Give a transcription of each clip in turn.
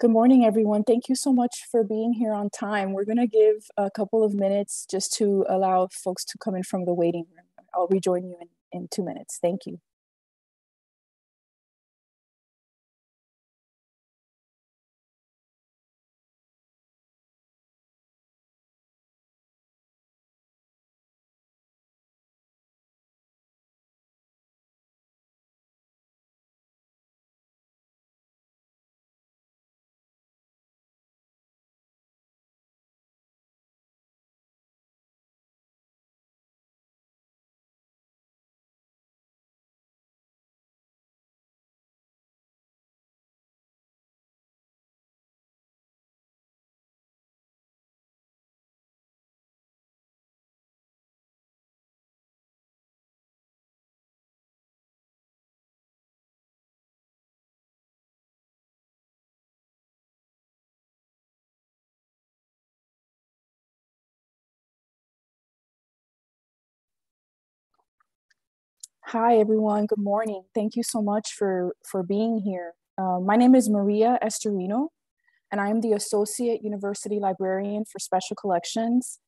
Good morning, everyone. Thank you so much for being here on time. We're going to give a couple of minutes just to allow folks to come in from the waiting room. I'll rejoin you in, in two minutes. Thank you. Hi, everyone. Good morning. Thank you so much for, for being here. Uh, my name is Maria Estorino, and I am the Associate University Librarian for Special Collections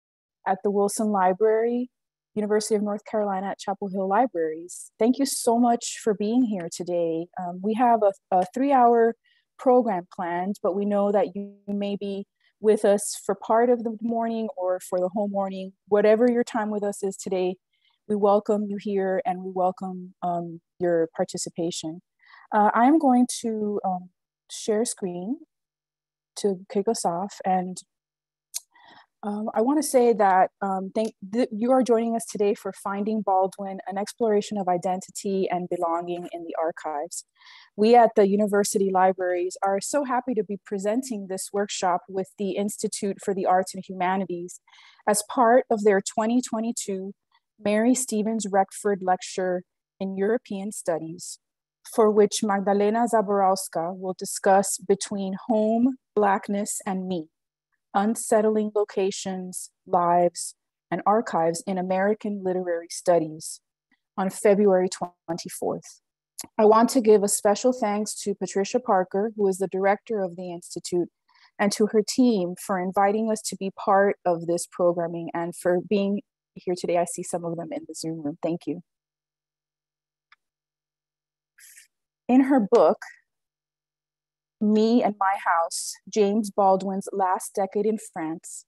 at the Wilson Library, University of North Carolina at Chapel Hill Libraries. Thank you so much for being here today. Um, we have a, a three hour program planned, but we know that you may be with us for part of the morning or for the whole morning. Whatever your time with us is today, we welcome you here and we welcome um, your participation. Uh, I'm going to um, share screen to kick us off and um, I want to say that um, thank th you are joining us today for Finding Baldwin, an exploration of identity and belonging in the archives. We at the university libraries are so happy to be presenting this workshop with the Institute for the Arts and Humanities as part of their 2022 Mary Stevens Reckford Lecture in European Studies, for which Magdalena Zaborowska will discuss between home, Blackness, and me, unsettling locations, lives, and archives in American literary studies on February 24th. I want to give a special thanks to Patricia Parker, who is the director of the Institute, and to her team for inviting us to be part of this programming and for being here today. I see some of them in the Zoom room. Thank you. In her book, Me and My House, James Baldwin's Last Decade in France,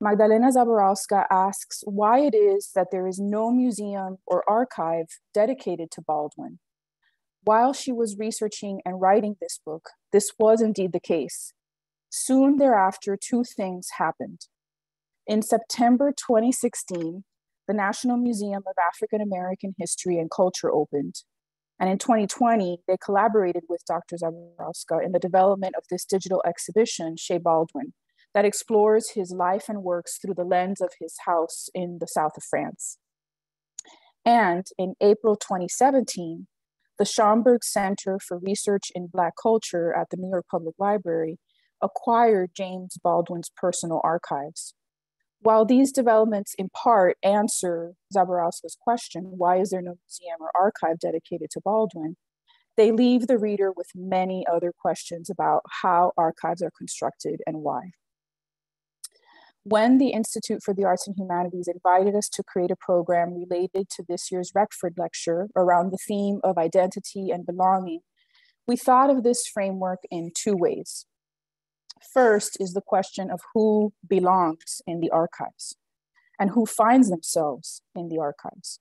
Magdalena Zaborowska asks why it is that there is no museum or archive dedicated to Baldwin. While she was researching and writing this book, this was indeed the case. Soon thereafter, two things happened. In September 2016, the National Museum of African American History and Culture opened. And in 2020, they collaborated with Dr. Zaborowska in the development of this digital exhibition, Chez Baldwin, that explores his life and works through the lens of his house in the south of France. And in April 2017, the Schomburg Center for Research in Black Culture at the New York Public Library acquired James Baldwin's personal archives. While these developments in part answer Zaborowska's question, why is there no museum or archive dedicated to Baldwin? They leave the reader with many other questions about how archives are constructed and why. When the Institute for the Arts and Humanities invited us to create a program related to this year's Reckford Lecture around the theme of identity and belonging, we thought of this framework in two ways. First is the question of who belongs in the archives and who finds themselves in the archives.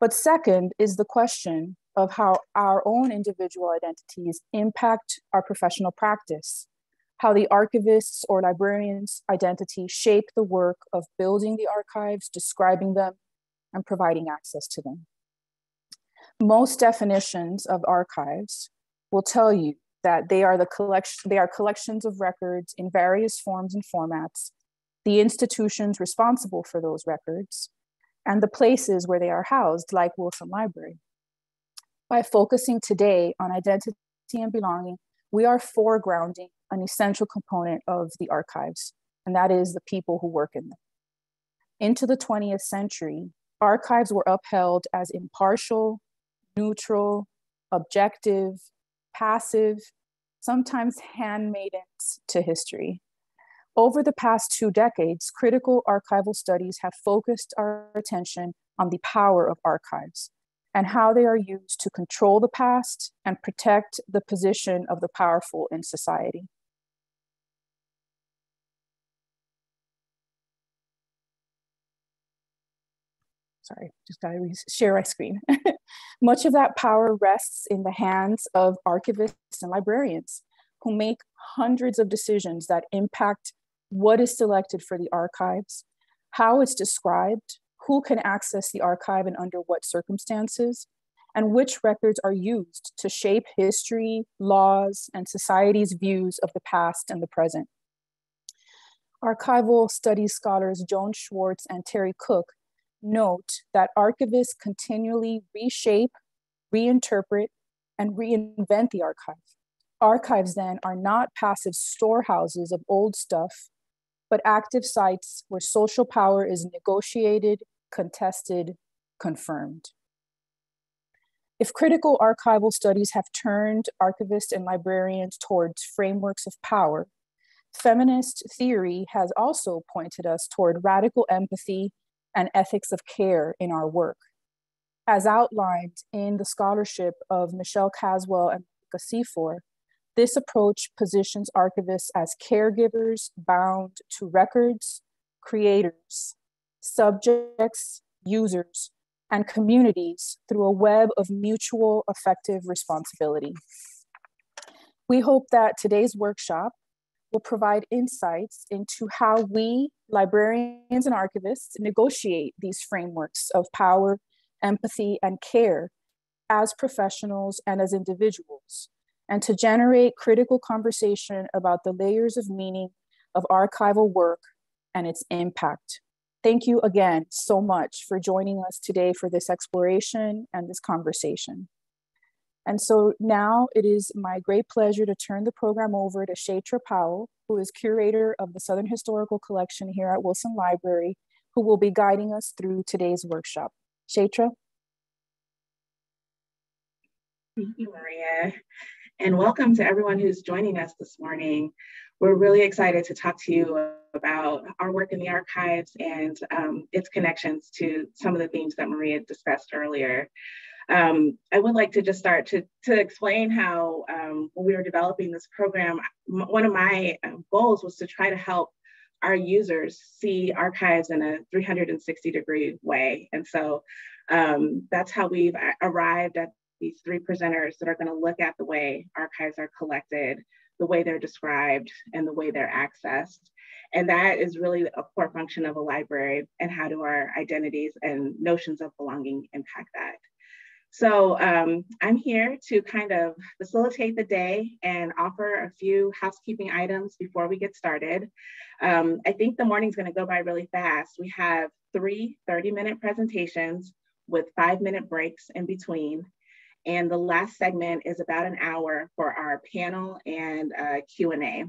But second is the question of how our own individual identities impact our professional practice, how the archivist's or librarian's identity shape the work of building the archives, describing them, and providing access to them. Most definitions of archives will tell you that they are the collection they are collections of records in various forms and formats the institutions responsible for those records and the places where they are housed like wilson library. By focusing today on identity and belonging we are foregrounding an essential component of the archives and that is the people who work in them. Into the 20th century archives were upheld as impartial neutral objective passive, sometimes handmaidens to history. Over the past two decades, critical archival studies have focused our attention on the power of archives and how they are used to control the past and protect the position of the powerful in society. Sorry, just gotta share my screen. Much of that power rests in the hands of archivists and librarians who make hundreds of decisions that impact what is selected for the archives, how it's described, who can access the archive and under what circumstances, and which records are used to shape history, laws, and society's views of the past and the present. Archival studies scholars Joan Schwartz and Terry Cook note that archivists continually reshape, reinterpret, and reinvent the archive. Archives then are not passive storehouses of old stuff, but active sites where social power is negotiated, contested, confirmed. If critical archival studies have turned archivists and librarians towards frameworks of power, feminist theory has also pointed us toward radical empathy and ethics of care in our work. As outlined in the scholarship of Michelle Caswell and Cifor, this approach positions archivists as caregivers bound to records, creators, subjects, users, and communities through a web of mutual affective responsibility. We hope that today's workshop will provide insights into how we, librarians and archivists, negotiate these frameworks of power, empathy, and care as professionals and as individuals, and to generate critical conversation about the layers of meaning of archival work and its impact. Thank you again so much for joining us today for this exploration and this conversation. And so now it is my great pleasure to turn the program over to Chaitra Powell, who is curator of the Southern Historical Collection here at Wilson Library, who will be guiding us through today's workshop. Chaitra? Thank you, Maria. And welcome to everyone who's joining us this morning. We're really excited to talk to you about our work in the archives and um, its connections to some of the themes that Maria discussed earlier. Um, I would like to just start to, to explain how um, when we were developing this program, one of my um, goals was to try to help our users see archives in a 360 degree way. And so um, that's how we've arrived at these three presenters that are gonna look at the way archives are collected, the way they're described, and the way they're accessed. And that is really a core function of a library and how do our identities and notions of belonging impact that. So um, I'm here to kind of facilitate the day and offer a few housekeeping items before we get started. Um, I think the morning's gonna go by really fast. We have three 30 minute presentations with five minute breaks in between. And the last segment is about an hour for our panel and uh, Q&A.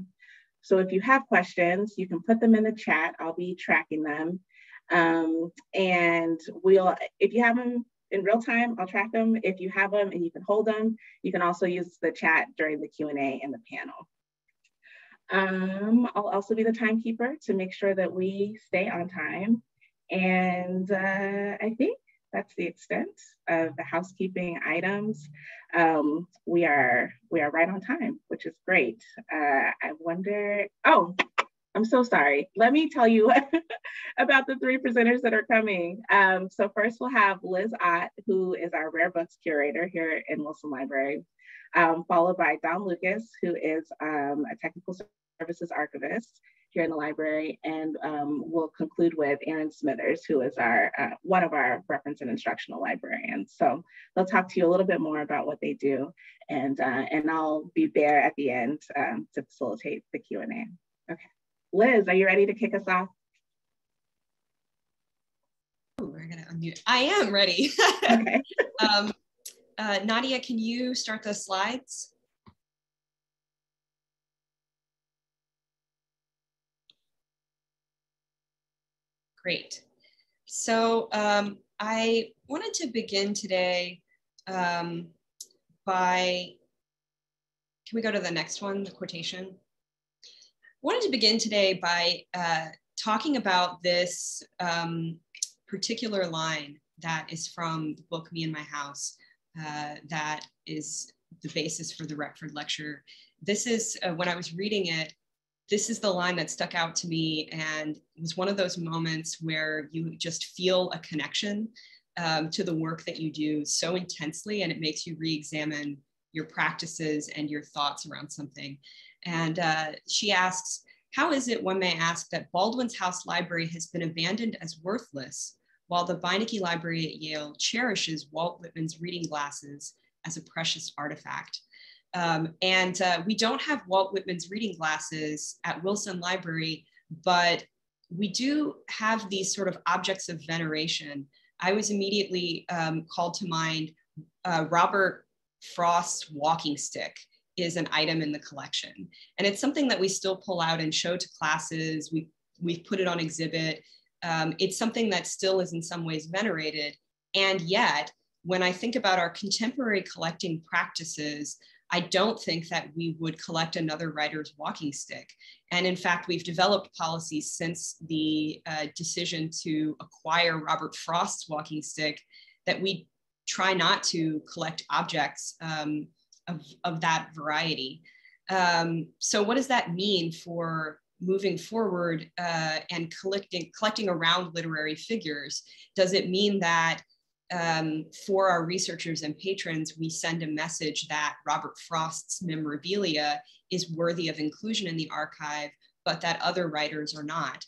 So if you have questions, you can put them in the chat. I'll be tracking them. Um, and we'll, if you have them in real time. I'll track them. If you have them and you can hold them, you can also use the chat during the Q&A in the panel. Um, I'll also be the timekeeper to make sure that we stay on time. And uh, I think that's the extent of the housekeeping items. Um, we are we are right on time, which is great. Uh, I wonder, oh, I'm so sorry. Let me tell you about the three presenters that are coming. Um, so first we'll have Liz Ott, who is our rare books curator here in Wilson Library, um, followed by Dawne Lucas, who is um, a technical services archivist here in the library, and um, we'll conclude with Aaron Smithers, who is our uh, one of our reference and instructional librarians. So they'll talk to you a little bit more about what they do, and uh, and I'll be there at the end um, to facilitate the Q and A. Okay. Liz, are you ready to kick us off? Ooh, we're gonna unmute. I am ready. okay. um, uh, Nadia, can you start the slides? Great. So um, I wanted to begin today um, by can we go to the next one, the quotation? Wanted to begin today by uh, talking about this um, particular line that is from the book Me and My House uh, that is the basis for the Reckford lecture. This is, uh, when I was reading it, this is the line that stuck out to me and it was one of those moments where you just feel a connection um, to the work that you do so intensely and it makes you re-examine your practices and your thoughts around something. And uh, she asks, how is it, one may ask, that Baldwin's House Library has been abandoned as worthless, while the Beinecke Library at Yale cherishes Walt Whitman's reading glasses as a precious artifact? Um, and uh, we don't have Walt Whitman's reading glasses at Wilson Library, but we do have these sort of objects of veneration. I was immediately um, called to mind uh, Robert Frost's walking stick is an item in the collection. And it's something that we still pull out and show to classes. We, we've put it on exhibit. Um, it's something that still is in some ways venerated. And yet, when I think about our contemporary collecting practices, I don't think that we would collect another writer's walking stick. And in fact, we've developed policies since the uh, decision to acquire Robert Frost's walking stick that we try not to collect objects um, of, of that variety. Um, so what does that mean for moving forward uh, and collecting, collecting around literary figures? Does it mean that um, for our researchers and patrons, we send a message that Robert Frost's memorabilia is worthy of inclusion in the archive, but that other writers are not.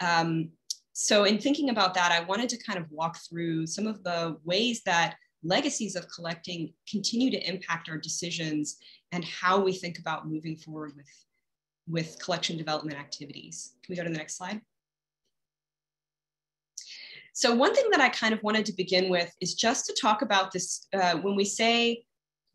Um, so in thinking about that, I wanted to kind of walk through some of the ways that legacies of collecting continue to impact our decisions and how we think about moving forward with, with collection development activities. Can we go to the next slide? So one thing that I kind of wanted to begin with is just to talk about this, uh, when we say,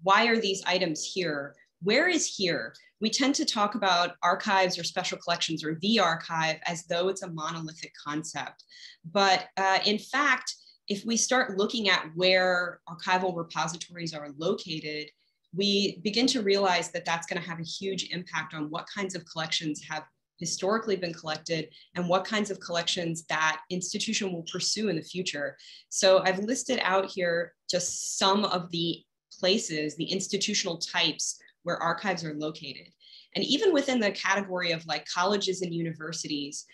why are these items here? Where is here? We tend to talk about archives or special collections or the archive as though it's a monolithic concept. But uh, in fact, if we start looking at where archival repositories are located, we begin to realize that that's going to have a huge impact on what kinds of collections have historically been collected and what kinds of collections that institution will pursue in the future. So I've listed out here just some of the places, the institutional types where archives are located. And even within the category of like colleges and universities,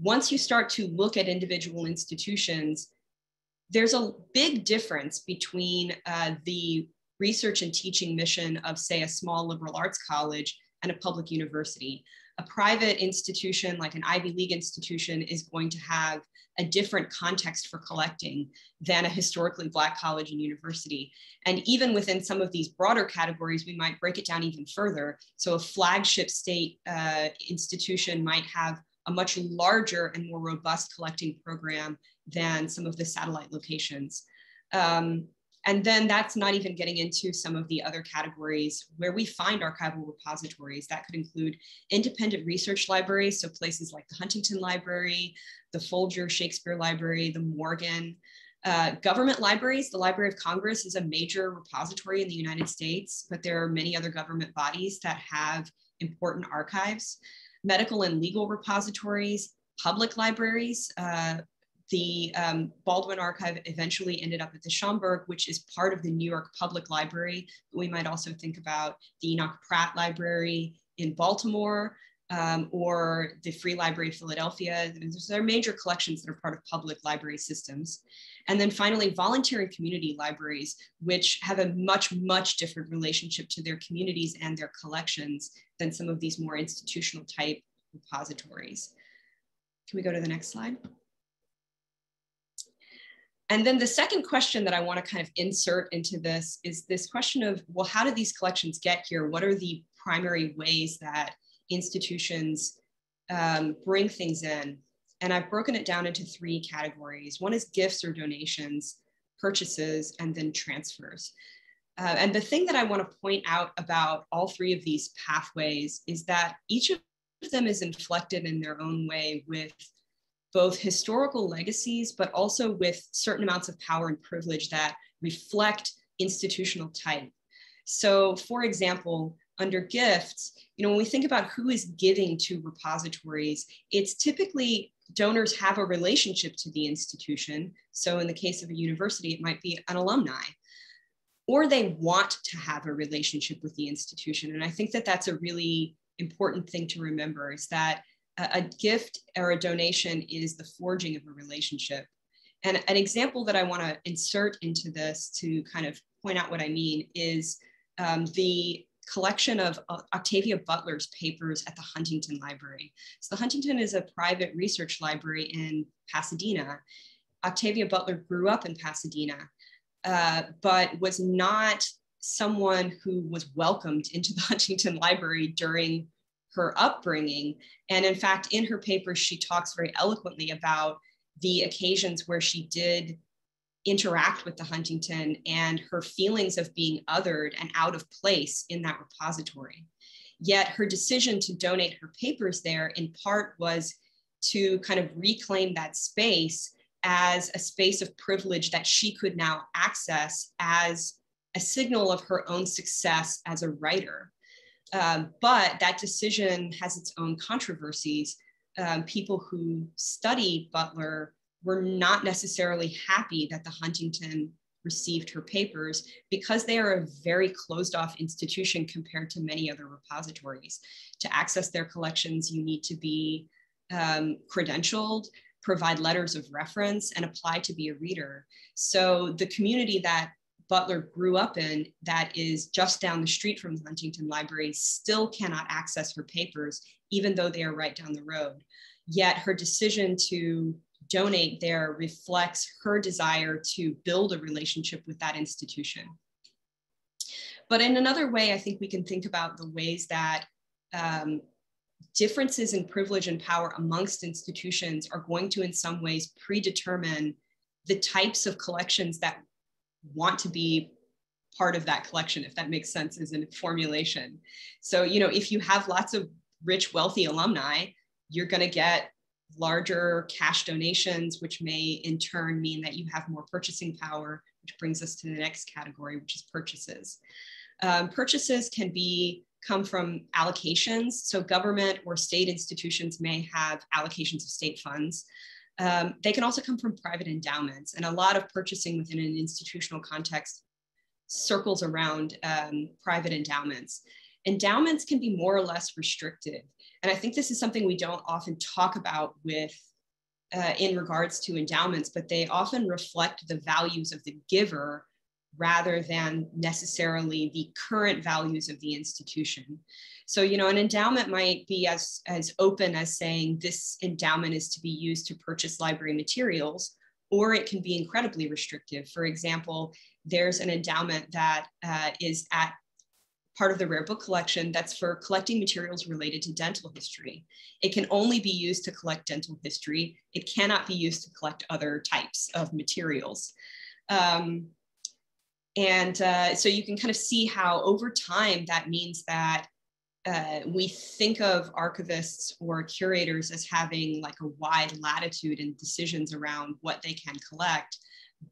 once you start to look at individual institutions, there's a big difference between uh, the research and teaching mission of, say, a small liberal arts college and a public university a private institution like an Ivy League institution is going to have a different context for collecting than a historically Black college and university. And even within some of these broader categories, we might break it down even further. So a flagship state uh, institution might have a much larger and more robust collecting program than some of the satellite locations. Um, and then that's not even getting into some of the other categories where we find archival repositories. That could include independent research libraries, so places like the Huntington Library, the Folger Shakespeare Library, the Morgan. Uh, government libraries, the Library of Congress is a major repository in the United States, but there are many other government bodies that have important archives. Medical and legal repositories, public libraries, uh, the um, Baldwin Archive eventually ended up at the Schomburg, which is part of the New York Public Library. We might also think about the Enoch Pratt Library in Baltimore um, or the Free Library of Philadelphia. There are major collections that are part of public library systems. And then finally, voluntary community libraries, which have a much, much different relationship to their communities and their collections than some of these more institutional type repositories. Can we go to the next slide? And then the second question that I want to kind of insert into this is this question of, well, how did these collections get here? What are the primary ways that institutions um, bring things in? And I've broken it down into three categories. One is gifts or donations, purchases, and then transfers. Uh, and the thing that I want to point out about all three of these pathways is that each of them is inflected in their own way with both historical legacies, but also with certain amounts of power and privilege that reflect institutional type. So, for example, under gifts, you know, when we think about who is giving to repositories, it's typically donors have a relationship to the institution. So in the case of a university, it might be an alumni or they want to have a relationship with the institution. And I think that that's a really important thing to remember is that a, gift or a donation is the forging of a relationship. And an example that I want to insert into this to kind of point out what I mean is um, the collection of uh, Octavia Butler's papers at the Huntington Library. So the Huntington is a private research library in Pasadena. Octavia Butler grew up in Pasadena uh, but was not someone who was welcomed into the Huntington Library during her upbringing. And in fact, in her papers, she talks very eloquently about the occasions where she did interact with the Huntington and her feelings of being othered and out of place in that repository. Yet her decision to donate her papers there in part was to kind of reclaim that space as a space of privilege that she could now access as a signal of her own success as a writer. Um, but that decision has its own controversies. Um, people who study Butler were not necessarily happy that the Huntington received her papers because they are a very closed off institution compared to many other repositories. To access their collections, you need to be um, credentialed provide letters of reference and apply to be a reader. So the community that Butler grew up in, that is just down the street from the Huntington Library, still cannot access her papers, even though they are right down the road. Yet her decision to donate there reflects her desire to build a relationship with that institution. But in another way, I think we can think about the ways that um, differences in privilege and power amongst institutions are going to, in some ways, predetermine the types of collections that want to be part of that collection, if that makes sense as a formulation. So, you know, if you have lots of rich, wealthy alumni, you're going to get larger cash donations, which may in turn mean that you have more purchasing power, which brings us to the next category, which is purchases. Um, purchases can be come from allocations. So government or state institutions may have allocations of state funds. Um, they can also come from private endowments. And a lot of purchasing within an institutional context circles around um, private endowments. Endowments can be more or less restrictive. And I think this is something we don't often talk about with uh, in regards to endowments, but they often reflect the values of the giver rather than necessarily the current values of the institution. So, you know, an endowment might be as, as open as saying this endowment is to be used to purchase library materials, or it can be incredibly restrictive. For example, there's an endowment that uh, is at part of the rare book collection that's for collecting materials related to dental history. It can only be used to collect dental history. It cannot be used to collect other types of materials. Um, and uh, so you can kind of see how over time that means that uh, we think of archivists or curators as having like a wide latitude in decisions around what they can collect.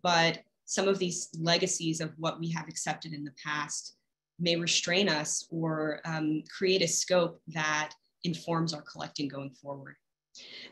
But some of these legacies of what we have accepted in the past may restrain us or um, create a scope that informs our collecting going forward.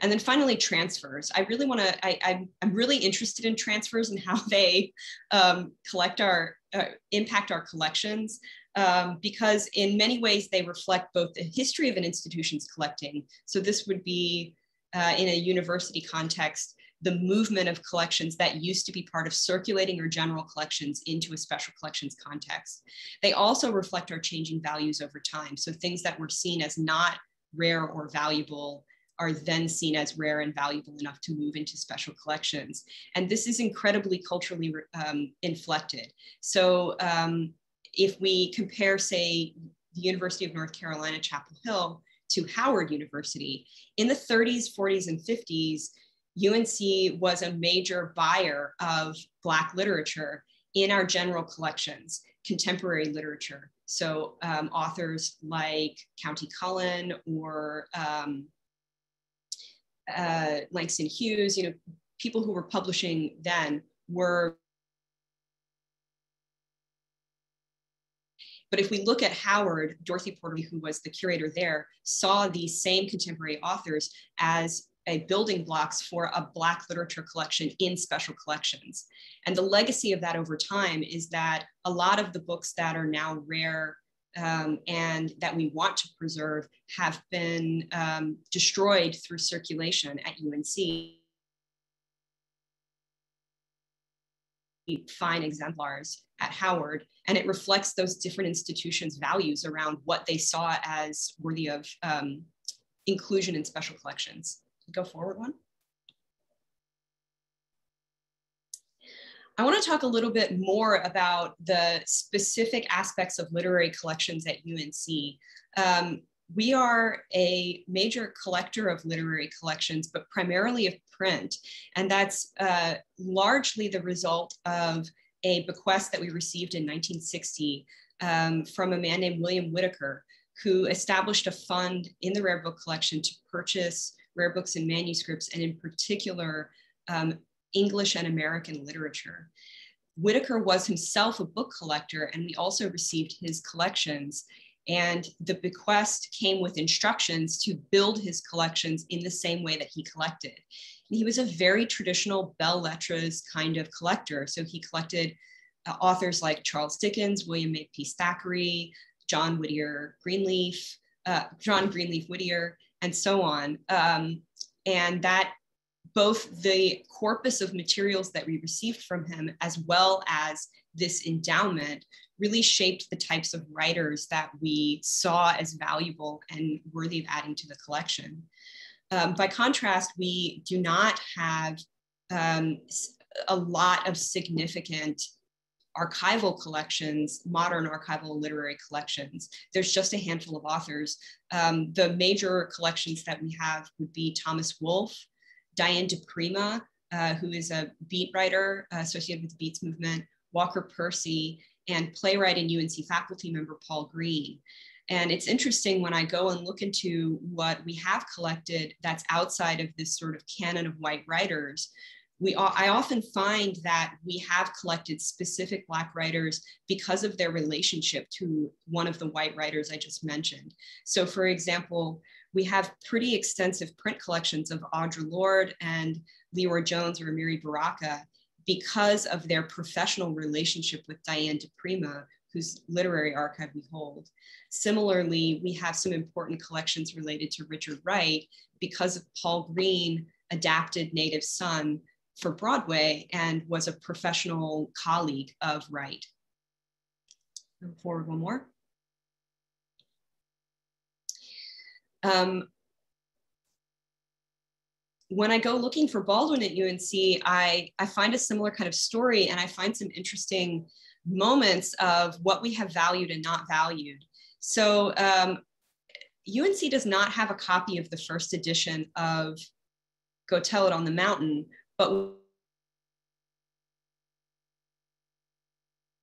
And then finally, transfers. I really want to, I, am really interested in transfers and how they um, collect our, uh, impact our collections. Um, because in many ways they reflect both the history of an institution's collecting. So this would be uh, in a university context, the movement of collections that used to be part of circulating or general collections into a special collections context. They also reflect our changing values over time. So things that were seen as not rare or valuable are then seen as rare and valuable enough to move into special collections. And this is incredibly culturally um, inflected. So um, if we compare, say, the University of North Carolina, Chapel Hill to Howard University, in the 30s, 40s, and 50s, UNC was a major buyer of Black literature in our general collections, contemporary literature. So um, authors like Countee Cullen or um, uh, Langston Hughes, you know, people who were publishing then were But if we look at Howard, Dorothy Porter, who was the curator there, saw these same contemporary authors as a building blocks for a Black literature collection in special collections. And the legacy of that over time is that a lot of the books that are now rare um, and that we want to preserve have been um, destroyed through circulation at UNC. Fine exemplars at Howard, and it reflects those different institutions' values around what they saw as worthy of um, inclusion in special collections. Go forward one. I want to talk a little bit more about the specific aspects of literary collections at UNC. Um, we are a major collector of literary collections, but primarily of print. And that's uh, largely the result of a bequest that we received in 1960 um, from a man named William Whitaker, who established a fund in the rare book collection to purchase rare books and manuscripts, and in particular, um, English and American literature. Whitaker was himself a book collector, and we also received his collections. And the bequest came with instructions to build his collections in the same way that he collected. And he was a very traditional belles lettres kind of collector. So he collected uh, authors like Charles Dickens, William Makepeace Thackeray, John Whittier Greenleaf, uh, John Greenleaf Whittier, and so on. Um, and that both the corpus of materials that we received from him, as well as this endowment, really shaped the types of writers that we saw as valuable and worthy of adding to the collection. Um, by contrast, we do not have um, a lot of significant archival collections, modern archival literary collections. There's just a handful of authors. Um, the major collections that we have would be Thomas Wolfe, Diane di Prima, uh, who is a beat writer associated with the Beats movement, Walker Percy, and playwright and UNC faculty member Paul Green. And it's interesting when I go and look into what we have collected that's outside of this sort of canon of white writers. We, I often find that we have collected specific Black writers because of their relationship to one of the white writers I just mentioned. So, for example, we have pretty extensive print collections of Audre Lorde and LeRoi Jones or Amiri Baraka because of their professional relationship with Diane di Prima, whose literary archive we hold. Similarly, we have some important collections related to Richard Wright because of Paul Green adapted Native Son for Broadway and was a professional colleague of Wright. Forward one more. Um, when I go looking for Baldwin at UNC, I, I find a similar kind of story and I find some interesting moments of what we have valued and not valued. So um, UNC does not have a copy of the first edition of Go Tell It on the Mountain, but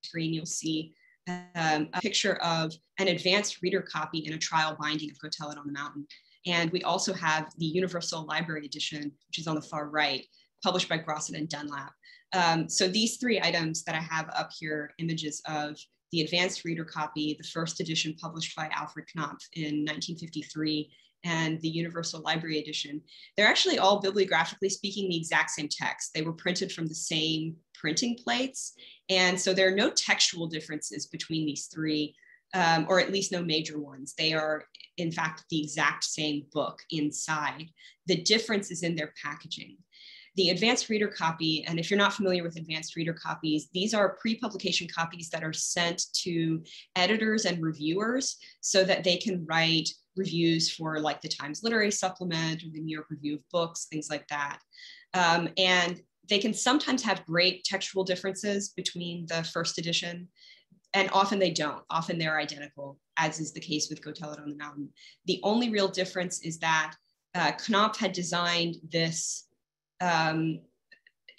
screen you'll see um, a picture of an advanced reader copy in a trial binding of Go Tell It on the Mountain. And we also have the Universal Library Edition, which is on the far right, published by Grosset and Dunlap. Um, so these three items that I have up here, images of the advanced reader copy, the first edition published by Alfred Knopf in 1953, and the Universal Library Edition, they're actually all bibliographically speaking the exact same text. They were printed from the same printing plates. And so there are no textual differences between these three, um, or at least no major ones. They are, in fact, the exact same book inside. The difference is in their packaging. The advanced reader copy, and if you're not familiar with advanced reader copies, these are pre-publication copies that are sent to editors and reviewers so that they can write reviews for like the Times Literary Supplement or the New York Review of Books, things like that. Um, and they can sometimes have great textual differences between the first edition, and often they don't. Often they're identical, as is the case with Go It on the Mountain. The only real difference is that uh, Knopf had designed this um,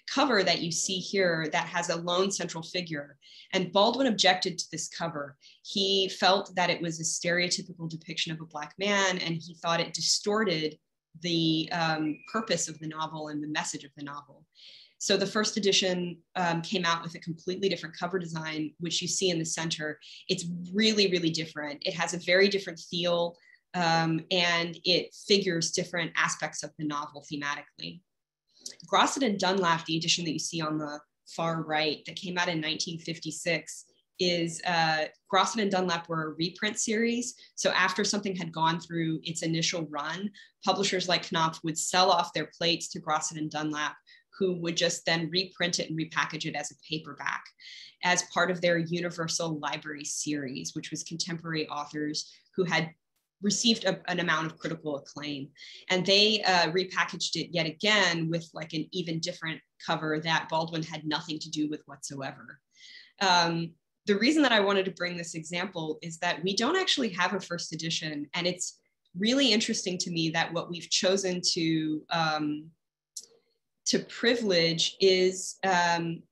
cover that you see here that has a lone central figure. And Baldwin objected to this cover. He felt that it was a stereotypical depiction of a Black man, and he thought it distorted the um, purpose of the novel and the message of the novel. So the first edition um, came out with a completely different cover design, which you see in the center. It's really, really different. It has a very different feel um, and it figures different aspects of the novel thematically. Grosset and Dunlap, the edition that you see on the far right that came out in 1956, is uh, Grosset and Dunlap were a reprint series. So after something had gone through its initial run, publishers like Knopf would sell off their plates to Grosset and Dunlap, who would just then reprint it and repackage it as a paperback as part of their Universal Library series, which was contemporary authors who had received a, an amount of critical acclaim. And they uh, repackaged it yet again with like an even different cover that Baldwin had nothing to do with whatsoever. Um, the reason that I wanted to bring this example is that we don't actually have a first edition. And it's really interesting to me that what we've chosen to, um, to privilege is um,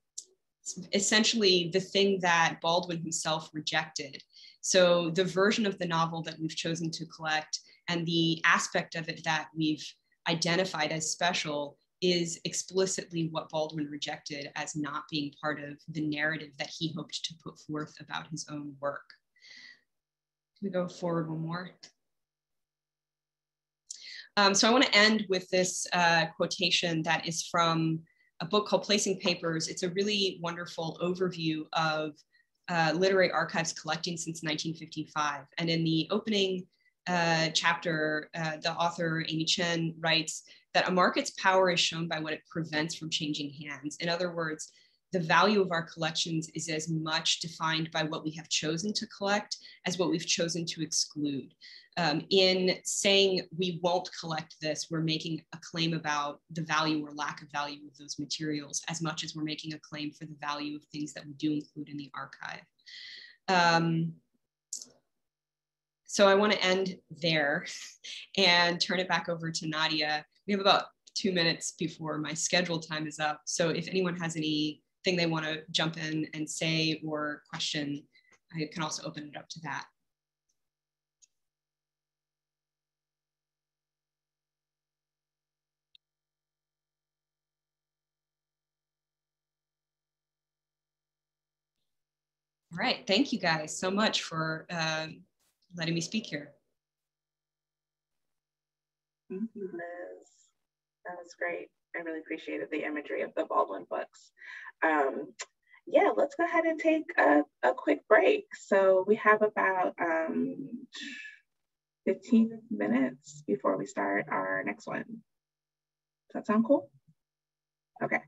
essentially the thing that Baldwin himself rejected. So the version of the novel that we've chosen to collect and the aspect of it that we've identified as special is explicitly what Baldwin rejected as not being part of the narrative that he hoped to put forth about his own work. Can we go forward one more? Um, so I want to end with this uh, quotation that is from a book called Placing Papers. It's a really wonderful overview of uh, literary archives collecting since 1955. And in the opening uh, chapter, uh, the author Amy Chen writes that a market's power is shown by what it prevents from changing hands. In other words, the value of our collections is as much defined by what we have chosen to collect as what we've chosen to exclude um, in saying we won't collect this, we're making a claim about the value or lack of value of those materials as much as we're making a claim for the value of things that we do include in the archive. Um, so I want to end there and turn it back over to Nadia. We have about two minutes before my scheduled time is up. So if anyone has anything they want to jump in and say or question, I can also open it up to that. All right. Thank you guys so much for um, letting me speak here. Thank you, Liz. That was great. I really appreciated the imagery of the Baldwin books. Um, yeah, let's go ahead and take a, a quick break. So we have about um, 15 minutes before we start our next one. Does that sound cool? Okay.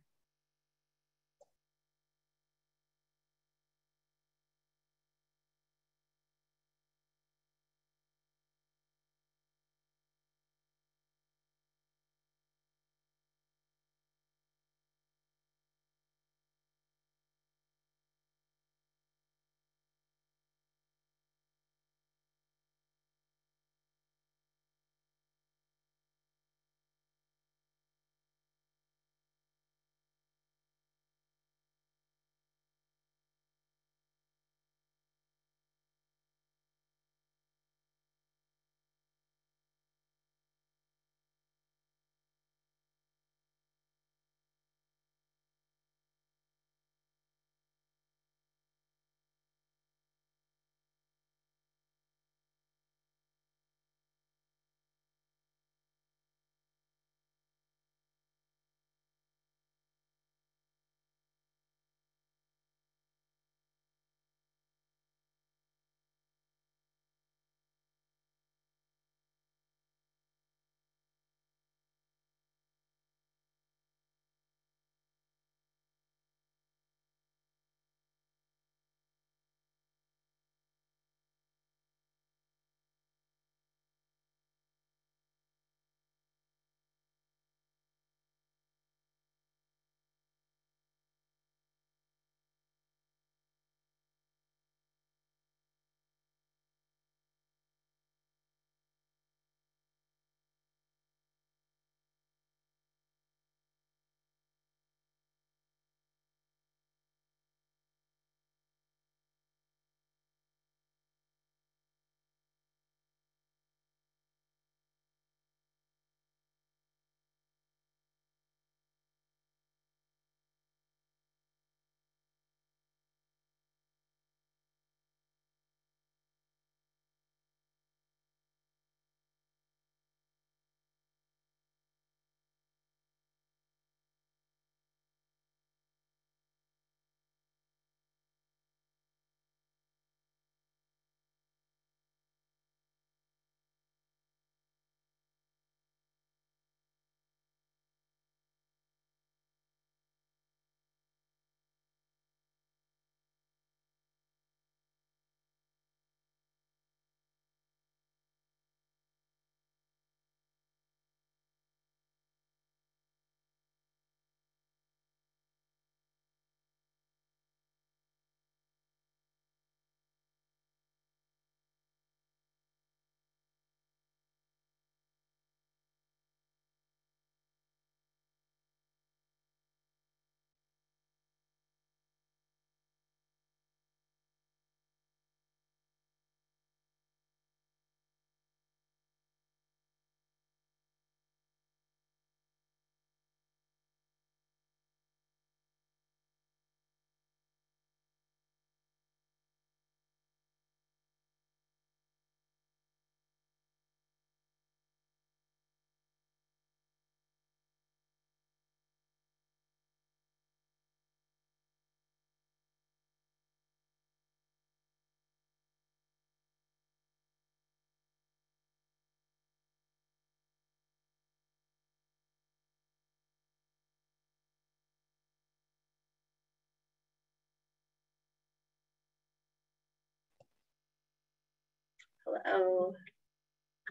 Hello.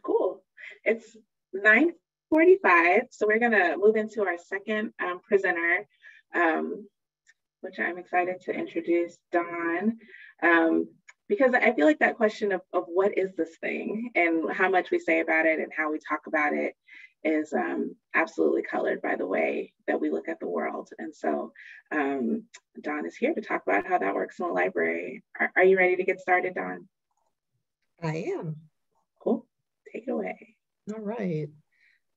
Cool. It's 9.45, so we're gonna move into our second um, presenter, um, which I'm excited to introduce, Dawne. Um, because I feel like that question of, of what is this thing and how much we say about it and how we talk about it is um, absolutely colored by the way that we look at the world. And so um, Dawne is here to talk about how that works in the library. Are, are you ready to get started, Dawne? I am. Cool. Take it away. All right.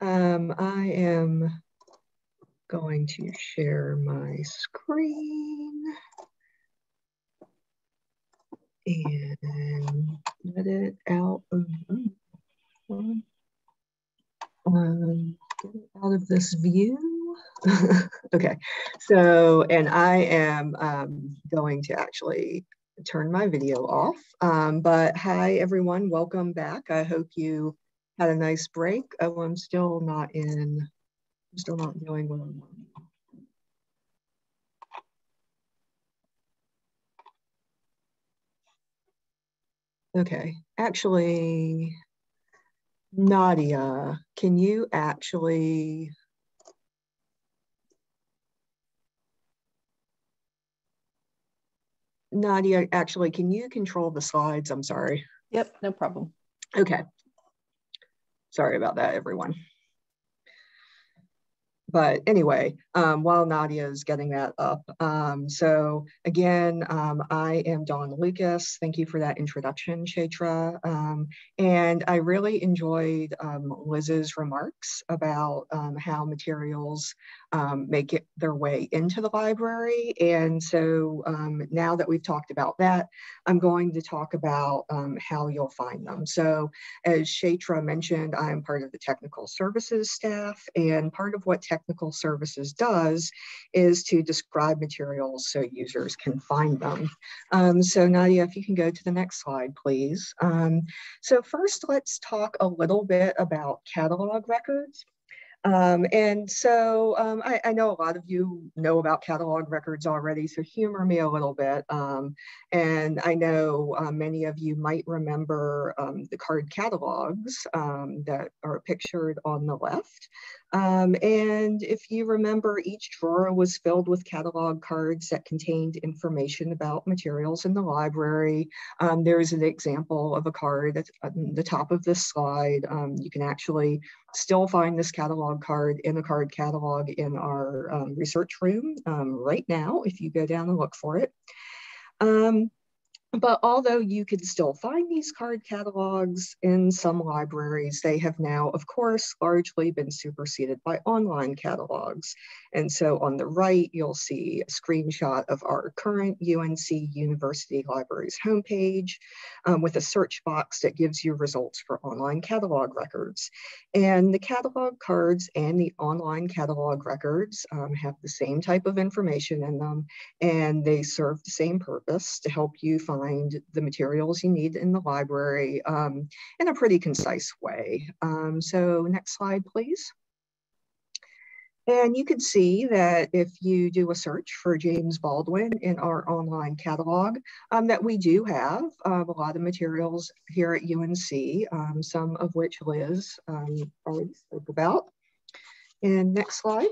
Um, I am going to share my screen and let it out of, um, get it out of this view. okay, so, and I am um, going to actually turn my video off. Um, but hi, everyone, welcome back. I hope you had a nice break. Oh, I'm still not in, I'm still not doing what I'm Okay, actually, Nadia, can you actually Nadia, actually, can you control the slides? I'm sorry. Yep, no problem. Okay. Sorry about that, everyone but anyway, um, while Nadia is getting that up, um, so again, um, I am Dawne Lucas. Thank you for that introduction, Chaitra. Um, and I really enjoyed um, Liz's remarks about um, how materials make it their way into the library. And so now that we've talked about that, I'm going to talk about how you'll find them. So as Chaitra mentioned, I'm part of the technical services staff and part of what tech technical services does is to describe materials so users can find them. Um, so Nadia, if you can go to the next slide, please. Um, so first, let's talk a little bit about catalog records. Um, and so um, I, I, know a lot of you know about catalog records already, so humor me a little bit. Um, and I know uh, many of you might remember um, the card catalogs um, that are pictured on the left. Um, and if you remember, each drawer was filled with catalog cards that contained information about materials in the library. Um, there is an example of a card at the top of this slide. Um, you can actually still find this catalog card in the card catalog in our um, research room um, right now if you go down and look for it. Um, but although you can still find these card catalogs in some libraries, they have now, of course, largely been superseded by online catalogs. And so on the right, you'll see a screenshot of our current UNC University Libraries homepage um, with a search box that gives you results for online catalog records. And the catalog cards and the online catalog records um, have the same type of information in them, and they serve the same purpose to help you find find the materials you need in the library um, in a pretty concise way. Um, so next slide, please. And you can see that if you do a search for James Baldwin in our online catalog, um, that we do have um, a lot of materials here at UNC, um, some of which Liz um, already spoke about. And next slide.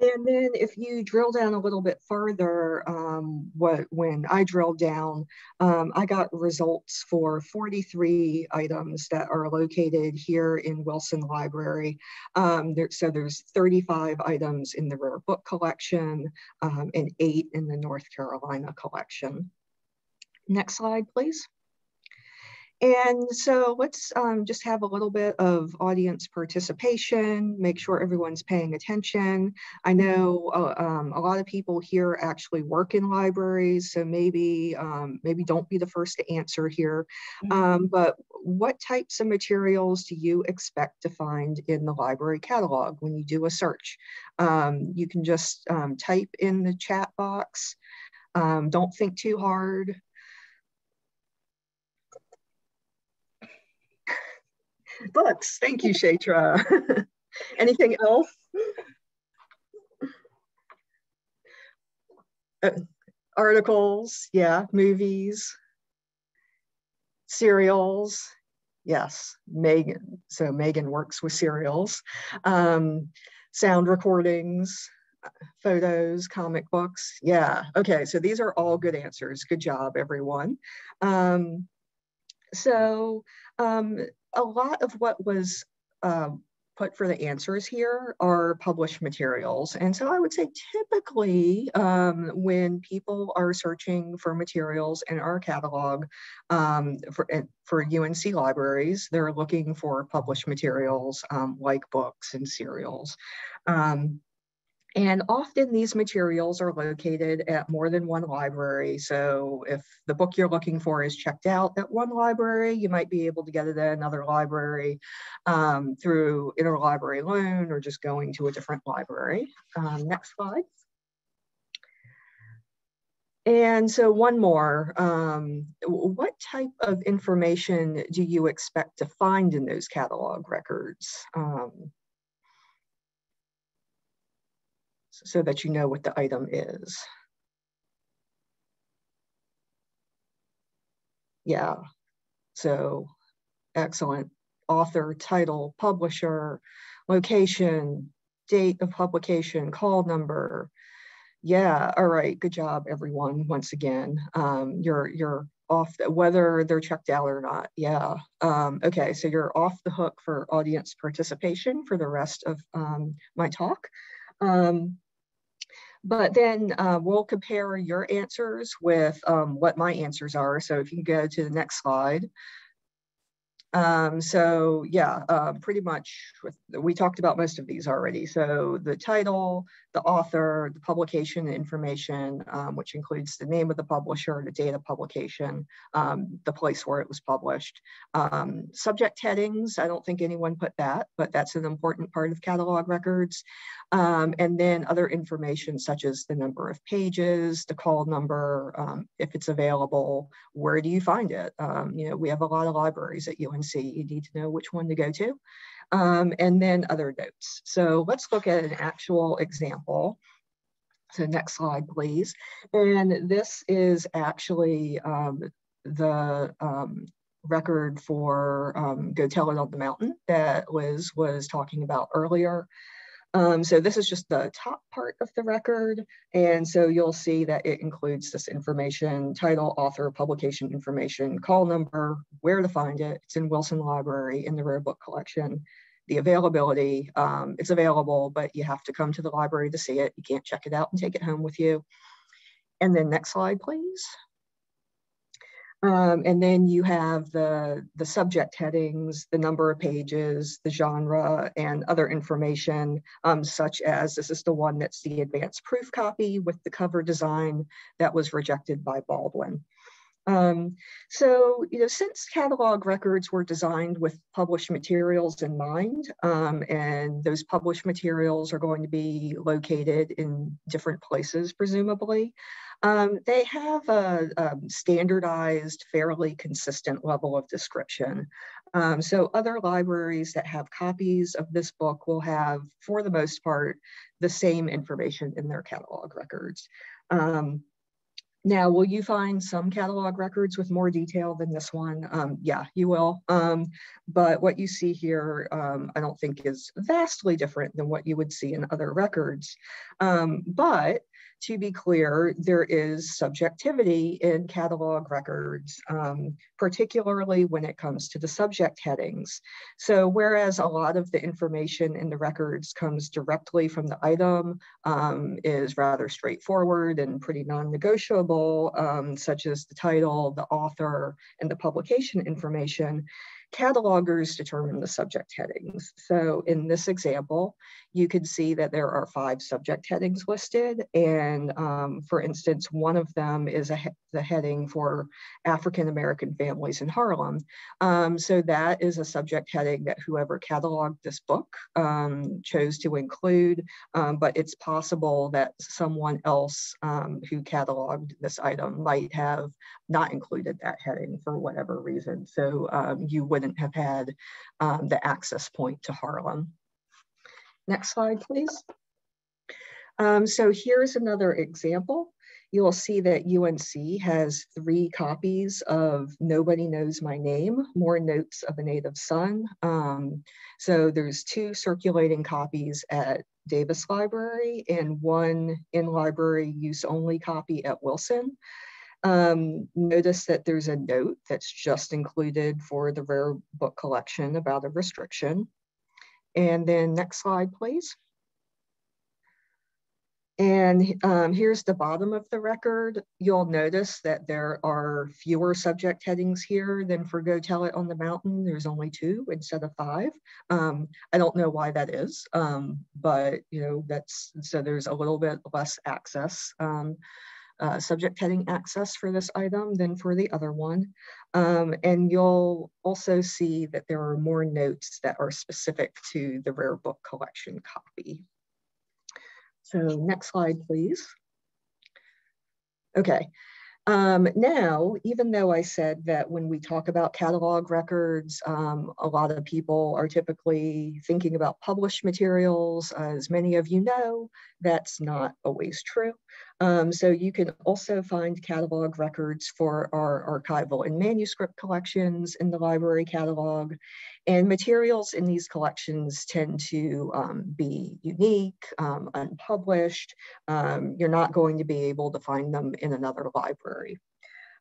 And then if you drill down a little bit further, um, what when I drilled down, um, I got results for 43 items that are located here in Wilson Library. Um, there, so there's 35 items in the rare book collection um, and eight in the North Carolina collection. Next slide, please. And so let's um, just have a little bit of audience participation, make sure everyone's paying attention. I know uh, um, a lot of people here actually work in libraries, so maybe, um, maybe don't be the first to answer here. Mm-hmm. Um, but what types of materials do you expect to find in the library catalog when you do a search? Um, you can just um, type in the chat box. don't think too hard. Books. Thank you, Chaitra. Anything else? Uh, articles, yeah, movies. Serials, yes, Megan. So Megan works with serials. Um, sound recordings, photos, comic books. Yeah, okay, so these are all good answers. Good job, everyone. Um, so um, a lot of what was uh, put for the answers here are published materials. And so I would say typically um, when people are searching for materials in our catalog um, for, for UNC libraries, they're looking for published materials um, like books and serials. Um, and often these materials are located at more than one library. So if the book you're looking for is checked out at one library, you might be able to get it at another library um, through interlibrary loan or just going to a different library. Um, next slide. And so one more, um, what type of information do you expect to find in those catalog records? Um, so that you know what the item is. Yeah, so excellent. Author, title, publisher, location, date of publication, call number. Yeah, all right, good job everyone, once again. Um, you're, you're off, the, whether they're checked out or not, yeah. Um, okay, so you're off the hook for audience participation for the rest of um, my talk. Um, but then uh, we'll compare your answers with um, what my answers are. So if you go to the next slide. Um, so yeah, uh, pretty much with, we talked about most of these already. So the title, the author, the publication information, um, which includes the name of the publisher, the date of publication, um, the place where it was published. Um, subject headings, I don't think anyone put that, but that's an important part of catalog records. Um, and then other information such as the number of pages, the call number, um, if it's available, where do you find it? Um, you know, we have a lot of libraries at UNC. You need to know which one to go to. Um, and then other notes. So let's look at an actual example. So next slide, please. And this is actually um, the um, record for Go Tell It on the Mountain that Liz was talking about earlier. Um, so this is just the top part of the record. And so you'll see that it includes this information, title, author, publication information, call number, where to find it. It's in Wilson Library in the Rare Book Collection. The availability, um, it's available, but you have to come to the library to see it. You can't check it out and take it home with you. And then next slide, please. Um, and then you have the, the subject headings, the number of pages, the genre, and other information, um, such as this is the one that's the advanced proof copy with the cover design that was rejected by Baldwin. Um, so, you know, since catalog records were designed with published materials in mind, um, and those published materials are going to be located in different places, presumably, um, they have a, a, standardized, fairly consistent level of description. Um, so other libraries that have copies of this book will have, for the most part, the same information in their catalog records. Um, now, will you find some catalog records with more detail than this one? Um, yeah, you will. Um, but what you see here, um, I don't think is vastly different than what you would see in other records. Um, but to be clear, there is subjectivity in catalog records, um, particularly when it comes to the subject headings. So whereas a lot of the information in the records comes directly from the item, um, is rather straightforward and pretty non-negotiable, um, such as the title, the author, and the publication information, Catalogers determine the subject headings. So in this example, you can see that there are five subject headings listed. And um, for instance, one of them is he the heading for African-American families in Harlem. Um, so that is a subject heading that whoever cataloged this book um, chose to include, um, but it's possible that someone else um, who cataloged this item might have not included that heading for whatever reason. So um, you wouldn't have had the access point to Harlem. Next slide, please. Um, so here's another example. you'll see that UNC has three copies of Nobody Knows My Name, More Notes of a Native Son. Um, so there's two circulating copies at Davis Library and one in library use only copy at Wilson. Um, notice that there's a note that's just included for the rare book collection about a restriction. And then next slide, please. And um, here's the bottom of the record. You'll notice that there are fewer subject headings here than for Go Tell It on the Mountain. There's only two instead of five. Um, I don't know why that is, um, but you know, that's, so there's a little bit less access, um, uh, subject heading access for this item than for the other one. Um, and you'll also see that there are more notes that are specific to the rare book collection copy. So next slide, please. Okay, um, now, even though I said that when we talk about catalog records, um, a lot of people are typically thinking about published materials, as many of you know, that's not always true. Um, so you can also find catalog records for our archival and manuscript collections in the library catalog. And materials in these collections tend to um, be unique, um, unpublished. Um, you're not going to be able to find them in another library.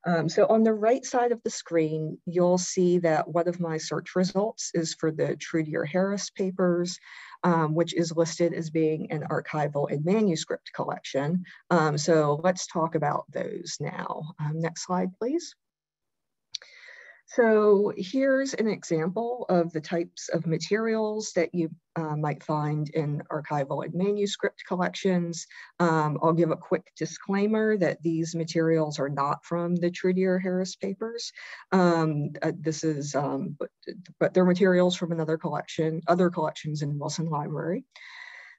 Um, so on the right side of the screen, you'll see that one of my search results is for the Trudier Harris papers um, which is listed as being an archival and manuscript collection. Um, so let's talk about those now. Um, next slide, please. So here's an example of the types of materials that you uh, might find in archival and manuscript collections. Um, I'll give a quick disclaimer that these materials are not from the Trudier Harris papers. Um, uh, this is, um, but, but they're materials from another collection, other collections in Wilson Library.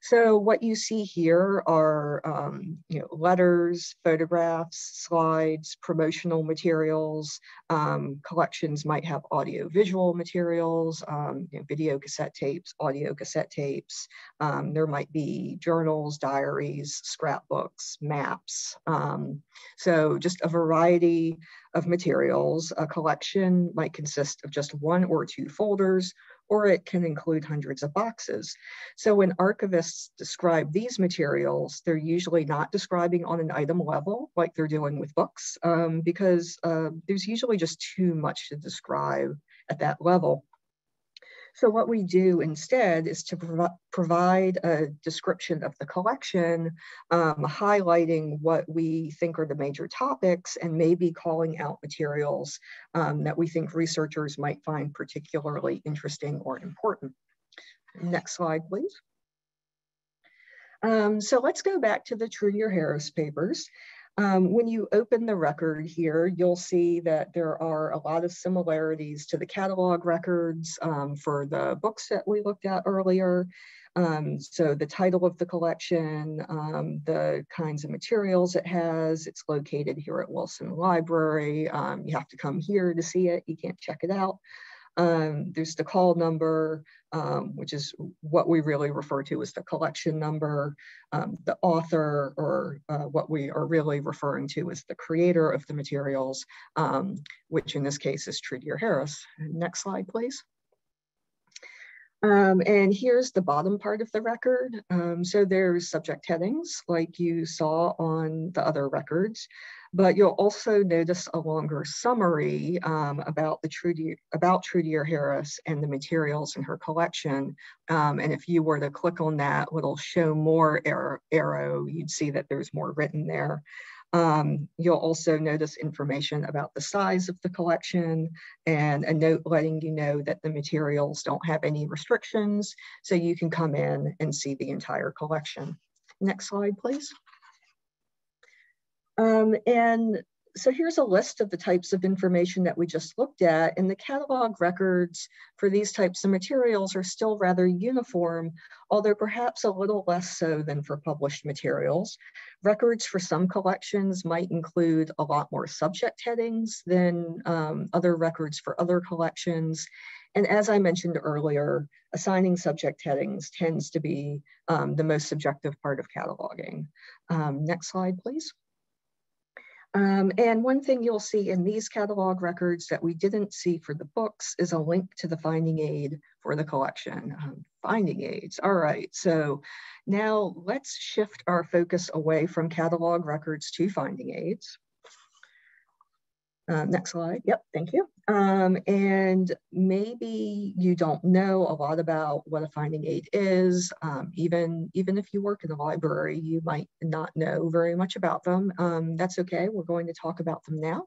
So what you see here are um, you know, letters, photographs, slides, promotional materials. Um, collections might have audio visual materials, um, you know, video cassette tapes, audio cassette tapes. Um, there might be journals, diaries, scrapbooks, maps. Um, so just a variety of materials. A collection might consist of just one or two folders or it can include hundreds of boxes. So when archivists describe these materials, they're usually not describing on an item level like they're doing with books um, because uh, there's usually just too much to describe at that level. So what we do instead is to prov provide a description of the collection, um, highlighting what we think are the major topics and maybe calling out materials um, that we think researchers might find particularly interesting or important. Next slide, please. Um, so let's go back to the Trudier Harris papers. Um, when you open the record here, you'll see that there are a lot of similarities to the catalog records um, for the books that we looked at earlier. Um, so the title of the collection, um, the kinds of materials it has, it's located here at Wilson Library. Um, you have to come here to see it, you can't check it out. Um, there's the call number, um, which is what we really refer to as the collection number, um, the author, or uh, what we are really referring to as the creator of the materials, um, which in this case is Trudier Harris. Next slide, please. Um, and here's the bottom part of the record. Um, so there's subject headings like you saw on the other records but you'll also notice a longer summary um, about the Trudier, about Trudier Harris and the materials in her collection. Um, and if you were to click on that little show more arrow, you'd see that there's more written there. Um, you'll also notice information about the size of the collection and a note letting you know that the materials don't have any restrictions, so you can come in and see the entire collection. Next slide, please. Um, and so here's a list of the types of information that we just looked at and the catalog records for these types of materials are still rather uniform, although perhaps a little less so than for published materials. Records for some collections might include a lot more subject headings than um, other records for other collections. And as I mentioned earlier, assigning subject headings tends to be um, the most subjective part of cataloging. Um, next slide, please. Um, and one thing you'll see in these catalog records that we didn't see for the books is a link to the finding aid for the collection. Um, finding aids, all right. So now let's shift our focus away from catalog records to finding aids. Uh, next slide. Yep, thank you. Um, and maybe you don't know a lot about what a finding aid is. Um, even, even if you work in the library, you might not know very much about them. Um, that's okay. We're going to talk about them now.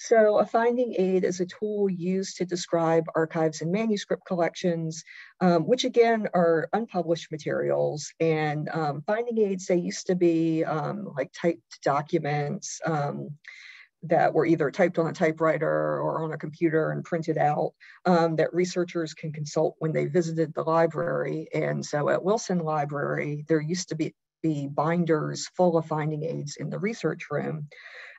So a finding aid is a tool used to describe archives and manuscript collections, um, which again are unpublished materials. And um, finding aids, they used to be um, like typed documents um, that were either typed on a typewriter or on a computer and printed out um, that researchers can consult when they visited the library. And so at Wilson Library, there used to be, be binders full of finding aids in the research room.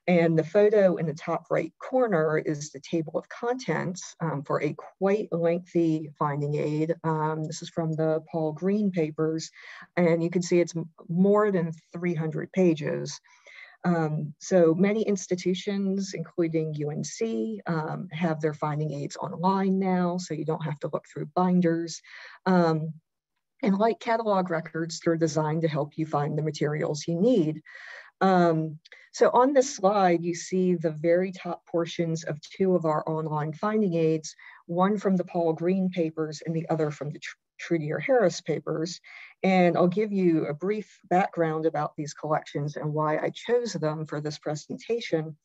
And the photo in the top right corner is the table of contents um, for a quite lengthy finding aid. Um, this is from the Paul Green papers, and you can see it's more than 300 pages. Um, so many institutions, including UNC, um, have their finding aids online now, so you don't have to look through binders. Um, and like catalog records, they're designed to help you find the materials you need. Um, so on this slide, you see the very top portions of two of our online finding aids, one from the Paul Green papers and the other from the Trudier Harris papers. And I'll give you a brief background about these collections and why I chose them for this presentation.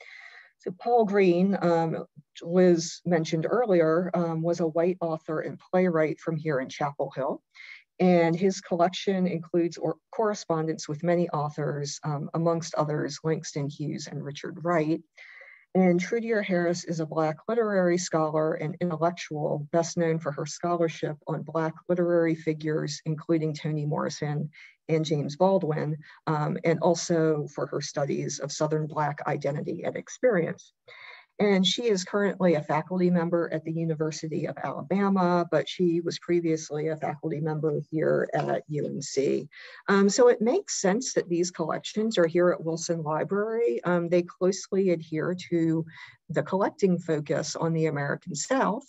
So Paul Green, um, Liz mentioned earlier, um, was a white author and playwright from here in Chapel Hill. And his collection includes correspondence with many authors, um, amongst others, Langston Hughes and Richard Wright. And Trudier Harris is a Black literary scholar and intellectual, best known for her scholarship on Black literary figures, including Toni Morrison and James Baldwin, um, and also for her studies of Southern Black identity and experience. And she is currently a faculty member at the University of Alabama, but she was previously a faculty member here at UNC. Um, so it makes sense that these collections are here at Wilson Library. Um, they closely adhere to the collecting focus on the American South.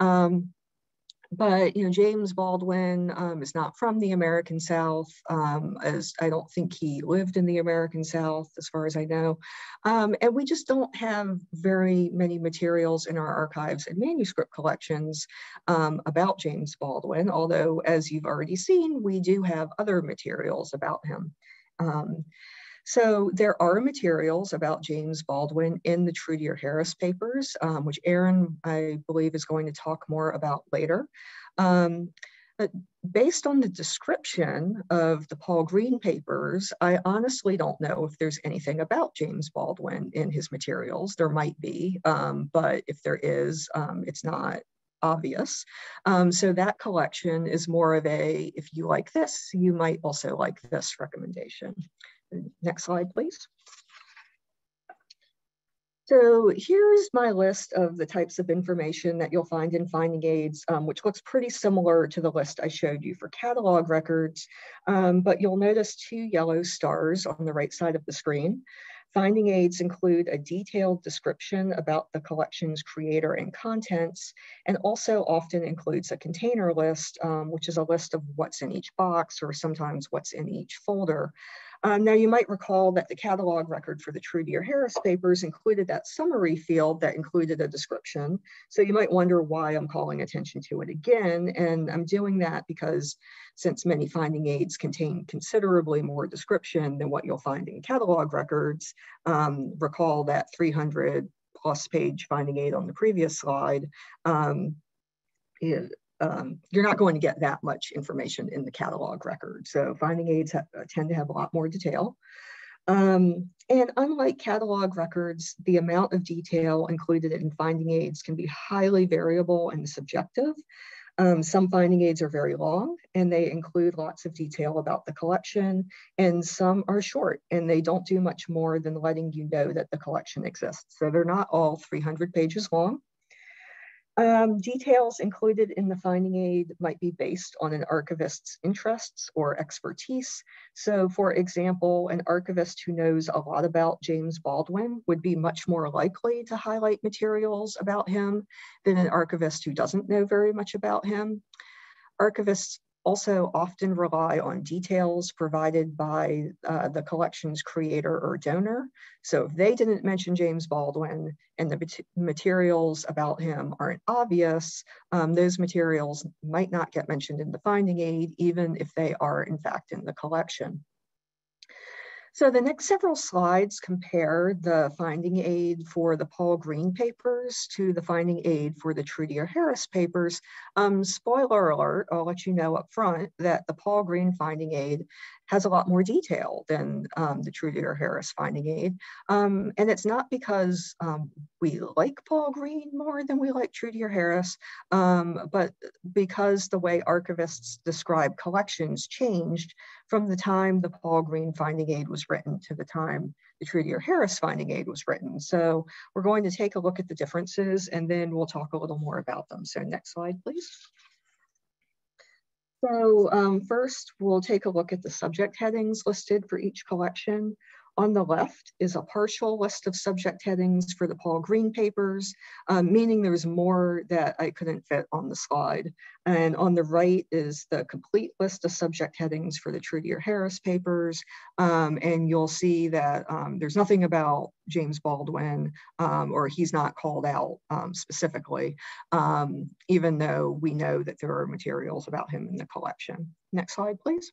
Um, but you know James Baldwin um, is not from the American South, um, as I don't think he lived in the American South, as far as I know, um, and we just don't have very many materials in our archives and manuscript collections um, about James Baldwin. Although, as you've already seen, we do have other materials about him. So there are materials about James Baldwin in the Trudier Harris papers, um, which Aaron, I believe, is going to talk more about later. Um, based on the description of the Paul Green papers, I honestly don't know if there's anything about James Baldwin in his materials. There might be, um, but if there is, um, it's not obvious. Um, so that collection is more of a, if you like this, you might also like this recommendation. Next slide, please. So here's my list of the types of information that you'll find in finding aids, um, which looks pretty similar to the list I showed you for catalog records, um, but you'll notice two yellow stars on the right side of the screen. Finding aids include a detailed description about the collection's creator and contents, and also often includes a container list, um, which is a list of what's in each box or sometimes what's in each folder. Um, now you might recall that the catalog record for the Trudier Harris papers included that summary field that included a description. So you might wonder why I'm calling attention to it again. And I'm doing that because since many finding aids contain considerably more description than what you'll find in catalog records, um, recall that 300 plus page finding aid on the previous slide um, um, you're not going to get that much information in the catalog record. So finding aids uh, tend to have a lot more detail. Um, and unlike catalog records, the amount of detail included in finding aids can be highly variable and subjective. Um, some finding aids are very long and they include lots of detail about the collection, and some are short and they don't do much more than letting you know that the collection exists. So they're not all 300 pages long. Um, details included in the finding aid might be based on an archivist's interests or expertise. So for example, an archivist who knows a lot about James Baldwin would be much more likely to highlight materials about him than an archivist who doesn't know very much about him. Archivists also often rely on details provided by uh, the collection's creator or donor. So if they didn't mention James Baldwin and the materials about him aren't obvious, um, those materials might not get mentioned in the finding aid, even if they are in fact in the collection. So the next several slides compare the finding aid for the Paul Green papers to the finding aid for the Trudier Harris papers. Um, spoiler alert, I'll let you know up front that the Paul Green finding aid has a lot more detail than um, the Trudier Harris finding aid. Um, and it's not because um, we like Paul Green more than we like Trudier Harris, um, but because the way archivists describe collections changed from the time the Paul Green finding aid was written to the time the Trudier Harris finding aid was written. So we're going to take a look at the differences and then we'll talk a little more about them. So next slide, please. So um, first, we'll take a look at the subject headings listed for each collection. On the left is a partial list of subject headings for the Paul Green papers, um, meaning there's more that I couldn't fit on the slide. And on the right is the complete list of subject headings for the Trudier Harris papers. Um, and you'll see that um, there's nothing about James Baldwin um, or he's not called out um, specifically, um, even though we know that there are materials about him in the collection. Next slide, please.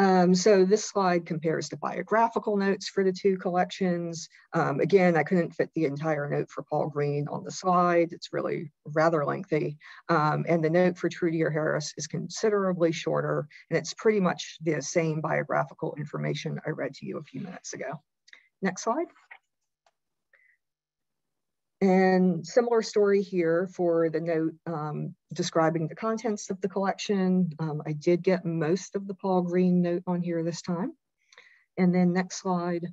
Um, so this slide compares the biographical notes for the two collections. Um, again, I couldn't fit the entire note for Paul Green on the slide. It's really rather lengthy. Um, and the note for Trudier Harris is considerably shorter, and it's pretty much the same biographical information I read to you a few minutes ago. Next slide. And similar story here for the note um, describing the contents of the collection. Um, I did get most of the Paul Green note on here this time. And then next slide.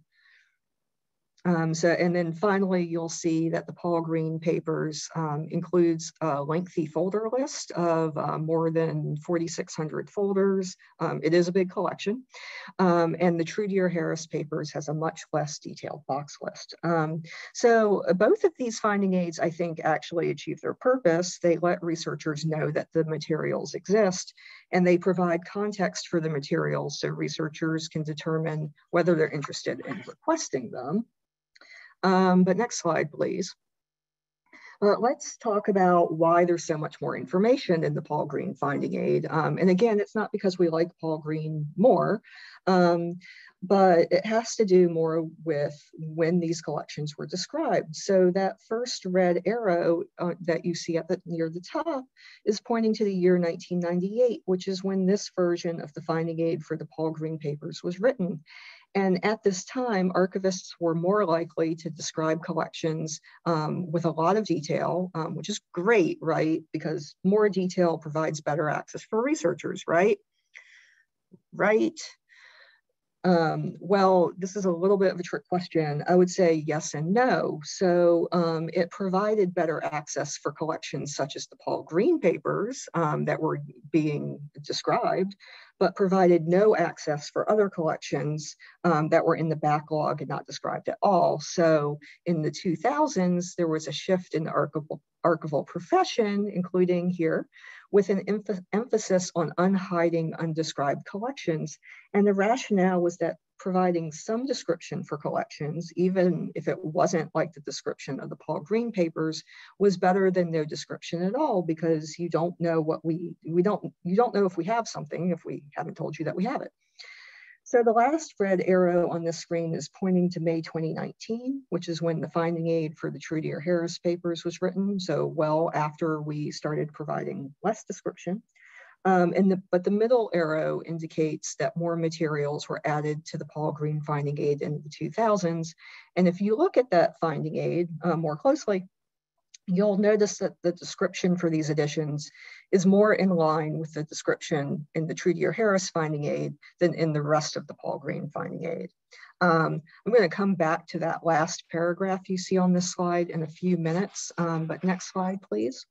Um, so, and then finally, you'll see that the Paul Green papers um, includes a lengthy folder list of uh, more than 4,600 folders. Um, it is a big collection. Um, and the Trudier Harris papers has a much less detailed box list. Um, so uh, both of these finding aids, I think, actually achieve their purpose. They let researchers know that the materials exist and they provide context for the materials so researchers can determine whether they're interested in requesting them. Um, but next slide, please. Uh, let's talk about why there's so much more information in the Paul Green finding aid. Um, and again, it's not because we like Paul Green more, um, but it has to do more with when these collections were described. So that first red arrow uh, that you see at the, near the top is pointing to the year 1998, which is when this version of the finding aid for the Paul Green papers was written. And at this time, archivists were more likely to describe collections um, with a lot of detail, um, which is great, right? Because more detail provides better access for researchers, right? Right? Um, well, this is a little bit of a trick question. I would say yes and no. So um, it provided better access for collections such as the Paul Green papers um, that were being described, but provided no access for other collections um, that were in the backlog and not described at all. So in the 2000s, there was a shift in the archival, archival profession, including here, with an emph emphasis on unhiding undescribed collections. And the rationale was that providing some description for collections, even if it wasn't like the description of the Paul Green papers, was better than no description at all because you don't know what we, we don't, you don't know if we have something if we haven't told you that we have it. So the last red arrow on the screen is pointing to May 2019, which is when the finding aid for the Trudier Harris papers was written. So well after we started providing less description. Um, and the, but the middle arrow indicates that more materials were added to the Paul Green finding aid in the 2000s. And if you look at that finding aid uh, more closely, you'll notice that the description for these editions is more in line with the description in the Trudier Harris finding aid than in the rest of the Paul Green finding aid. Um, I'm going to come back to that last paragraph you see on this slide in a few minutes, um, but next slide, please.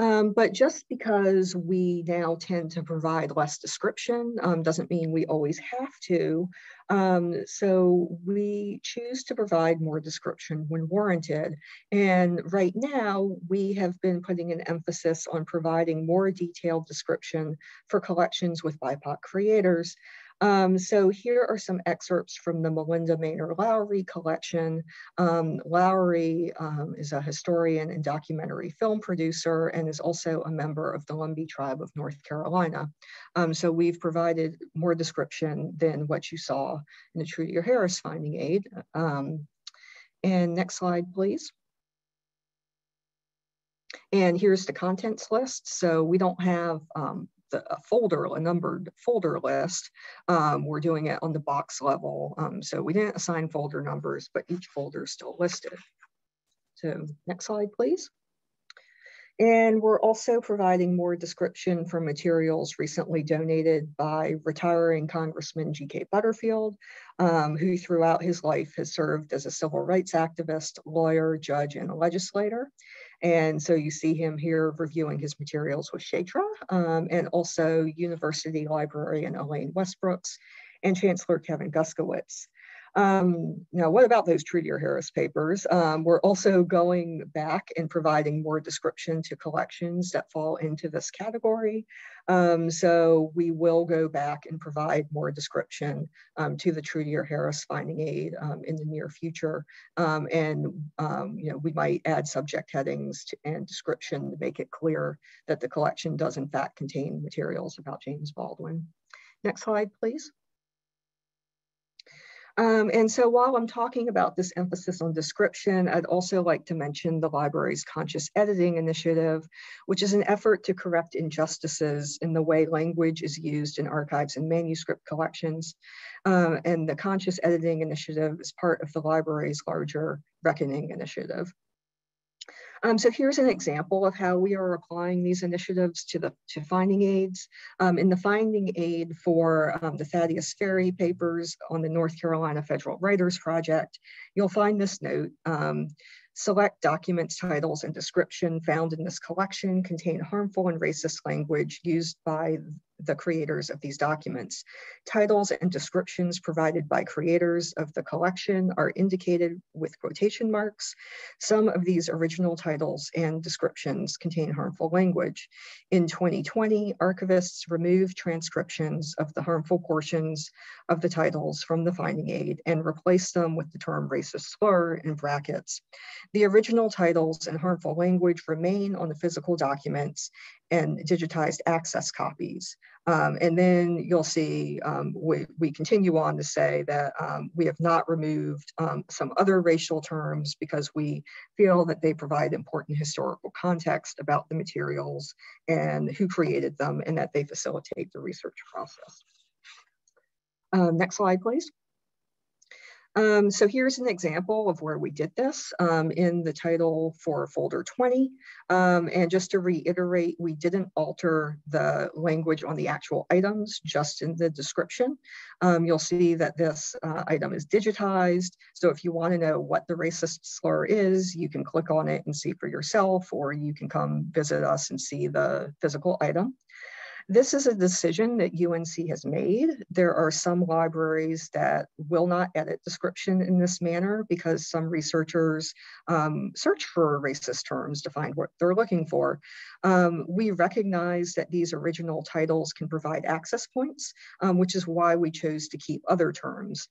Um, but just because we now tend to provide less description um, doesn't mean we always have to. Um, so we choose to provide more description when warranted. And right now we have been putting an emphasis on providing more detailed description for collections with BIPOC creators. Um, so here are some excerpts from the Malinda Maynor Lowery collection. Um, Lowery um, is a historian and documentary film producer and is also a member of the Lumbee tribe of North Carolina. Um, so we've provided more description than what you saw in the Trudier Harris finding aid. Um, and next slide, please. And here's the contents list. So we don't have um, a folder, a numbered folder list. Um, we're doing it on the box level. Um, so we didn't assign folder numbers, but each folder is still listed. So next slide, please. And we're also providing more description for materials recently donated by retiring Congressman G.K. Butterfield, um, who throughout his life has served as a civil rights activist, lawyer, judge, and a legislator. And so you see him here reviewing his materials with Chaitra um, and also University Librarian Elaine Westbrooks and Chancellor Kevin Guskiewicz. Um, now, what about those Trudier Harris papers? Um, we're also going back and providing more description to collections that fall into this category. Um, so we will go back and provide more description um, to the Trudier Harris finding aid um, in the near future. Um, and you know, we might add subject headings to, and description to make it clear that the collection does in fact contain materials about James Baldwin. Next slide, please. Um, and so while I'm talking about this emphasis on description, I'd also like to mention the library's Conscious Editing Initiative, which is an effort to correct injustices in the way language is used in archives and manuscript collections. Um, and the Conscious Editing Initiative is part of the library's larger Reckoning Initiative. Um, so here's an example of how we are applying these initiatives to the to finding aids. Um, in the finding aid for um, the Thaddeus Ferry papers on the North Carolina Federal Writers Project, you'll find this note. Um, select documents, titles, and description found in this collection contain harmful and racist language used by the creators of these documents. Titles and descriptions provided by creators of the collection are indicated with quotation marks. Some of these original titles and descriptions contain harmful language. In 2020, archivists removed transcriptions of the harmful portions of the titles from the finding aid and replaced them with the term racist slur in brackets. The original titles and harmful language remain on the physical documents and digitized access copies. Um, and then you'll see um, we, we continue on to say that um, we have not removed um, some other racial terms because we feel that they provide important historical context about the materials and who created them and that they facilitate the research process. Um, next slide, please. Um, so here's an example of where we did this um, in the title for folder 20. Um, and just to reiterate, we didn't alter the language on the actual items, just in the description. Um, you'll see that this uh, item is digitized. So if you wanna know what the racist slur is, you can click on it and see for yourself, or you can come visit us and see the physical item. This is a decision that UNC has made. There are some libraries that will not edit description in this manner because some researchers um, search for racist terms to find what they're looking for. Um, we recognize that these original titles can provide access points, um, which is why we chose to keep other terms.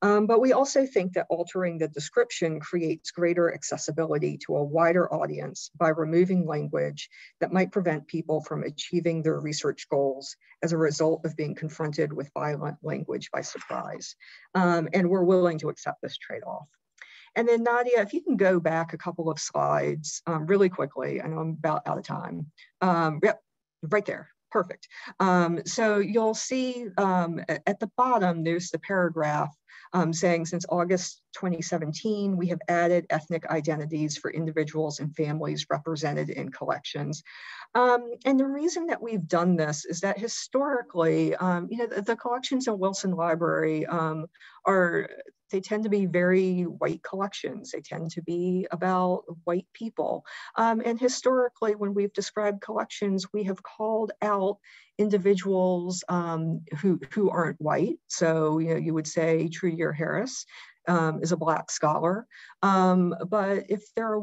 Um, but we also think that altering the description creates greater accessibility to a wider audience by removing language that might prevent people from achieving their research research goals as a result of being confronted with violent language by surprise. Um, and we're willing to accept this trade-off. And then Nadia, if you can go back a couple of slides um, really quickly, I know I'm about out of time. Um, yep, right there, perfect. Um, so you'll see um, at the bottom, there's the paragraph um, saying since August 2017, we have added ethnic identities for individuals and families represented in collections. Um, and the reason that we've done this is that historically, um, you know, the, the, collections in Wilson Library um, are they tend to be very white collections. They tend to be about white people. Um, and historically, when we've described collections, we have called out individuals um, who, who aren't white. So, you know, you would say Trudier Harris um, is a black scholar. Um, but if they're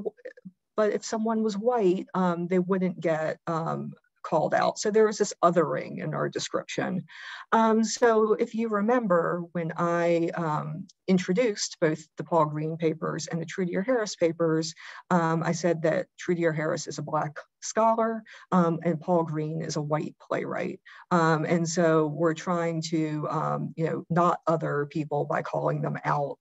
but if someone was white, um, they wouldn't get um, called out. So there was this othering in our description. Um, so if you remember when I um, introduced both the Paul Green papers and the Trudier Harris papers, um, I said that Trudier Harris is a Black scholar um, and Paul Green is a white playwright. Um, and so we're trying to, um, you know, not other people by calling them out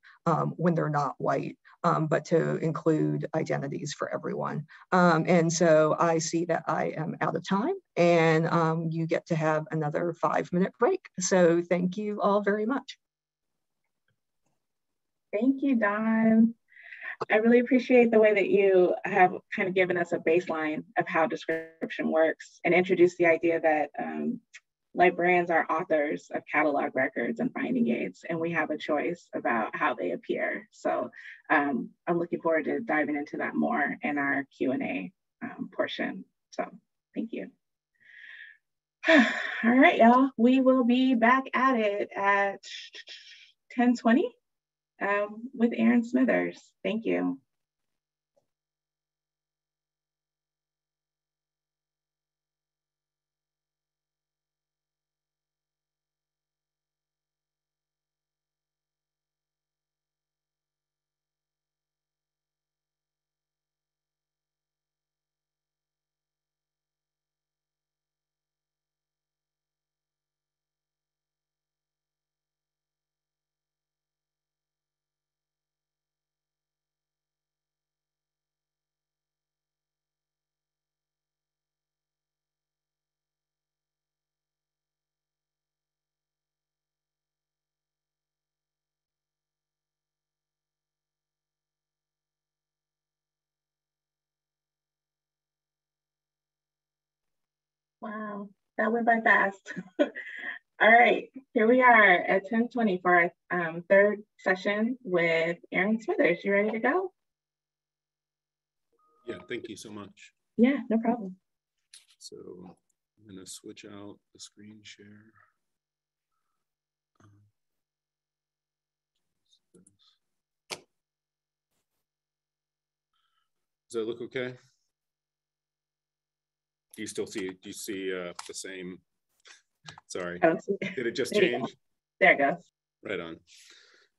when they're not white um, but to include identities for everyone. Um, and so I see that I am out of time and um, you get to have another five minute break. So thank you all very much. Thank you, Dawne. I really appreciate the way that you have kind of given us a baseline of how description works and introduced the idea that um, librarians are authors of catalog records and finding aids, and we have a choice about how they appear. So um, I'm looking forward to diving into that more in our Q&A um, portion. So thank you. All right, y'all, we will be back at it at 1020 um, with Aaron Smithers. Thank you. Wow, that went by fast. All right, here we are at 1020 for our um, third session with Aaron Smithers. You ready to go? Yeah, thank you so much. Yeah, no problem. So I'm gonna switch out the screen share. Um, does that look okay? Do you still see, do you see uh, the same? Sorry, did it just change? There it goes. Right on.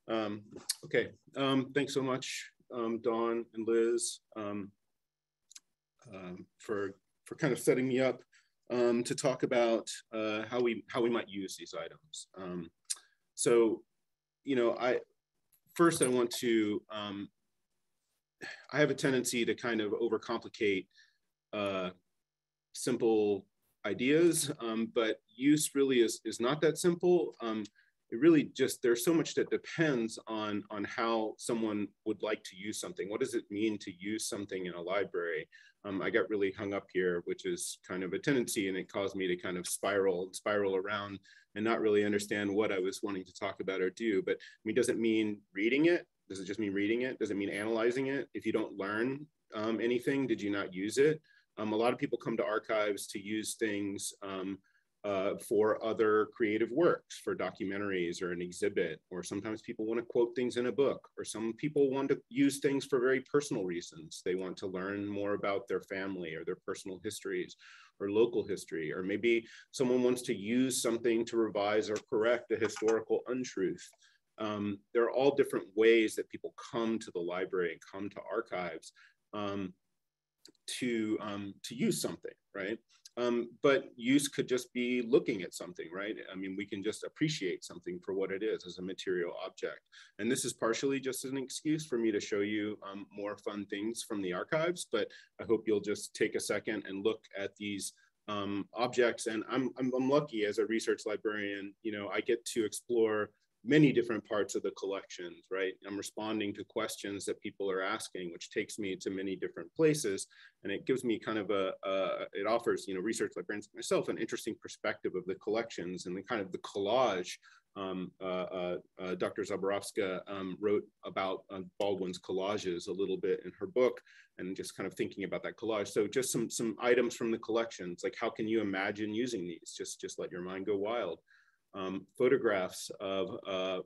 Um, okay, um, thanks so much, um, Dawne and Liz, um, um, for for kind of setting me up um, to talk about uh, how we how we might use these items. Um, so, you know, I first I want to um, I have a tendency to kind of overcomplicate uh, simple ideas, um, but use really is, is not that simple. Um, it really just, there's so much that depends on, on how someone would like to use something. What does it mean to use something in a library? Um, I got really hung up here, which is kind of a tendency and it caused me to kind of spiral, spiral around and not really understand what I was wanting to talk about or do. But I mean, does it mean reading it? Does it just mean reading it? Does it mean analyzing it? If you don't learn um, anything, did you not use it? Um, a lot of people come to archives to use things um, uh, for other creative works, for documentaries or an exhibit, or sometimes people want to quote things in a book, or some people want to use things for very personal reasons. They want to learn more about their family or their personal histories or local history, or maybe someone wants to use something to revise or correct a historical untruth. Um, there are all different ways that people come to the library and come to archives. Um, to um, to use something, right? Um, but use could just be looking at something, right? I mean, we can just appreciate something for what it is as a material object. And this is partially just an excuse for me to show you um, more fun things from the archives, but I hope you'll just take a second and look at these um, objects. And I'm, I'm, I'm lucky as a research librarian, you know, I get to explore many different parts of the collections, right? I'm responding to questions that people are asking, which takes me to many different places. And it gives me kind of a, it offers, you know, research librarians like myself, an interesting perspective of the collections and the kind of the collage. Um, uh, uh, uh Dr. Zaborowska um, wrote about uh, Baldwin's collages a little bit in her book and just kind of thinking about that collage. So just some, some items from the collections, like how can you imagine using these? Just, just let your mind go wild um, photographs of uh,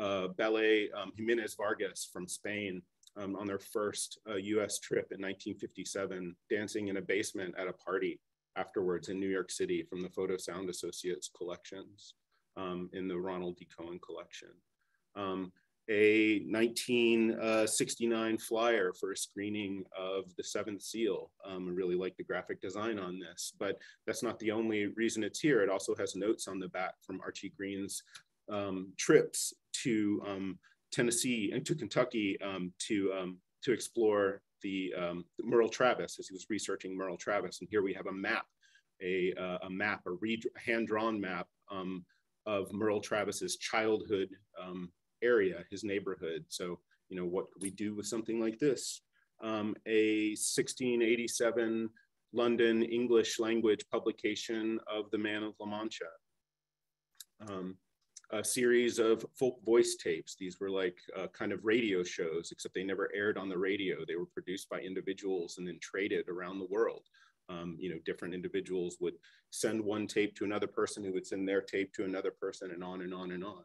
uh, ballet um, Jimenez Vargas from Spain um, on their first uh, US trip in 1957, dancing in a basement at a party afterwards in New York City from the Photo Sound Associates collections um, in the Ronald D. Cohen collection. Um, a 1969 flyer for a screening of The Seventh Seal. Um, I really like the graphic design on this, but that's not the only reason it's here. It also has notes on the back from Archie Green's um, trips to um, Tennessee and to Kentucky um, to, um, to explore the um, Merle Travis as he was researching Merle Travis. And here we have a map, a, uh, a map, a hand-drawn map of Merle Travis's childhood um, area, his neighborhood. So, you know, what could we do with something like this? Um, a 1687 London English language publication of The Man of La Mancha. Um, a series of folk voice tapes. These were like uh, kind of radio shows, except they never aired on the radio. They were produced by individuals and then traded around the world. Um, you know, different individuals would send one tape to another person who would send their tape to another person and on and on and on.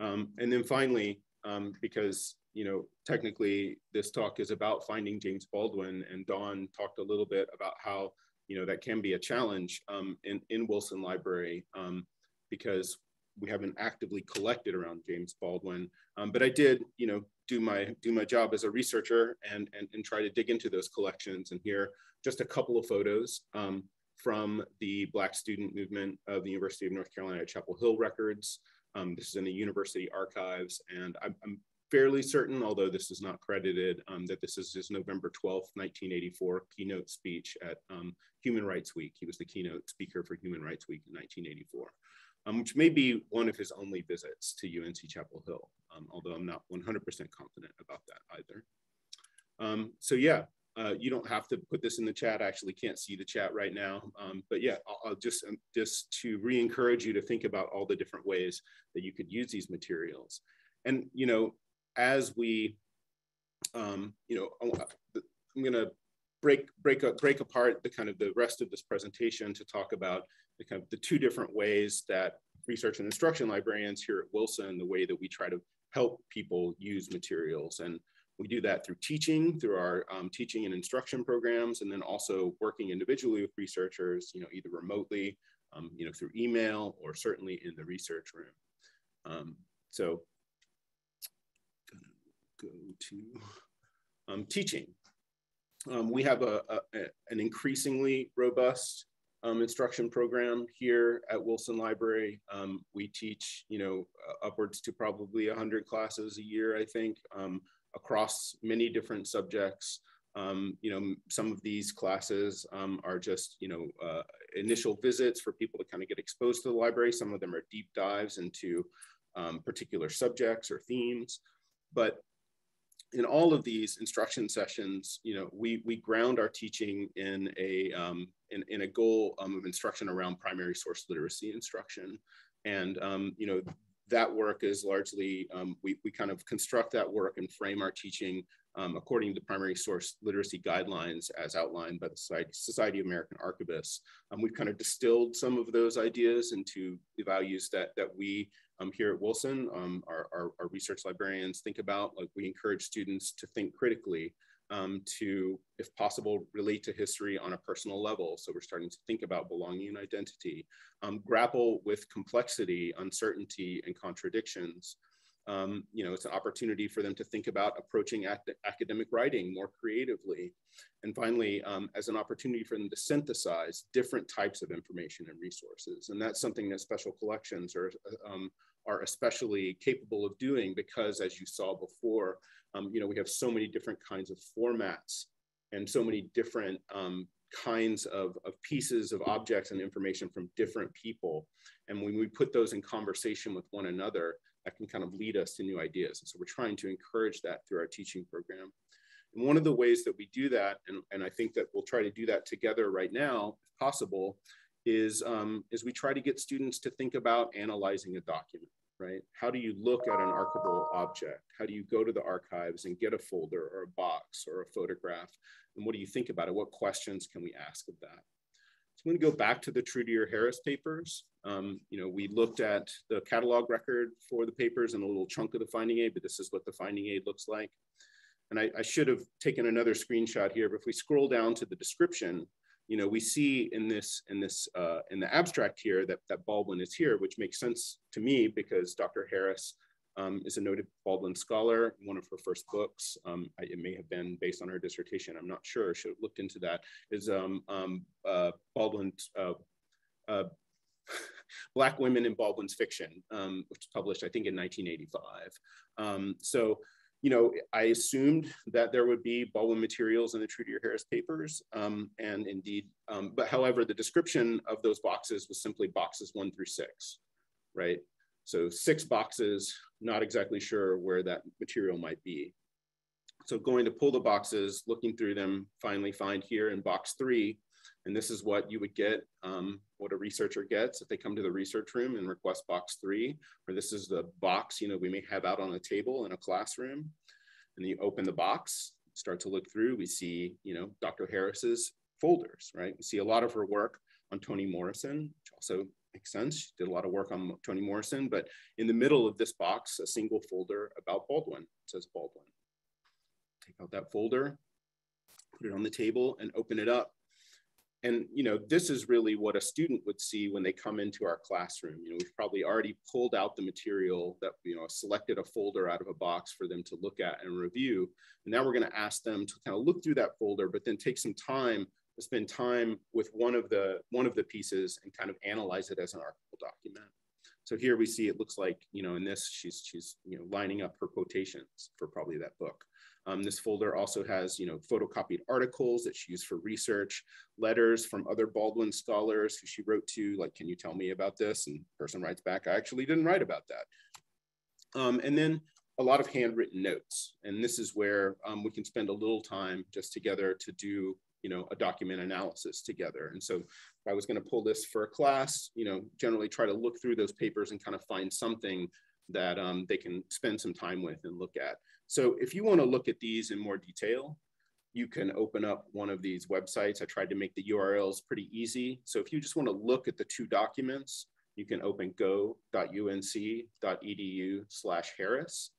Um, and then finally, um, because you know technically this talk is about finding James Baldwin, and Dawne talked a little bit about how you know that can be a challenge um, in in Wilson Library um, because we haven't actively collected around James Baldwin. Um, but I did, you know, do my do my job as a researcher and and, and try to dig into those collections. And here, just a couple of photos um, from the Black student movement of the University of North Carolina at Chapel Hill records. Um, this is in the university archives, and I'm, I'm fairly certain, although this is not credited, um, that this is his November 12, 1984 keynote speech at um, Human Rights Week. He was the keynote speaker for Human Rights Week in 1984, um, which may be one of his only visits to UNC Chapel Hill, um, although I'm not 100% confident about that either. Um, so yeah, uh, you don't have to put this in the chat. I actually can't see the chat right now. Um, but yeah, I'll, I'll just, um, just to re-encourage you to think about all the different ways that you could use these materials. And, you know, as we, um, you know, I'm gonna break, break, up, break apart the kind of the rest of this presentation to talk about the kind of the two different ways that research and instruction librarians here at Wilson, the way that we try to help people use materials. And we do that through teaching, through our um, teaching and instruction programs, and then also working individually with researchers, you know, either remotely, um, you know, through email or certainly in the research room. Um, so, go to um, teaching. Um, we have a, a, an increasingly robust um, instruction program here at Wilson Library. We teach, you know, uh, upwards to probably 100 classes a year, I think. Across many different subjects. Um, you know, some of these classes um, are just, you know, uh, initial visits for people to kind of get exposed to the library. Some of them are deep dives into um, particular subjects or themes. But in all of these instruction sessions, you know, we, we ground our teaching in a, um, in, in a goal um, of instruction around primary source literacy instruction. And, um, you know, that work is largely, um, we, we kind of construct that work and frame our teaching um, according to the primary source literacy guidelines as outlined by the Society, of American Archivists. Um, we've kind of distilled some of those ideas into the values that, that we um, here at Wilson, um, our, our, our, research librarians think about. Like we encourage students to think critically um, to, if possible, relate to history on a personal level. So we're starting to think about belonging and identity, um, grapple with complexity, uncertainty, and contradictions. Um, you know, it's an opportunity for them to think about approaching academic writing more creatively. And finally, um, as an opportunity for them to synthesize different types of information and resources. And that's something that special collections are, um, are especially capable of doing because as you saw before, um, you know, we have so many different kinds of formats and so many different um, kinds of, of pieces of objects and information from different people. And when we put those in conversation with one another, that can kind of lead us to new ideas. And so we're trying to encourage that through our teaching program. And one of the ways that we do that, and, and I think that we'll try to do that together right now, if possible, is, um, is we try to get students to think about analyzing a document, right? How do you look at an archival object? How do you go to the archives and get a folder or a box or a photograph? And what do you think about it? What questions can we ask of that? So I'm to go back to the Trudier Harris papers. Um, you know, we looked at the catalog record for the papers and a little chunk of the finding aid, but this is what the finding aid looks like. And I, I should have taken another screenshot here, but if we scroll down to the description, you know, we see in this in this uh, in the abstract here that that Baldwin is here, which makes sense to me because Dr. Harris um, is a noted Baldwin scholar. One of her first books, um, I, it may have been based on her dissertation. I'm not sure. Should have looked into that. Is um, um uh. Uh, uh, Black Women in Baldwin's Fiction, um, which was published, I think, in 1985. Um, so you know, I assumed that there would be Baldwin materials in the Trudier Harris papers, um, and indeed, um, but however, the description of those boxes was simply boxes one through six, right? So six boxes, not exactly sure where that material might be. So going to pull the boxes, looking through them, finally find here in box three, and this is what you would get, um, what a researcher gets if they come to the research room and request box three, or this is the box, you know, we may have out on a table in a classroom. And you open the box, start to look through, we see, you know, Dr. Harris's folders, right? We see a lot of her work on Toni Morrison, which also makes sense. She did a lot of work on Toni Morrison, but in the middle of this box, a single folder about Baldwin, it says Baldwin. Take out that folder, put it on the table and open it up and you know this is really what a student would see when they come into our classroom. You know we've probably already pulled out the material that you know selected a folder out of a box for them to look at and review. And now we're going to ask them to kind of look through that folder but then take some time to spend time with one of the one of the pieces and kind of analyze it as an archival document. So here we see it looks like you know in this she's she's you know lining up her quotations for probably that book um, this folder also has, you know, photocopied articles that she used for research, letters from other Baldwin scholars who she wrote to, like, can you tell me about this? And person writes back, I actually didn't write about that. Um, and then a lot of handwritten notes. And this is where um, we can spend a little time just together to do, you know, a document analysis together. And so if I was gonna pull this for a class, you know, generally try to look through those papers and kind of find something that um, they can spend some time with and look at. So if you want to look at these in more detail, you can open up one of these websites. I tried to make the URLs pretty easy. So if you just want to look at the two documents, you can open go.unc.edu slash Harris.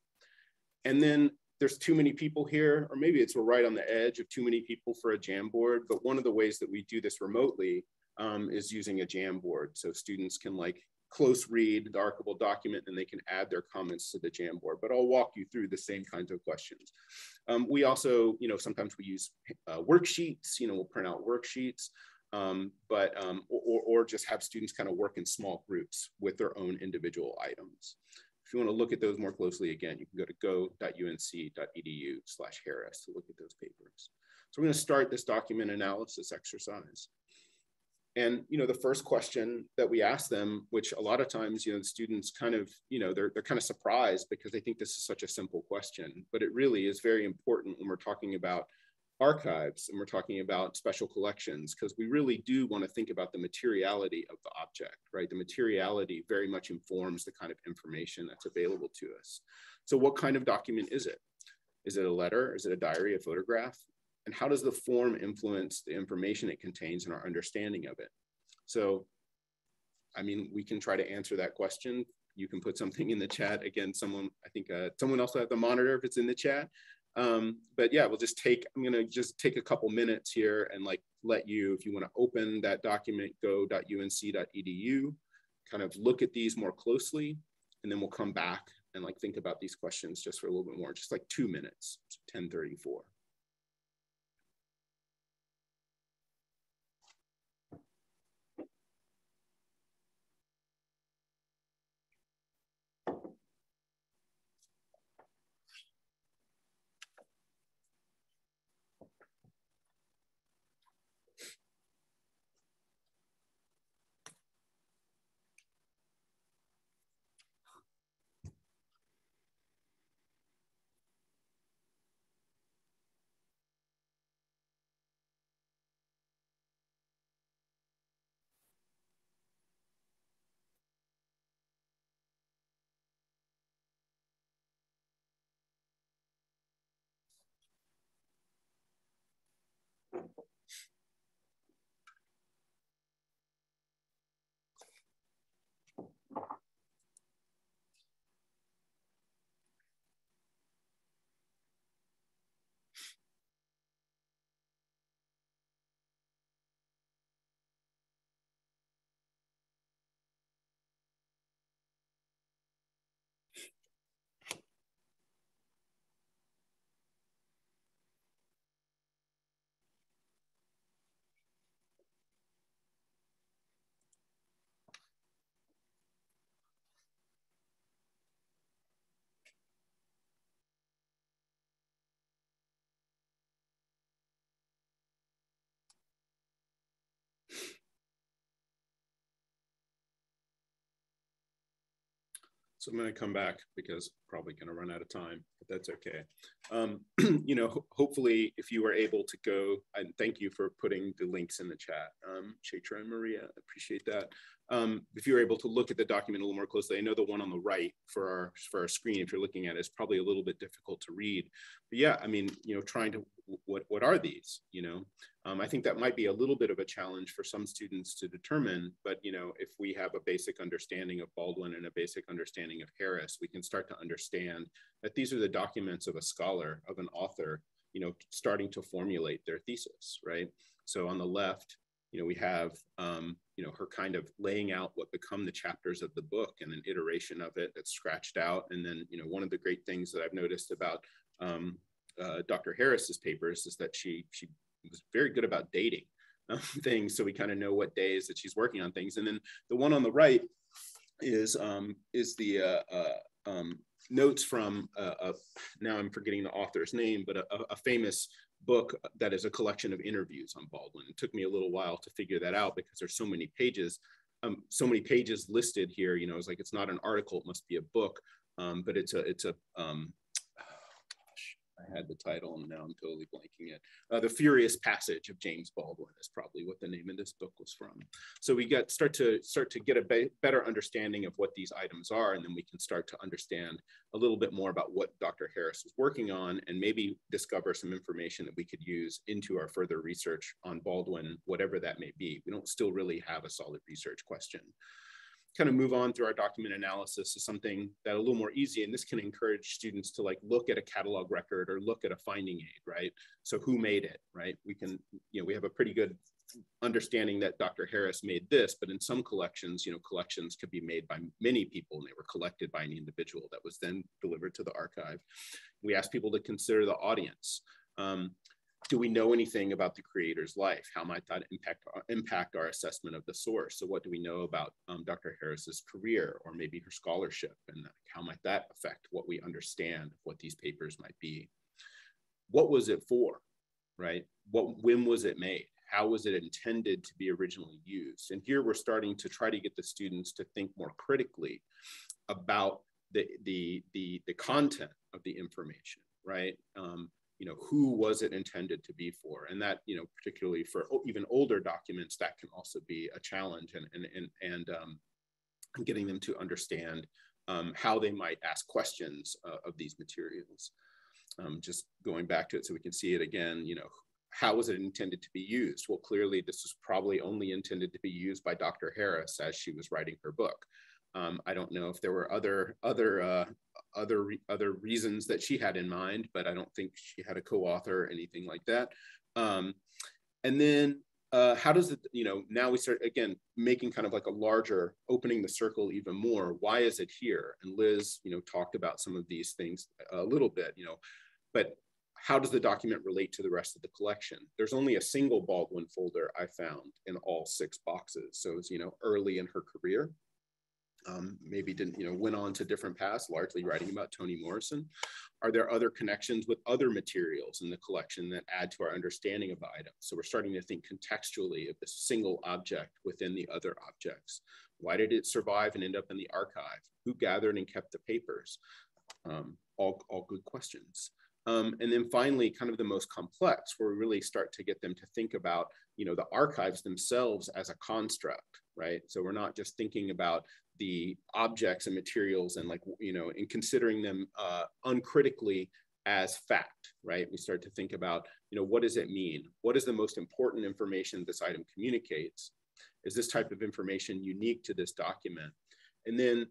And then there's too many people here, or maybe it's we're right on the edge of too many people for a Jamboard. But one of the ways that we do this remotely um, is using a Jamboard. So students can like close read the archival document and they can add their comments to the Jamboard. But I'll walk you through the same kinds of questions. Um, we also, you know, sometimes we use uh, worksheets, you know, we'll print out worksheets, um, but, um, or, or just have students kind of work in small groups with their own individual items. If you want to look at those more closely, again, you can go to go.unc.edu slash Harris to look at those papers. So we're going to start this document analysis exercise. And you know, the first question that we ask them, which a lot of times, you know, the students kind of, you know, they're they're kind of surprised because they think this is such a simple question, but it really is very important when we're talking about archives and we're talking about special collections because we really do want to think about the materiality of the object, right? The materiality very much informs the kind of information that's available to us. So what kind of document is it? Is it a letter? Is it a diary, a photograph? And how does the form influence the information it contains and our understanding of it? So, I mean, we can try to answer that question. You can put something in the chat. Again, someone, I think uh, someone else have the monitor if it's in the chat. Um, but yeah, we'll just take, I'm gonna just take a couple minutes here and like let you, if you wanna open that document, go.unc.edu, kind of look at these more closely, and then we'll come back and like think about these questions just for a little bit more, just like two minutes, 1034. So I'm going to come back because I'm probably going to run out of time, but that's okay. Um, you know, ho hopefully if you were able to go, and thank you for putting the links in the chat, um, Chaitra and Maria, appreciate that. Um, if you're able to look at the document a little more closely, I know the one on the right for our, for our screen, if you're looking at it, is probably a little bit difficult to read. But yeah, I mean, you know, trying to, what, what are these, you know? Um, I think that might be a little bit of a challenge for some students to determine, but you know, if we have a basic understanding of Baldwin and a basic understanding of Harris, we can start to understand that these are the documents of a scholar, of an author, you know, starting to formulate their thesis, right? So on the left, you know, we have, um, you know, her kind of laying out what become the chapters of the book and an iteration of it that's scratched out. And then, you know, one of the great things that I've noticed about um, uh, Dr. Harris's papers is that she she was very good about dating um, things, so we kind of know what days that she's working on things. And then the one on the right is um, is the uh, uh, um, notes from a, now I'm forgetting the author's name, but a, a famous book that is a collection of interviews on Baldwin. It took me a little while to figure that out because there's so many pages, um, so many pages listed here. You know, it's like it's not an article; it must be a book. Um, but it's a it's a um, I had the title and now I'm totally blanking it. Uh, the Furious Passage of James Baldwin is probably what the name of this book was from. So we get start to start to get a be better understanding of what these items are, and then we can start to understand a little bit more about what Dr. Harris was working on, and maybe discover some information that we could use into our further research on Baldwin, whatever that may be. We don't still really have a solid research question kind of move on through our document analysis to something that a little more easy. And this can encourage students to like look at a catalog record or look at a finding aid, right? So who made it, right? We can, you know, we have a pretty good understanding that Dr. Harris made this, but in some collections, you know, collections could be made by many people and they were collected by an individual that was then delivered to the archive. We ask people to consider the audience. Um, do we know anything about the creator's life? How might that impact our, impact our assessment of the source? So what do we know about um, Dr. Harris's career or maybe her scholarship and how might that affect what we understand what these papers might be? What was it for, right? What, when was it made? How was it intended to be originally used? And here we're starting to try to get the students to think more critically about the, the, the, the content of the information, right? Um, you know, who was it intended to be for? And that, you know, particularly for even older documents, that can also be a challenge and, and, and, and um, getting them to understand um, how they might ask questions uh, of these materials. Um, just going back to it so we can see it again, you know, how was it intended to be used? Well, clearly this was probably only intended to be used by Dr. Harris as she was writing her book. Um, I don't know if there were other other uh, other other reasons that she had in mind, but I don't think she had a co-author or anything like that. Um, and then uh, how does it, you know, now we start again making kind of like a larger, opening the circle even more. Why is it here? And Liz, you know, talked about some of these things a little bit, you know, but how does the document relate to the rest of the collection? There's only a single Baldwin folder I found in all six boxes. So it's, you know, early in her career um, maybe didn't, you know, went on to different paths, largely writing about Toni Morrison? Are there other connections with other materials in the collection that add to our understanding of the item? So we're starting to think contextually of this single object within the other objects. Why did it survive and end up in the archive? Who gathered and kept the papers? Um, all, all good questions. Um, and then finally, kind of the most complex, where we really start to get them to think about, you know, the archives themselves as a construct, right? So we're not just thinking about the objects and materials and like, you know, and considering them uh, uncritically as fact, right? We start to think about, you know, what does it mean? What is the most important information this item communicates? Is this type of information unique to this document? And then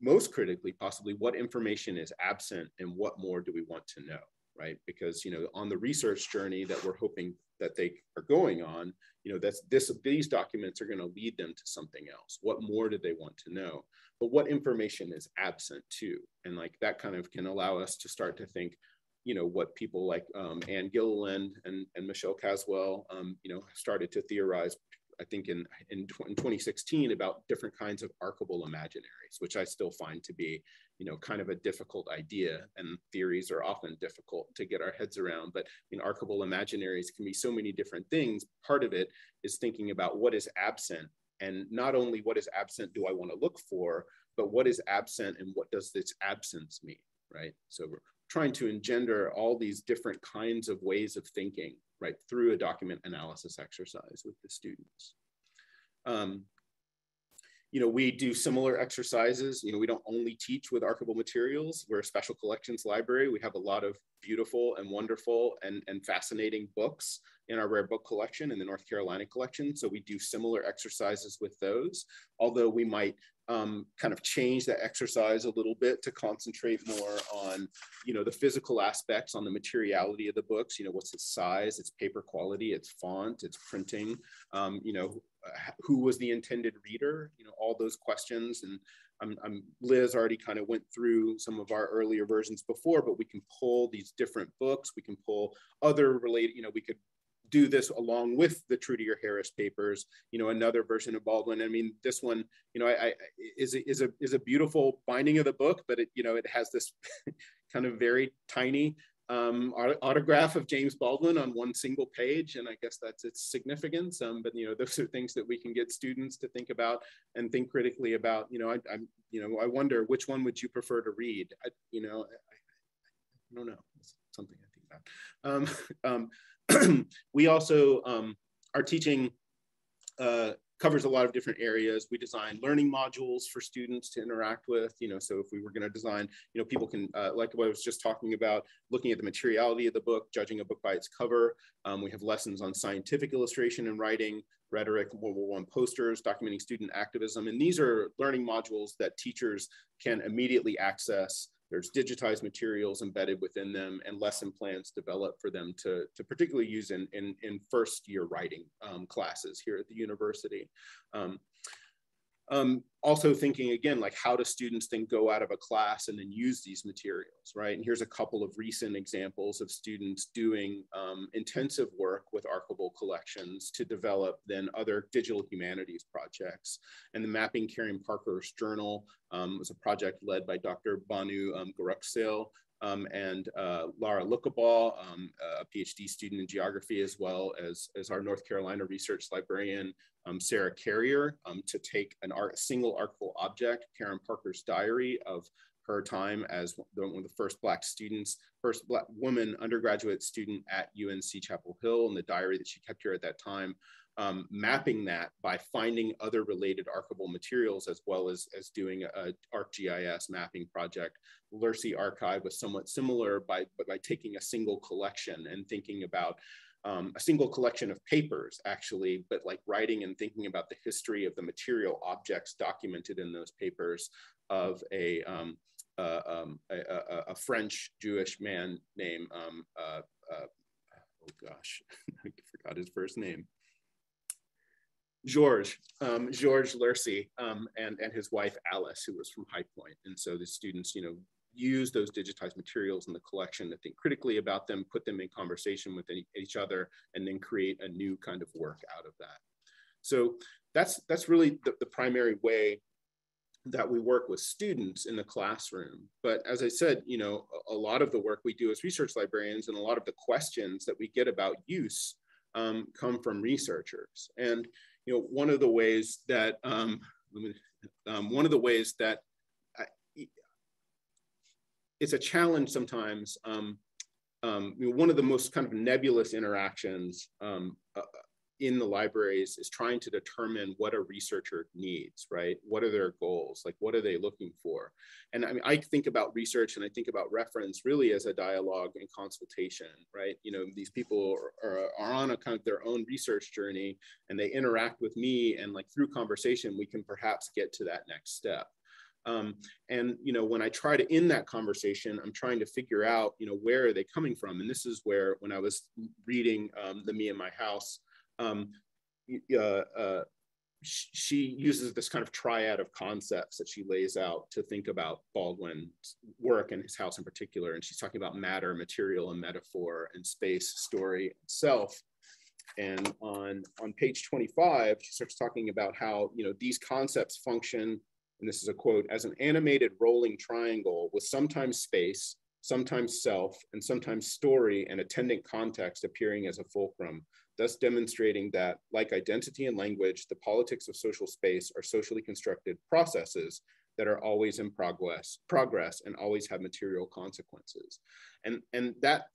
most critically, possibly what information is absent and what more do we want to know? Right? Because you know, on the research journey that we're hoping that they are going on, you know, that's this these documents are going to lead them to something else. What more do they want to know? But what information is absent too? And like that kind of can allow us to start to think, you know, what people like um, Anne Gilliland and, and Michelle Caswell, um, you know, started to theorize I think in, in, in 2016 about different kinds of archival imaginaries, which I still find to be, you know, kind of a difficult idea. And theories are often difficult to get our heads around. But in archival imaginaries can be so many different things. Part of it is thinking about what is absent And not only what is absent do I want to look for, but what is absent and what does this absence mean, right? So we're trying to engender all these different kinds of ways of thinking, right, through a document analysis exercise with the students. Um, you know, we do similar exercises. You know, we don't only teach with archival materials. We're a special collections library. We have a lot of beautiful and wonderful and, and fascinating books in our rare book collection in the North Carolina collection. So we do similar exercises with those, although we might um, kind of change that exercise a little bit to concentrate more on, you know, the physical aspects, on the materiality of the books. You know, what's its size, its paper quality, its font, its printing. Um, you know, who was the intended reader? You know, all those questions. And I'm, I'm, Liz already kind of went through some of our earlier versions before, but we can pull these different books. We can pull other related. You know, we could do this along with the Trudier Harris papers, you know, another version of Baldwin. I mean, this one, you know, I, I is, a, is a is a beautiful binding of the book, but it, you know, it has this kind of very tiny um, autograph of James Baldwin on one single page, and I guess that's its significance. Um, but you know, those are things that we can get students to think about and think critically about. You know, I, am you know, I wonder which one would you prefer to read? I, you know, I, I don't know. It's something I about. Um, um we also um, are teaching uh, covers a lot of different areas. We design learning modules for students to interact with, you know, so if we were gonna design, you know, people can, uh, like what I was just talking about, looking at the materiality of the book, judging a book by its cover. Um, we have lessons on scientific illustration and writing, rhetoric, World War I posters, documenting student activism. And these are learning modules that teachers can immediately access there's digitized materials embedded within them and lesson plans developed for them to, to particularly use in, in, in first year writing um, classes here at the university. Um, um, also thinking again, like how do students then go out of a class and then use these materials, right? And here's a couple of recent examples of students doing um, intensive work with archival collections to develop then other digital humanities projects. And the Mapping Karen Parker's Journal um, was a project led by Dr. Banu um, um, and uh, Lara Lookaball, um, a PhD student in geography, as well as, as our North Carolina research librarian, um, Sarah Carrier, um, to take an art, single archival object, Karen Parker's diary of her time as one of the first Black students, first Black woman undergraduate student at UNC Chapel Hill, and the diary that she kept here at that time, um, mapping that by finding other related archival materials as well as, as doing a, ArcGIS mapping project. LURC archive was somewhat similar by, by taking a single collection and thinking about um, a single collection of papers actually, but like writing and thinking about the history of the material objects documented in those papers of a, um, uh, um, a, a, a, French Jewish man named, um, uh, uh, oh gosh, I forgot his first name. George, um, George Lurcy, um, and, and his wife Alice, who was from High Point. And so the students, you know, use those digitized materials in the collection to think critically about them, put them in conversation with each other, and then create a new kind of work out of that. So that's, that's really the, the primary way that we work with students in the classroom. But as I said, you know, a, a, lot of the work we do as research librarians and a lot of the questions that we get about use um, come from researchers. And, you know, one of the ways that, um, um, one of the ways that it's a challenge sometimes. Um, um, you know, one of the most kind of nebulous interactions uh, in the libraries is trying to determine what a researcher needs, right? What are their goals? Like, what are they looking for? And I mean, I think about research and I think about reference really as a dialogue and consultation, right? You know, these people are, are, on a kind of their own research journey and they interact with me and like through conversation, we can perhaps get to that next step. Um, and you know, when I try to end that conversation, I'm trying to figure out, you know, where are they coming from? And this is where, when I was reading um, the Me and My House, um, uh, uh, she uses this kind of triad of concepts that she lays out to think about Baldwin's work and his house in particular. And she's talking about matter, material, and metaphor, and space, story, self. And on, on page 25, she starts talking about how you know these concepts function and this is a quote, as an animated rolling triangle with sometimes space, sometimes self, and sometimes story and attendant context appearing as a fulcrum. Thus demonstrating that, like identity and language, the politics of social space are socially constructed processes that are always in progress, progress and always have material consequences. And, and that,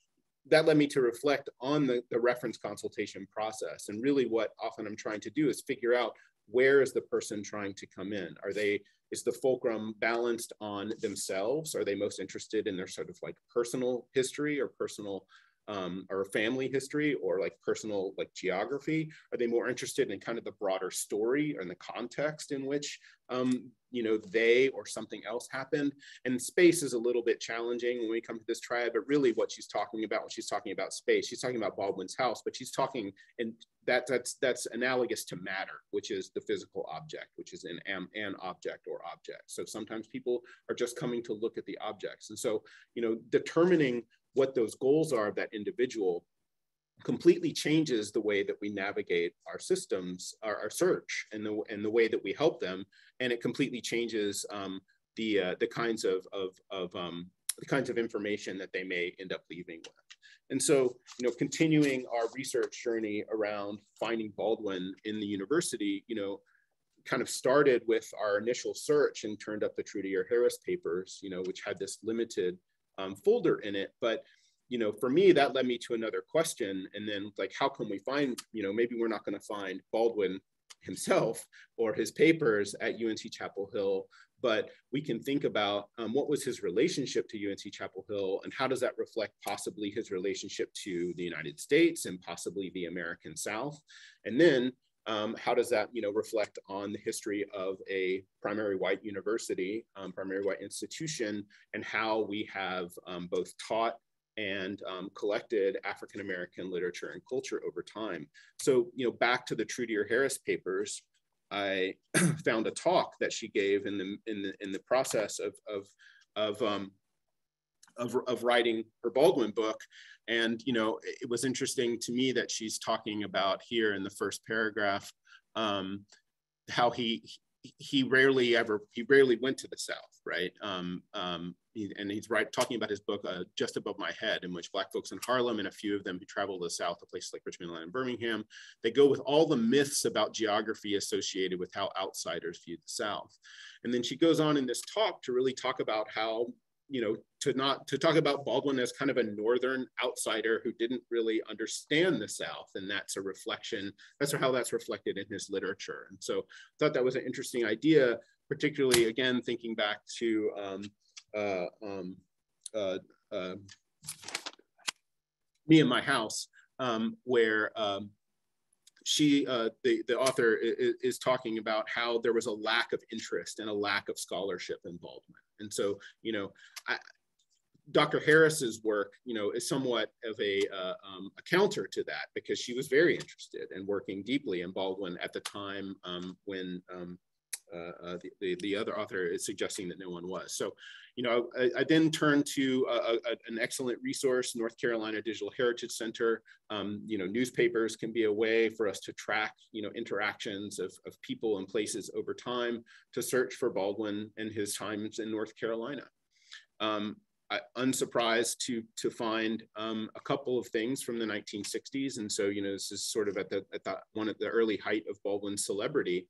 that led me to reflect on the, the reference consultation process. And really what often I'm trying to do is figure out where is the person trying to come in? Are they, is the fulcrum balanced on themselves? Are they most interested in their sort of like personal history or personal um, or family history or like personal like geography? Are they more interested in kind of the broader story and the context in which um, you know they or something else happened? And space is a little bit challenging when we come to this triad, but really what she's talking about when she's talking about space, she's talking about Baldwin's house, but she's talking and that that's that's analogous to matter, which is the physical object, which is an an object or object. So sometimes people are just coming to look at the objects, and so you know determining what those goals are of that individual completely changes the way that we navigate our systems, our, our search, and the and the way that we help them, and it completely changes um, the uh, the kinds of of, of um, the kinds of information that they may end up leaving with. And so, you know, continuing our research journey around finding Baldwin in the university, you know, kind of started with our initial search and turned up the Trudier Harris papers, you know, which had this limited um, folder in it. But you know, for me, that led me to another question. And then like, how can we find, you know, maybe we're not going to find Baldwin himself or his papers at UNC Chapel Hill, but we can think about um, what was his relationship to UNC Chapel Hill and how does that reflect possibly his relationship to the United States and possibly the American South. And then um, how does that you know reflect on the history of a primary white university um, primary white institution and how we have um, both taught and um, collected African American literature and culture over time. So you know back to the Trudier Harris papers, I found a talk that she gave in the in the in the process of of of um, of, of writing her Baldwin book. And, you know, it was interesting to me that she's talking about here in the first paragraph, um, how he, he rarely ever, he rarely went to the South, right? Um, um, and he's right talking about his book, uh, Just Above My Head, in which Black folks in Harlem and a few of them who travel to the South, to places like Richmond and Birmingham, they go with all the myths about geography associated with how outsiders view the South. And then she goes on in this talk to really talk about how you know, to not to talk about Baldwin as kind of a northern outsider who didn't really understand the South, and that's a reflection. That's how that's reflected in his literature. And so, I thought that was an interesting idea, particularly again thinking back to um, uh, um, uh, uh, me and my house, um, where um, she, uh, the, the author is, is, talking about how there was a lack of interest and a lack of scholarship involvement. And so, you know, I, Dr. Harris's work, you know, is somewhat of a, uh, um, a, counter to that because she was very interested and in working deeply in Baldwin at the time um, when um, uh, uh, the, the, the, other author is suggesting that no one was. So, you know, I, I then turned to a, a, an excellent resource, North Carolina Digital Heritage Center. Um, you know, newspapers can be a way for us to track, you know, interactions of, of people and places over time to search for Baldwin and his times in North Carolina. Um, I, unsurprised to to find um, a couple of things from the 1960s, and so you know this is sort of at the at the one at the early height of Baldwin's celebrity.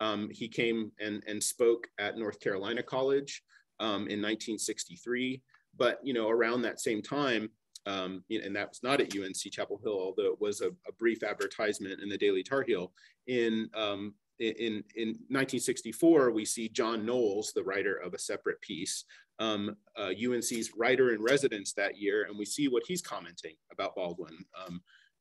Um, he came and, and spoke at North Carolina College um, in 1963. But you know, around that same time, um, and that was not at UNC Chapel Hill, although it was a, a brief advertisement in the Daily Tar Heel. In, um, in, in 1964, we see John Knowles, the writer of A Separate Peace, um, uh, UNC's writer in residence that year, and we see what he's commenting about Baldwin.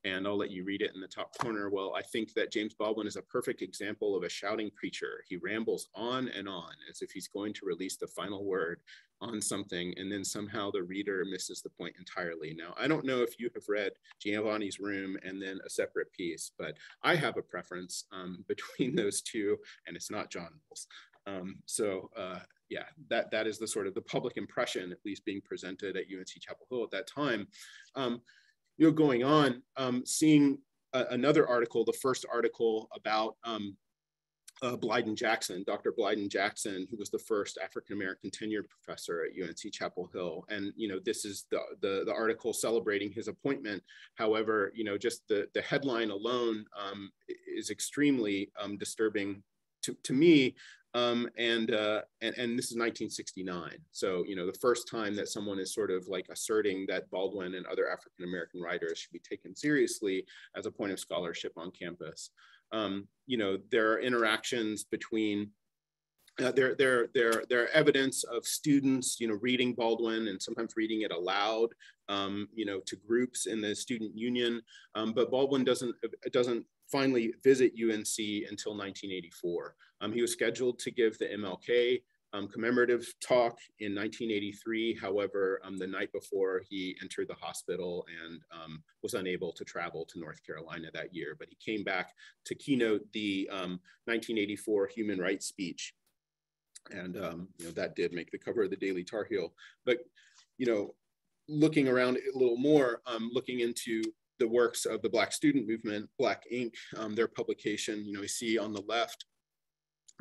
And I'll let you read it in the top corner. Well, I think that James Baldwin is a perfect example of a shouting preacher. He rambles on and on as if he's going to release the final word on something, and then somehow the reader misses the point entirely. Now, I don't know if you have read Giovanni's Room and then a separate peace, but I have a preference um, between those two, and it's not John Knowles. Um, so, uh, yeah, that, that is the sort of the public impression, at least being presented at UNC Chapel Hill at that time. Um, you know, going on, um, seeing a, another article, the first article about um, uh, Blyden Jackson, Dr. Blyden Jackson, who was the first African American tenured professor at UNC Chapel Hill. And you know, this is the, the, the article celebrating his appointment. However, you know, just the the headline alone um, is extremely um, disturbing to, to me. Um, and, uh, and and this is 1969. So you know, the first time that someone is sort of like asserting that Baldwin and other African American writers should be taken seriously as a point of scholarship on campus um, you know, there are interactions between uh, there, there, there, there are evidence of students, you know, reading Baldwin and sometimes reading it aloud, um, you know, to groups in the student union. Um, but Baldwin doesn't doesn't finally visit UNC until 1984. Um, he was scheduled to give the MLK um, commemorative talk in 1983. However, um, the night before he entered the hospital and um, was unable to travel to North Carolina that year, but he came back to keynote the 1984 um, human rights speech. And um, you know, that did make the cover of the Daily Tar Heel. But you know, looking around a little more, um, looking into the works of the Black student movement, Black Ink, their publication, you know, we see on the left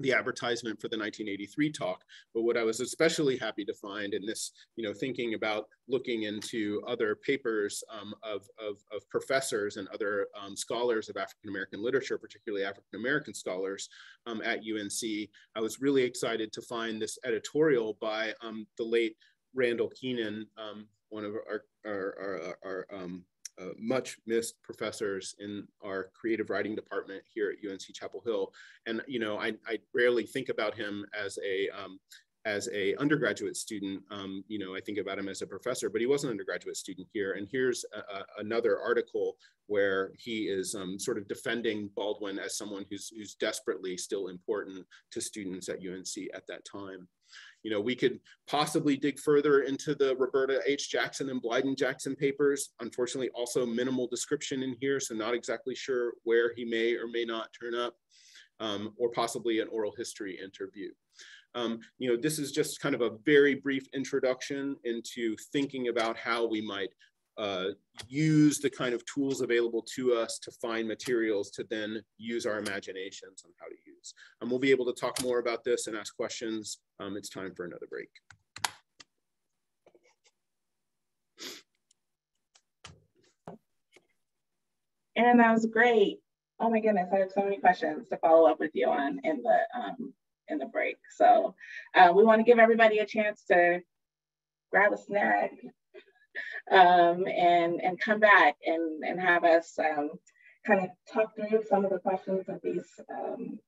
the advertisement for the 1983 talk. But what I was especially happy to find in this, you know, thinking about looking into other papers um, of, of, of, professors and other um, scholars of African American literature, particularly African American scholars um, at UNC, I was really excited to find this editorial by um, the late Randall Kenan, um, one of our, our, our, our um, uh, much missed professors in our creative writing department here at UNC Chapel Hill. And, you know, I, I rarely think about him as a, um, as a undergraduate student, um, you know, I think about him as a professor, but he was an undergraduate student here. And here's a, a, another article where he is um, sort of defending Baldwin as someone who's, who's desperately still important to students at UNC at that time. You know, we could possibly dig further into the Roberta H. Jackson and Blyden Jackson papers. Unfortunately, also minimal description in here, so not exactly sure where he may or may not turn up, um, or possibly an oral history interview. Um, you know, this is just kind of a very brief introduction into thinking about how we might uh, use the kind of tools available to us to find materials to then use our imaginations on how to use. And we'll be able to talk more about this and ask questions. Um, it's time for another break. And that was great. Oh my goodness, I have so many questions to follow up with you on in the um, in the break. So uh, we want to give everybody a chance to grab a snack, um, and, and come back and, and have us um, kind of talk through some of the questions that these um,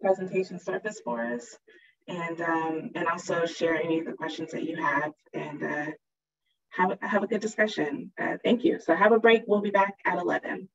presentations surface for us and, um, and also share any of the questions that you have and uh, have, have a good discussion. Uh, thank you. So have a break. We'll be back at 11.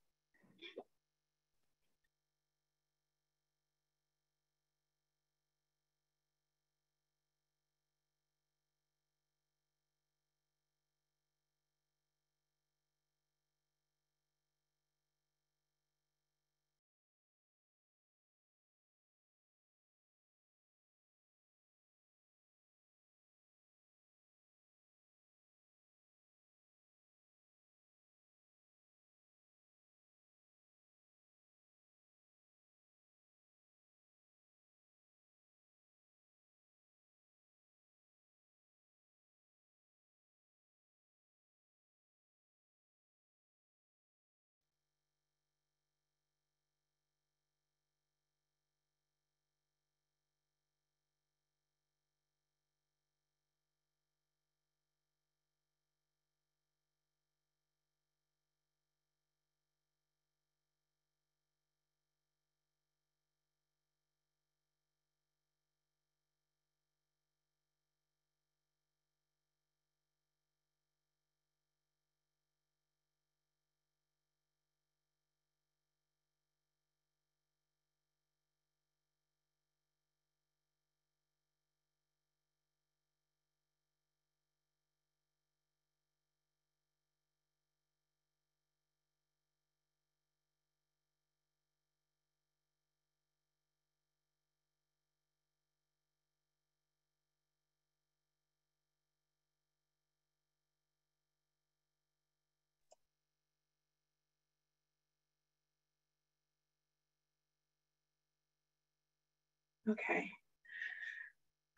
Okay.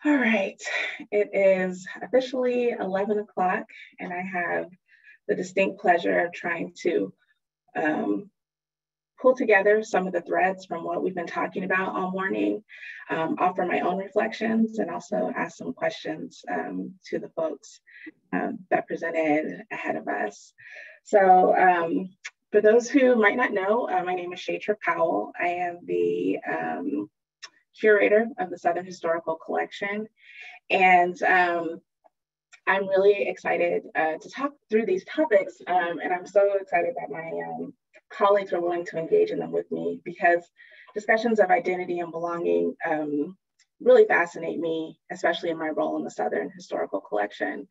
All right, it is officially 11 o'clock and I have the distinct pleasure of trying to um, pull together some of the threads from what we've been talking about all morning, um, offer my own reflections, and also ask some questions um, to the folks um, that presented ahead of us. So um, for those who might not know, uh, my name is Chaitra Powell. I am the um, curator of the Southern Historical Collection. And um, I'm really excited uh, to talk through these topics. Um, and I'm so excited that my um, colleagues are willing to engage in them with me because discussions of identity and belonging um, really fascinate me, especially in my role in the Southern Historical Collection.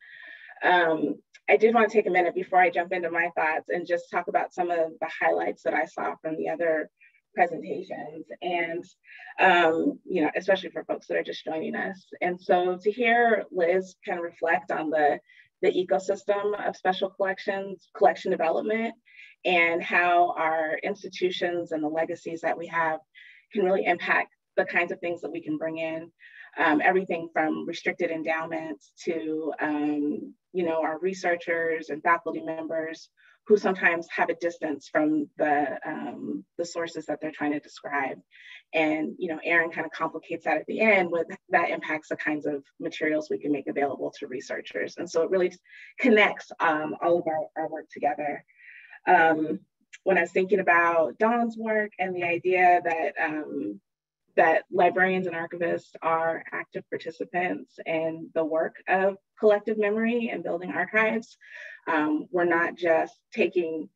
Um, I did want to take a minute before I jump into my thoughts and just talk about some of the highlights that I saw from the other presentations and um, you know especially for folks that are just joining us. And so to hear liz kind of reflect on the the ecosystem of special collections collection development and how our institutions and the legacies that we have can really impact the kinds of things that we can bring in um, everything from restricted endowments to um, you know our researchers and faculty members who sometimes have a distance from the um, sources that they're trying to describe. And you know, Aaron kind of complicates that at the end with that impacts the kinds of materials we can make available to researchers. And so it really connects um, all of our, our work together. Um, when I was thinking about Dawne's work and the idea that um, that librarians and archivists are active participants in the work of collective memory and building archives. Um, we're not just taking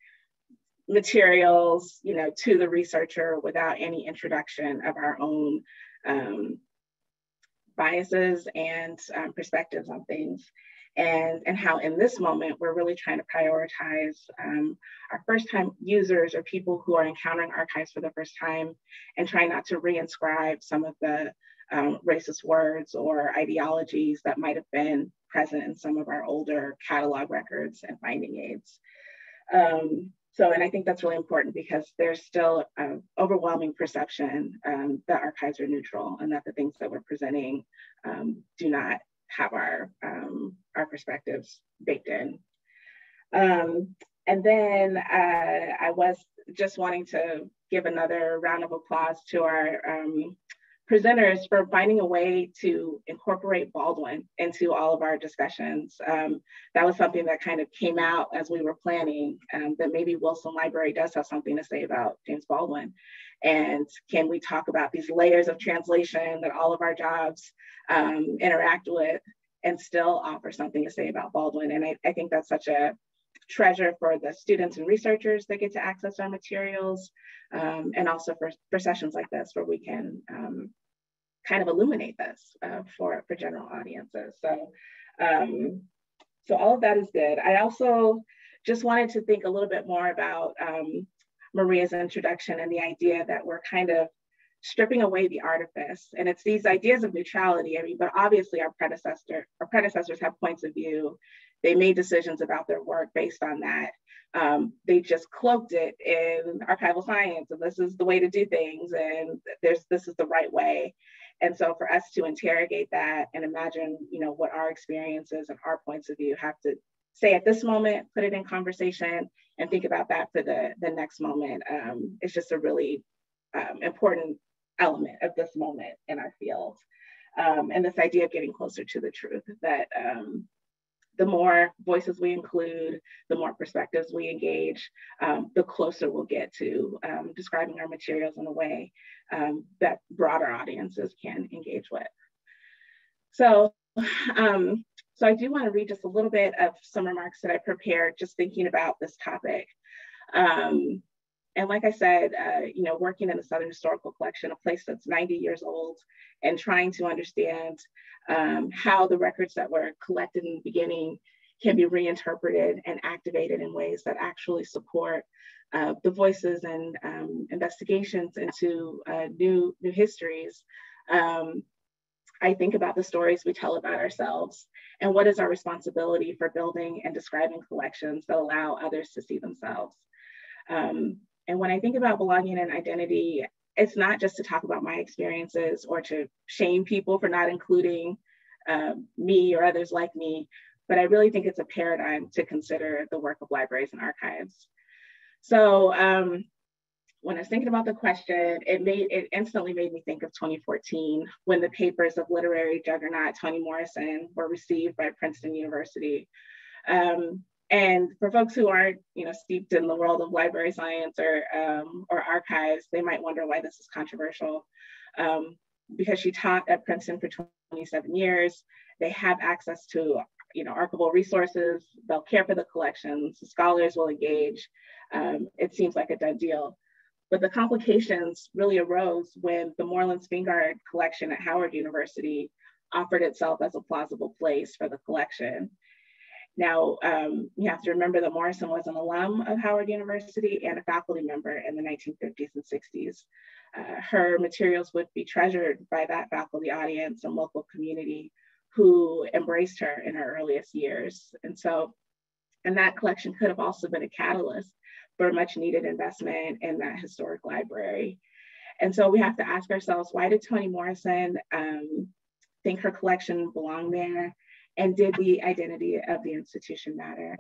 materials, you know, to the researcher without any introduction of our own um, biases and um, perspectives on things. And, and how in this moment, we're really trying to prioritize um, our first time users or people who are encountering archives for the first time and try not to reinscribe some of the um, racist words or ideologies that might have been present in some of our older catalog records and finding aids. Um, so, and I think that's really important because there's still an overwhelming perception um, that archives are neutral and that the things that we're presenting um, do not have our, um, our perspectives baked in. Um, and then uh, I was just wanting to give another round of applause to our um, presenters for finding a way to incorporate Baldwin into all of our discussions. Um, that was something that kind of came out as we were planning um, that maybe Wilson Library does have something to say about James Baldwin. And can we talk about these layers of translation that all of our jobs um, interact with and still offer something to say about Baldwin? And I, I think that's such a treasure for the students and researchers that get to access our materials, um, and also for, for sessions like this where we can um, kind of illuminate this uh, for, for general audiences. So, um, so all of that is good. I also just wanted to think a little bit more about um, Maria's introduction and the idea that we're kind of stripping away the artifice. And it's these ideas of neutrality. I mean, but obviously our predecessor, our predecessors have points of view. They made decisions about their work based on that. Um, they just cloaked it in archival science, and this is the way to do things, and there's this is the right way. And so for us to interrogate that and imagine, you know, what our experiences and our points of view have to say at this moment, put it in conversation and think about that for the, the next moment. Um, it's just a really um, important element of this moment in our field. Um, and this idea of getting closer to the truth that um, the more voices we include, the more perspectives we engage, um, the closer we'll get to um, describing our materials in a way um, that broader audiences can engage with. So, um, so I do want to read just a little bit of some remarks that I prepared just thinking about this topic. Um, and like I said, uh, you know, working in the Southern Historical Collection, a place that's 90 years old, and trying to understand um, how the records that were collected in the beginning can be reinterpreted and activated in ways that actually support uh, the voices and um, investigations into uh, new, new histories. Um, I think about the stories we tell about ourselves and what is our responsibility for building and describing collections that allow others to see themselves. Um, and when I think about belonging and identity, it's not just to talk about my experiences or to shame people for not including uh, me or others like me, but I really think it's a paradigm to consider the work of libraries and archives. So um, when I was thinking about the question, it made it instantly made me think of 2014 when the papers of literary juggernaut Toni Morrison were received by Princeton University. Um, and for folks who aren't, you know, steeped in the world of library science or um, or archives, they might wonder why this is controversial. Um, because she taught at Princeton for 27 years, they have access to, you know, archival resources. They'll care for the collections. The scholars will engage. Um, it seems like a done deal. But the complications really arose when the Moorland-Spingarn collection at Howard University offered itself as a plausible place for the collection. Now, um, you have to remember that Morrison was an alum of Howard University and a faculty member in the 1950s and 60s. Uh, her materials would be treasured by that faculty audience and local community who embraced her in her earliest years. And so, and that collection could have also been a catalyst for much needed investment in that historic library. And so we have to ask ourselves, why did Toni Morrison um, think her collection belonged there? And did the identity of the institution matter?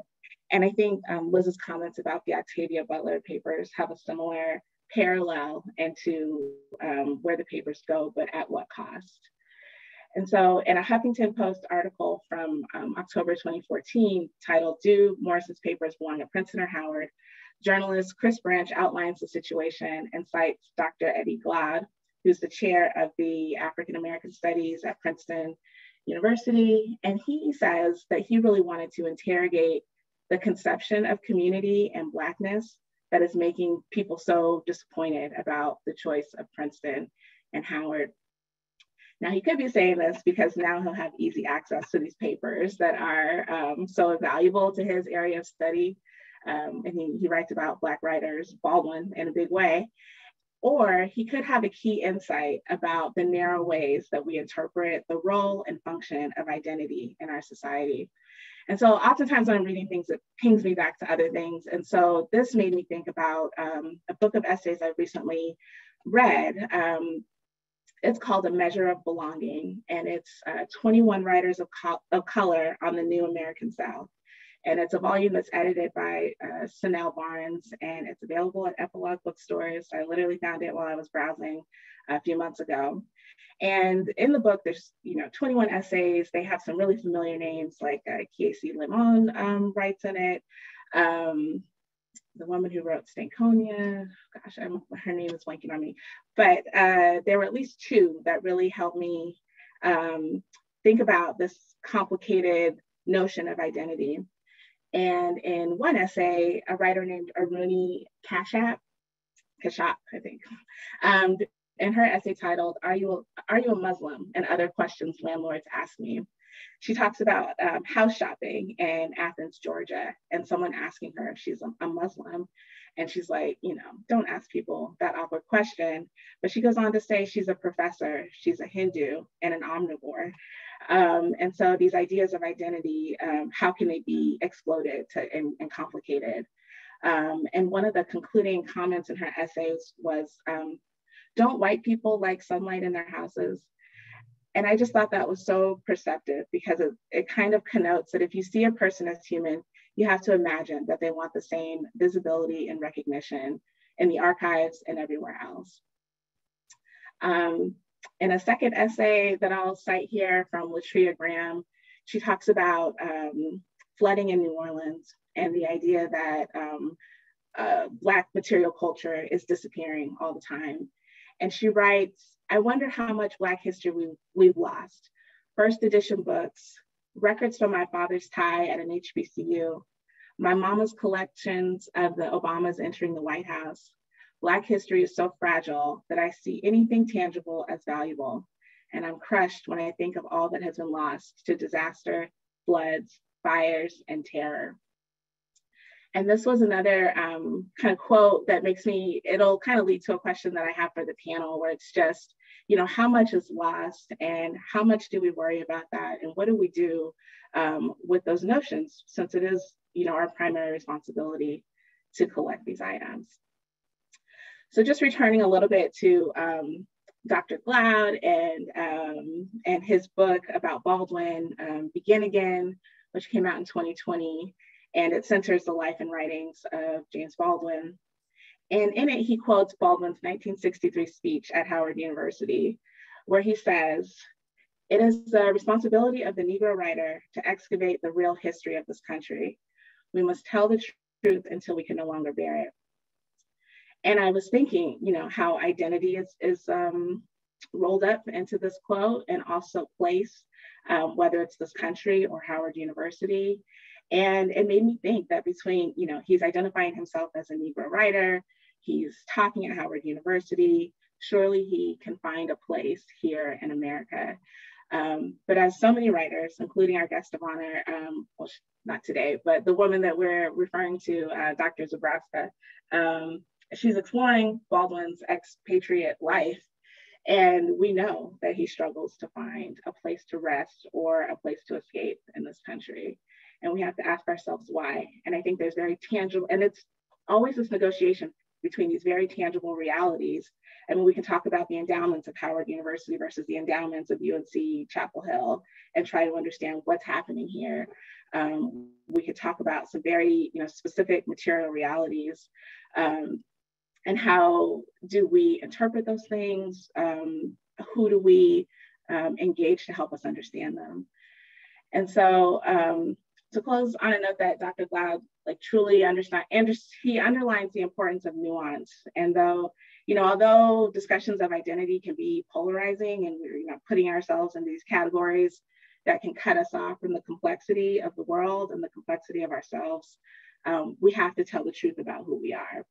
And I think um, Liz's comments about the Octavia Butler papers have a similar parallel into um, where the papers go, but at what cost? And so in a Huffington Post article from um, October 2014 titled, Do Morrison's Papers Belong at Princeton or Howard? Journalist Chris Branch outlines the situation and cites Dr. Eddie Glaude, who's the chair of the African American Studies at Princeton University. And he says that he really wanted to interrogate the conception of community and Blackness that is making people so disappointed about the choice of Princeton and Howard. Now, he could be saying this because now he'll have easy access to these papers that are um, so valuable to his area of study um, and he, he writes about Black writers, Baldwin in a big way. Or he could have a key insight about the narrow ways that we interpret the role and function of identity in our society. And so oftentimes when I'm reading things, it pings me back to other things. And so this made me think about um, a book of essays I recently read. Um, it's called A Measure of Belonging, and it's uh, 21 writers of, co of color on the New American South. And it's a volume that's edited by uh, Cinelle Barnes and it's available at Epilogue bookstores. I literally found it while I was browsing a few months ago. And in the book, there's you know 21 essays. They have some really familiar names like uh, Kiese Laymon um, writes in it. Um, the woman who wrote Stankonia, gosh, I'm, her name is blanking on me. But uh, there were at least two that really helped me um, think about this complicated notion of identity. And in one essay, a writer named Aruni Kashyap, Kashyap, I think, um, in her essay titled, are you, a, are you a Muslim? And other questions landlords ask me. She talks about um, house shopping in Athens, Georgia, and someone asking her if she's a, a Muslim. And she's like, you know, don't ask people that awkward question. But she goes on to say she's a professor, she's a Hindu, and an omnivore. Um, and so these ideas of identity, um, how can they be exploded to, and, and complicated? Um, and one of the concluding comments in her essays was, um, don't white people like sunlight in their houses? And I just thought that was so perceptive because it, it kind of connotes that if you see a person as human, you have to imagine that they want the same visibility and recognition in the archives and everywhere else. Um, in a second essay that I'll cite here from Latria Graham, she talks about um, flooding in New Orleans and the idea that um, uh, Black material culture is disappearing all the time. And she writes, I wonder how much Black history we, we've lost. First edition books, records from my father's tie at an HBCU, my mama's collections of the Obamas entering the White House, Black history is so fragile that I see anything tangible as valuable. And I'm crushed when I think of all that has been lost to disaster, floods, fires, and terror. And this was another um, kind of quote that makes me, it'll kind of lead to a question that I have for the panel where it's just, you know, how much is lost and how much do we worry about that? And what do we do um, with those notions since it is, you know, our primary responsibility to collect these items? So just returning a little bit to um, Dr. Glaude and, um, and his book about Baldwin, um, Begin Again, which came out in 2020, and it centers the life and writings of James Baldwin. And in it, he quotes Baldwin's 1963 speech at Howard University, where he says, it is the responsibility of the Negro writer to excavate the real history of this country. We must tell the truth until we can no longer bear it. And I was thinking, you know, how identity is, is um, rolled up into this quote and also place, um, whether it's this country or Howard University. And it made me think that between, you know, he's identifying himself as a Negro writer, he's talking at Howard University, surely he can find a place here in America. Um, but as so many writers, including our guest of honor, um, well, not today, but the woman that we're referring to, uh, Dr. Zaborowska, um, she's exploring Baldwin's expatriate life. And we know that he struggles to find a place to rest or a place to escape in this country. And we have to ask ourselves why. And I think there's very tangible, and it's always this negotiation between these very tangible realities. And when we can talk about the endowments of Howard University versus the endowments of UNC Chapel Hill and try to understand what's happening here. Um, we could talk about some very you know, specific material realities um, and how do we interpret those things? Um, who do we um, engage to help us understand them? And so um, to close on a note that Dr. Glaude like truly understand, and he underlines the importance of nuance. And though, you know, although discussions of identity can be polarizing and we're, you know, putting ourselves in these categories that can cut us off from the complexity of the world and the complexity of ourselves, um, we have to tell the truth about who we are.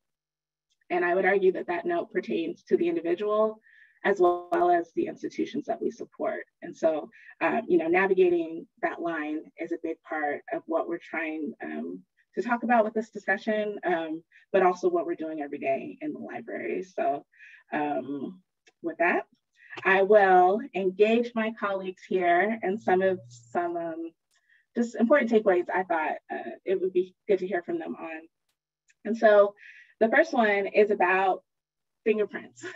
And I would argue that that note pertains to the individual as well as the institutions that we support. And so, um, you know, navigating that line is a big part of what we're trying um, to talk about with this discussion, um, but also what we're doing every day in the library. So um, with that, I will engage my colleagues here and some of some um, just important takeaways I thought uh, it would be good to hear from them on. And so the first one is about fingerprints.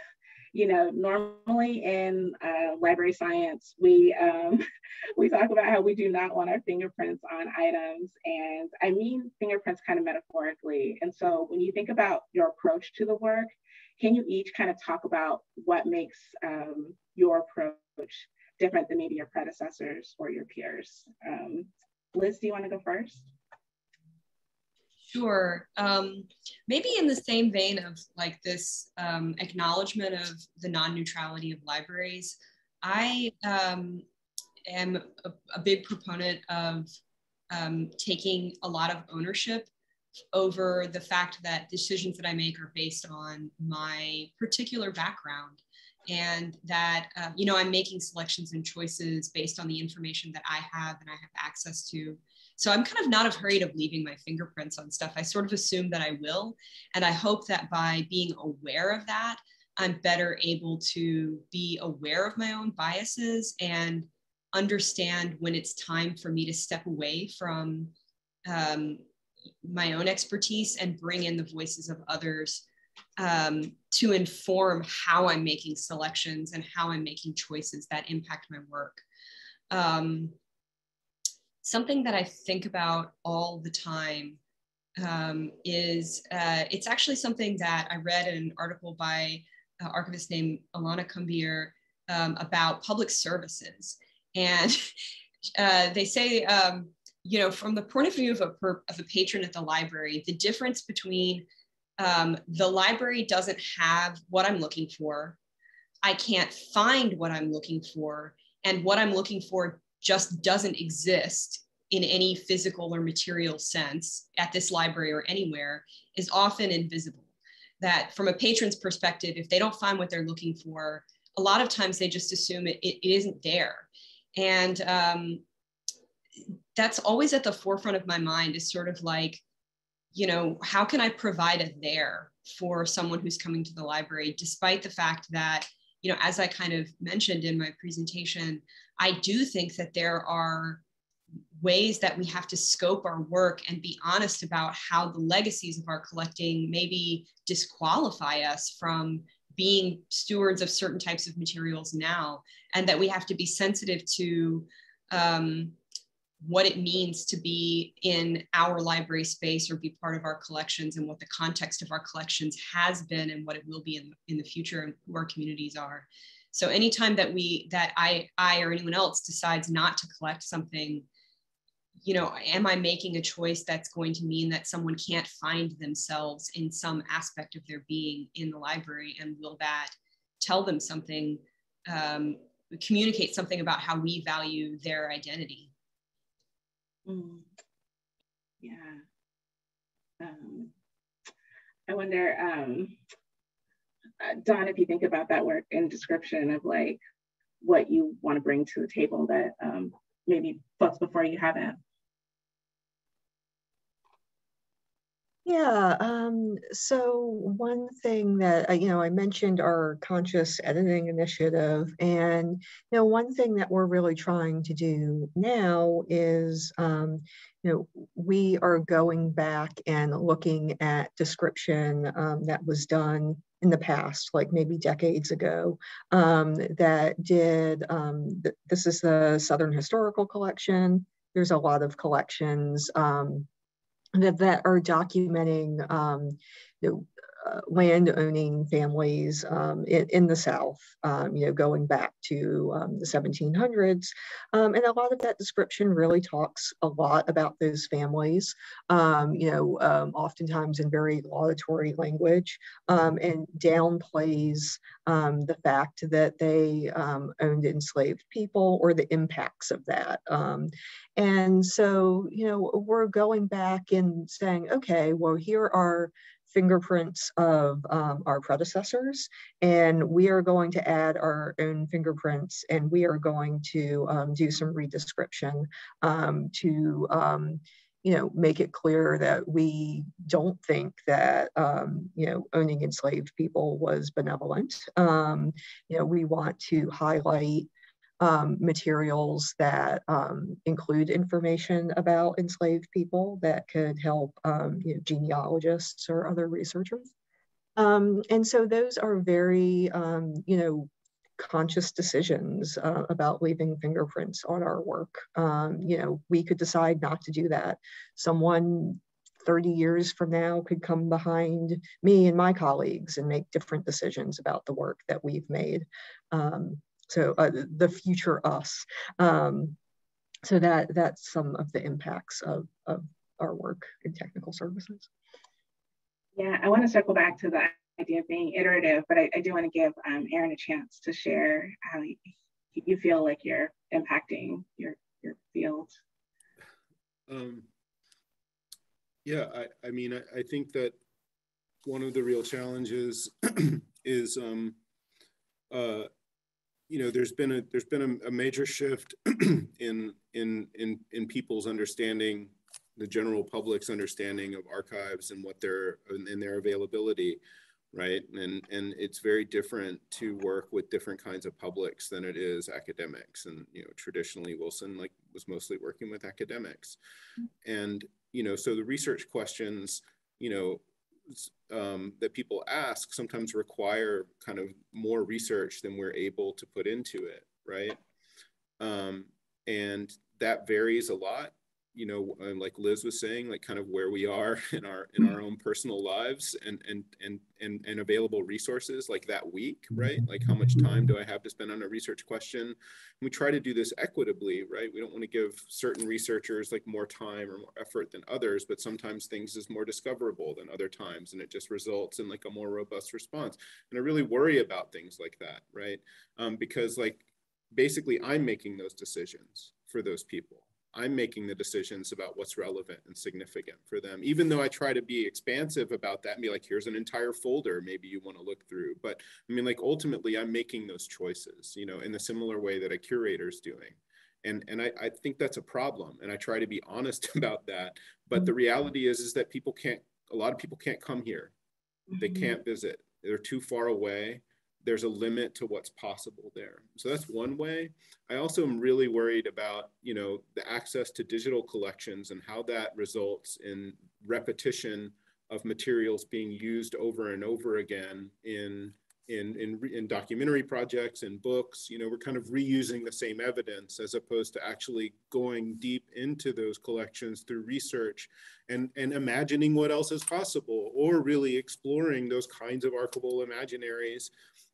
You know, normally in uh, library science, we um, we talk about how we do not want our fingerprints on items, and I mean fingerprints kind of metaphorically. And so, when you think about your approach to the work, can you each kind of talk about what makes um, your approach different than maybe your predecessors or your peers? Um, Liz, do you want to go first? Sure. Um, maybe in the same vein of like this um, acknowledgement of the non-neutrality of libraries, I um, am a, a, big proponent of um, taking a lot of ownership over the fact that decisions that I make are based on my particular background and that uh, you know i'm making selections and choices based on the information that i have and i have access to so I'm kind of not afraid of leaving my fingerprints on stuff. I sort of assume that I will. And I hope that by being aware of that, I'm better able to be aware of my own biases and understand when it's time for me to step away from um, my own expertise and bring in the voices of others um, to inform how I'm making selections and how I'm making choices that impact my work. Um, something that I think about all the time um, is uh, it's actually something that I read in an article by an archivist named Alana Kumbier um, about public services. And uh, they say, um, you know, from the point of view of a, of a patron at the library, the difference between um, the library doesn't have what I'm looking for, I can't find what I'm looking for, and what I'm looking for just doesn't exist in any physical or material sense at this library or anywhere is often invisible. That from a patron's perspective, if they don't find what they're looking for, a lot of times they just assume it, it isn't there. And um, that's always at the forefront of my mind is sort of like, you know, how can I provide a there for someone who's coming to the library, despite the fact that, you know, as I kind of mentioned in my presentation, I do think that there are ways that we have to scope our work and be honest about how the legacies of our collecting maybe disqualify us from being stewards of certain types of materials now, and that we have to be sensitive to um, what it means to be in our library space or be part of our collections and what the context of our collections has been and what it will be in, in the future and who our communities are. So anytime that we, that I, I or anyone else decides not to collect something, you know, am I making a choice that's going to mean that someone can't find themselves in some aspect of their being in the library? And will that tell them something, um, communicate something about how we value their identity? Mm. Yeah. Um, I wonder, um, uh, Dawne, if you think about that work and description of like what you want to bring to the table that um, maybe folks before you haven't. Yeah, um, so one thing that, uh, you know, I mentioned our conscious editing initiative, and, you know, one thing that we're really trying to do now is, um, you know, we are going back and looking at description um, that was done in the past, like maybe decades ago, um, that did, um, th this is the Southern Historical Collection. There's a lot of collections um, that, that are documenting um, the uh, land owning families um, in, in, the South, um, you know, going back to um, the 1700s. Um, and a lot of that description really talks a lot about those families, um, you know, um, oftentimes in very laudatory language and downplays the fact that they owned enslaved people or the impacts of that. and so, you know, we're going back and saying, okay, well, here are fingerprints of um, our predecessors, and we are going to add our own fingerprints, and we are going to um, do some redescription um, to um, you know, make it clear that we don't think that, um, you know, owning enslaved people was benevolent. Um, you know, we want to highlight um, materials that um, include information about enslaved people that could help um, you know, genealogists or other researchers. Um, and so those are very, um, you know, conscious decisions uh, about leaving fingerprints on our work. Um, you know, we could decide not to do that. Someone 30 years from now could come behind me and my colleagues and make different decisions about the work that we've made. Um, so uh, the future us. Um, so that that's some of the impacts of, of our work in technical services. Yeah, I want to circle back to the idea of being iterative, but I, I do want to give um, Aaron a chance to share how you feel like you're impacting your, your field. Um, yeah, I, I mean, I, I think that one of the real challenges is um, uh, you know, there's been a there's been a, a major shift in in in in people's understanding, the general public's understanding of archives and what their and their availability, right? And and it's very different to work with different kinds of publics than it is academics. And you know, traditionally Wilson like was mostly working with academics, mm-hmm. and you know, so the research questions, you know, um, that people ask sometimes require kind of more research than we're able to put into it, right? Um, and that varies a lot you know like liz was saying like kind of where we are in our in our own personal lives and and and and, and available resources like that week right? Like how much time do i have to spend on a research question? And we try to do this equitably right? We don't want to give certain researchers like more time or more effort than others but sometimes things is more discoverable than other times and it just results in like a more robust response. And i really worry about things like that right? Um, because like basically i'm making those decisions for those people I'm making the decisions about what's relevant and significant for them, even though I try to be expansive about that and be like, here's an entire folder, maybe you want to look through. But I mean, like, ultimately, I'm making those choices, you know, in the similar way that a curator's doing. And, and I, I think that's a problem. And I try to be honest about that. But the reality is, is that people can't, a lot of people can't come here. They mm-hmm. can't visit. They're too far away there's a limit to what's possible there. So that's one way. I also am really worried about, you know, the access to digital collections and how that results in repetition of materials being used over and over again in in, in, in documentary projects and books, you know, we're kind of reusing the same evidence as opposed to actually going deep into those collections through research and, and imagining what else is possible or really exploring those kinds of archival imaginaries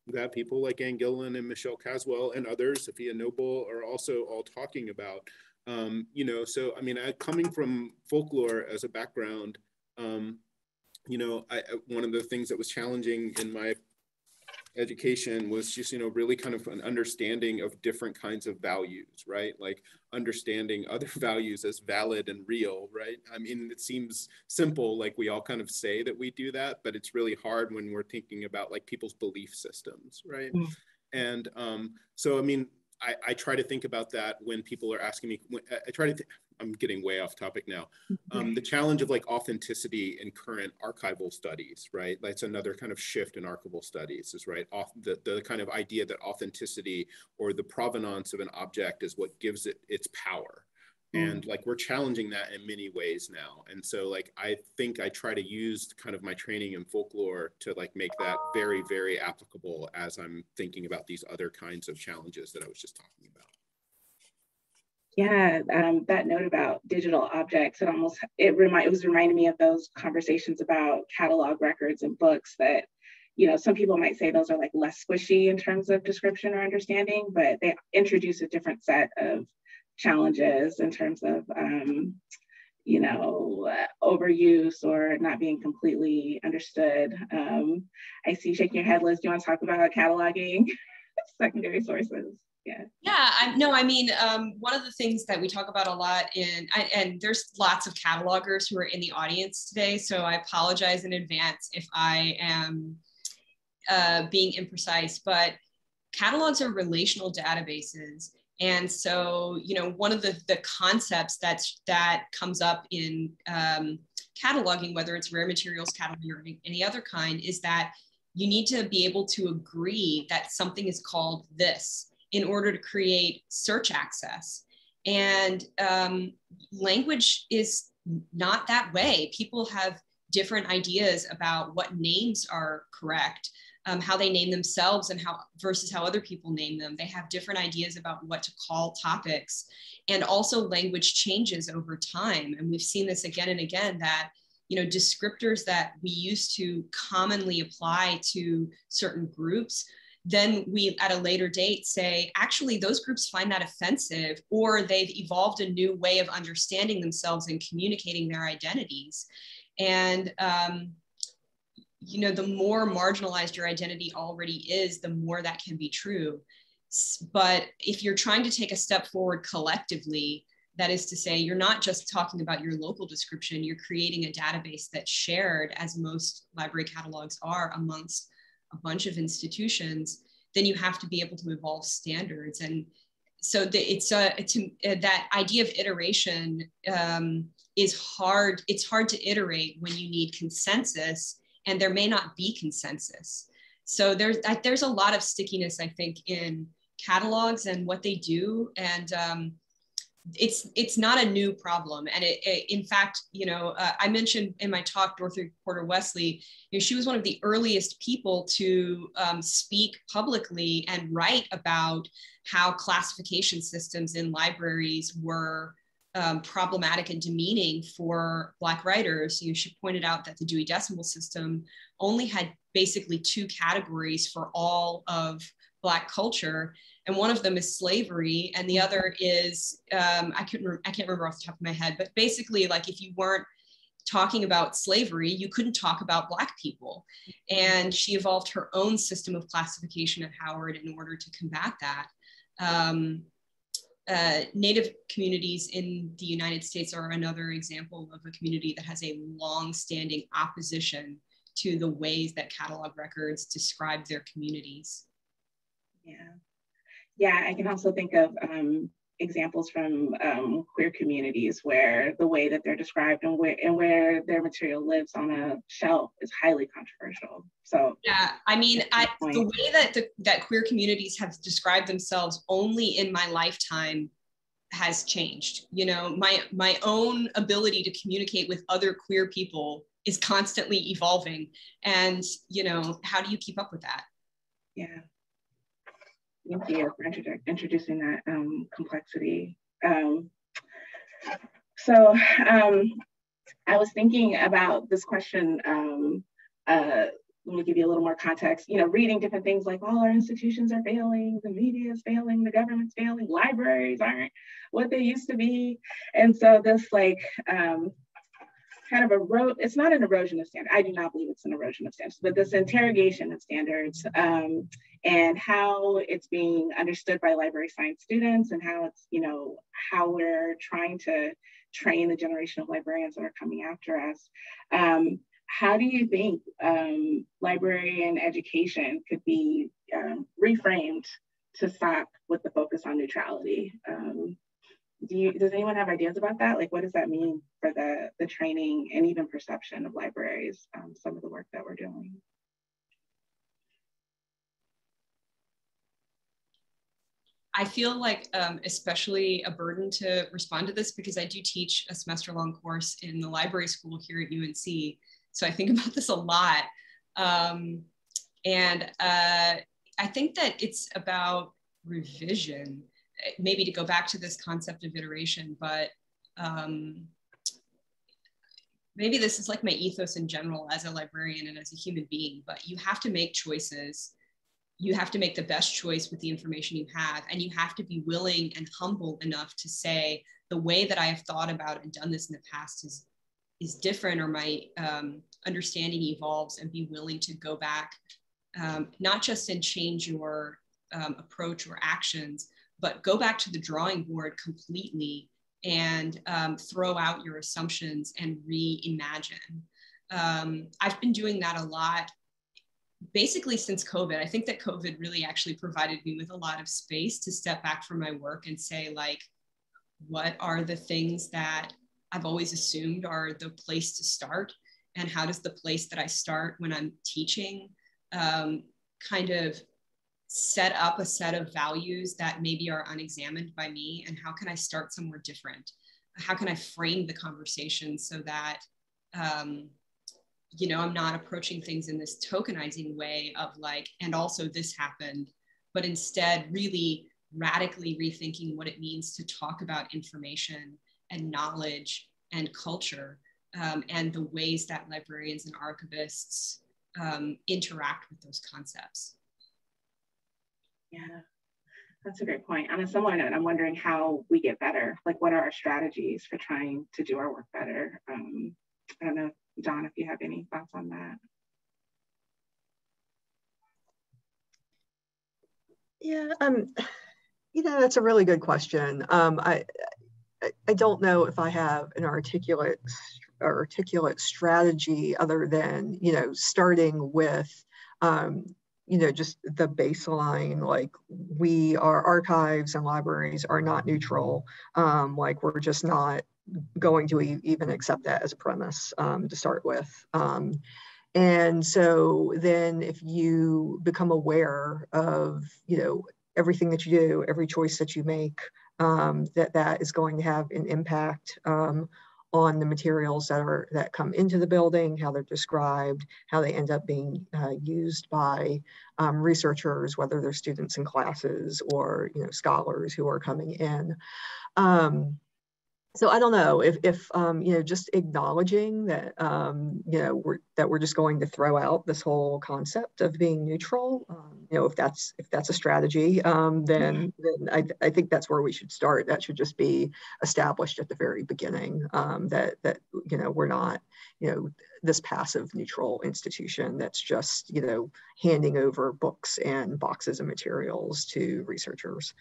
that people like Anne Gilliland and Michelle Caswell and others, Safiya Noble, are also all talking about. Um, you know, so I mean, I, coming from folklore as a background, um, you know, I, one of the things that was challenging in my education was just you know really kind of an understanding of different kinds of values right? Like understanding other values as valid and real right? I mean it seems simple like we all kind of say that we do that but it's really hard when we're thinking about like people's belief systems right? Mm. and um, so i mean I, I, try to think about that when people are asking me i try to th- I'm getting way off topic now. Mm-hmm. Um, the challenge of like authenticity in current archival studies, right? That's another kind of shift in archival studies is right. Off the, the kind of idea that authenticity or the provenance of an object is what gives it its power. Mm. And like we're challenging that in many ways now. And so like I think I try to use kind of my training in folklore to like make that very, very applicable as I'm thinking about these other kinds of challenges that I was just talking about. Yeah, um, that note about digital objects, it almost it remind it was reminding me of those conversations about catalog records and books that, you know, some people might say those are like less squishy in terms of description or understanding, but they introduce a different set of challenges in terms of um, you know, uh, overuse or not being completely understood. Um, I see shaking your head, Liz. Do you want to talk about cataloging secondary sources? Yeah. Yeah I, no i mean um, one of the things that we talk about a lot in I, and there's lots of catalogers who are in the audience today so i apologize in advance if i am uh, being imprecise but catalogs are relational databases. And so you know one of the, the concepts that's that comes up in um, cataloging whether it's rare materials cataloging or any other kind is that you need to be able to agree that something is called this in order to create search access. And um, language is not that way. People have different ideas about what names are correct, um, how they name themselves and how versus how other people name them. They have different ideas about what to call topics. And also language changes over time. And we've seen this again and again that you know descriptors that we used to commonly apply to certain groups then we at a later date say actually those groups find that offensive or they've evolved a new way of understanding themselves and communicating their identities. And um, you know the more marginalized your identity already is the more that can be true. But if you're trying to take a step forward collectively that is to say you're not just talking about your local description you're creating a database that's shared as most library catalogs are amongst a bunch of institutions, then you have to be able to evolve standards. And so the, it's a, it's a, that idea of iteration um, is hard. It's hard to iterate when you need consensus and there may not be consensus. So there's, there's a lot of stickiness, I think, in catalogs and what they do. And um, it's it's not a new problem. And it, it in fact you know uh, i mentioned in my talk dorothy porter wesley you know, she was one of the earliest people to um, speak publicly and write about how classification systems in libraries were um, problematic and demeaning for black writers. You know, she pointed out that the dewey decimal system only had basically two categories for all of black culture and one of them is slavery and the other is um, I couldn't I can't remember off the top of my head, but basically like if you weren't talking about slavery, you couldn't talk about Black people. And she evolved her own system of classification at Howard in order to combat that. Um, uh, Native communities in the United States are another example of a community that has a long-standing opposition to the ways that catalog records describe their communities. Yeah. Yeah, I can also think of um, examples from um, queer communities where the way that they're described and where and where their material lives on a shelf is highly controversial. So yeah, I mean, I, the way that the, that queer communities have described themselves only in my lifetime has changed. You know, my my own ability to communicate with other queer people is constantly evolving, and you know, how do you keep up with that? Yeah. Thank you for introducing that um, complexity. Um, so um, I was thinking about this question. Um, uh, let me give you a little more context. You know, reading different things like all our institutions are failing, the media is failing, the government's failing, libraries aren't what they used to be. And so this like um, kind of a erode, it's not an erosion of standards. I do not believe it's an erosion of standards, but this interrogation of standards um, and how it's being understood by library science students and how it's, you know, how we're trying to train the generation of librarians that are coming after us. Um, how do you think um, librarian education could be um, reframed to stop with the focus on neutrality? Um, do you, does anyone have ideas about that? Like, what does that mean for the, the training and even perception of libraries, um, some of the work that we're doing? I feel like um, especially a burden to respond to this because I do teach a semester long course in the library school here at UNC. So I think about this a lot. Um, and uh, I think that it's about revision maybe to go back to this concept of iteration, but um, maybe this is like my ethos in general as a librarian and as a human being, but you have to make choices. You have to make the best choice with the information you have, and you have to be willing and humble enough to say, the way that I have thought about and done this in the past is, is different, or my um, understanding evolves, and be willing to go back, um, not just and change your um, approach or actions, but go back to the drawing board completely and um, throw out your assumptions and reimagine. Um, I've been doing that a lot basically since COVID. I think that COVID really actually provided me with a lot of space to step back from my work and say, like, what are the things that I've always assumed are the place to start? And how does the place that I start when I'm teaching um, kind of set up a set of values that maybe are unexamined by me and how can i start somewhere different how can i frame the conversation so that um, you know i'm not approaching things in this tokenizing way of like and also this happened but instead really radically rethinking what it means to talk about information and knowledge and culture um, and the ways that librarians and archivists um, interact with those concepts yeah, that's a great point. On a similar note, I'm wondering how we get better. Like, what are our strategies for trying to do our work better? Um, I don't know, Dawne, if you have any thoughts on that. Yeah, um, you know, that's a really good question. Um, I, I don't know if I have an articulate articulate strategy other than you know starting with um, you know, just the baseline, like we, our archives and libraries are not neutral. Um, like we're just not going to even accept that as a premise um, to start with. Um, and so then if you become aware of, you know, everything that you do, every choice that you make, um, that that is going to have an impact um, on the materials that are that come into the building, how they're described, how they end up being uh, used by um, researchers, whether they're students in classes or you know scholars who are coming in. Um, so I don't know if, if um, you know, just acknowledging that, um, you know, we're, that we're just going to throw out this whole concept of being neutral, um, you know, if that's, if that's a strategy, um, then, then I, I think that's where we should start. That should just be established at the very beginning um, that, that, you know, we're not, you know, this passive neutral institution that's just, you know, handing over books and boxes of materials to researchers.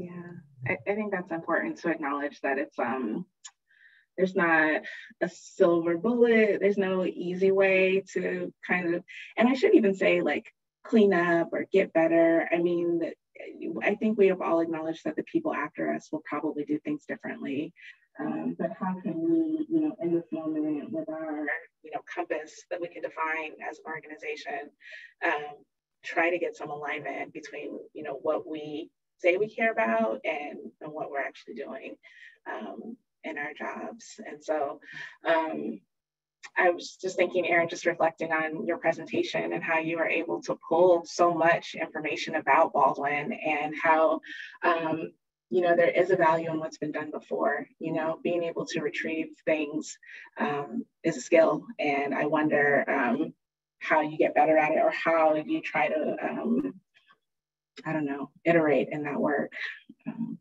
Yeah, I, I think that's important to acknowledge that it's um there's not a silver bullet, there's no easy way to kind of, and I should even say like clean up or get better. I mean, I think we have all acknowledged that the people after us will probably do things differently. Um, but how can we, you know, in this moment with our, you know, compass that we can define as an organization, um, try to get some alignment between, you know, what we say we care about and, and what we're actually doing um, in our jobs. And so um, I was just thinking, Aaron, just reflecting on your presentation and how you were able to pull so much information about Baldwin and how, um, you know, there is a value in what's been done before. You know, being able to retrieve things um, is a skill. And I wonder um, how you get better at it or how you try to, um, I don't know, iterate in that work. Um,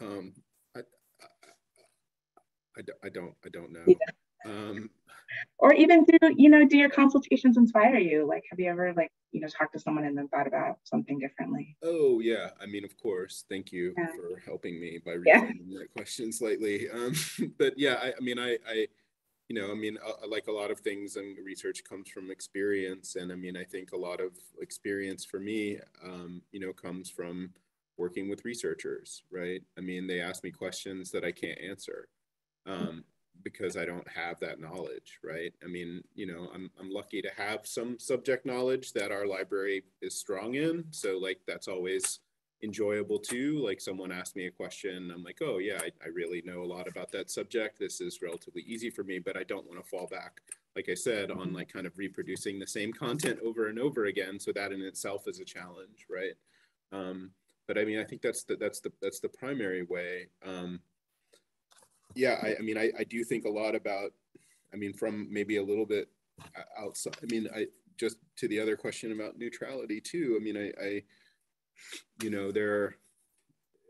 um I, I don't I don't know. Yeah. Um, or even do you know do your consultations inspire you? Like, have you ever like you know talked to someone and then thought about something differently? Oh yeah, I mean of course. Thank you yeah. for helping me by reframing yeah. that question slightly. Um, but yeah, I, I, mean I I you know I mean uh, like a lot of things and research comes from experience, and I mean I think a lot of experience for me um, you know comes from working with researchers, right? I mean they ask me questions that I can't answer um, because I don't have that knowledge, right? I mean, you know, I'm, I'm lucky to have some subject knowledge that our library is strong in. So like, that's always enjoyable too. Like someone asked me a question, I'm like, oh yeah, I, I really know a lot about that subject. This is relatively easy for me, but I don't want to fall back, like I said, on like kind of reproducing the same content over and over again. So that in itself is a challenge, right? Um, but I mean, I think that's the, that's the, that's the primary way. Um, yeah, I, I mean, I, I do think a lot about, I mean, from maybe a little bit outside. I mean, I just to the other question about neutrality too. I mean, I, I you know, there,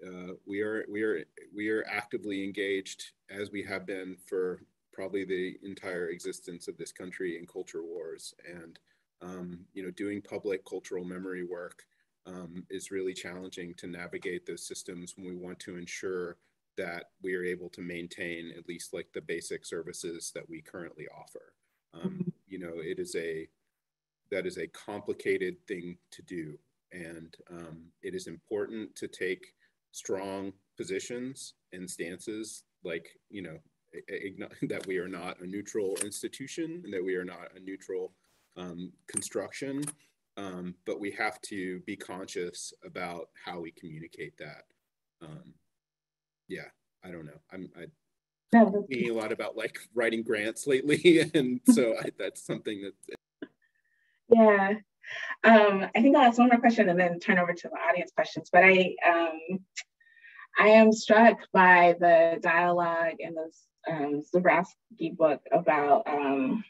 uh, we are we are we are actively engaged as we have been for probably the entire existence of this country in culture wars, and um, you know, doing public cultural memory work um, is really challenging to navigate those systems when we want to ensure that we are able to maintain at least like the basic services that we currently offer. Um, mm-hmm. you know, it is a that is a complicated thing to do, and um, it is important to take strong positions and stances, like you know, that we are not a neutral institution and that we are not a neutral um, construction, um, but we have to be conscious about how we communicate that. Um, yeah, I don't know. I'm I, no, thinking a lot about like writing grants lately, and so I, that's something that. Yeah, um, I think I'll ask one more question and then turn over to the audience questions. But I, um, I am struck by the dialogue in this um, Zaborowska book about, um,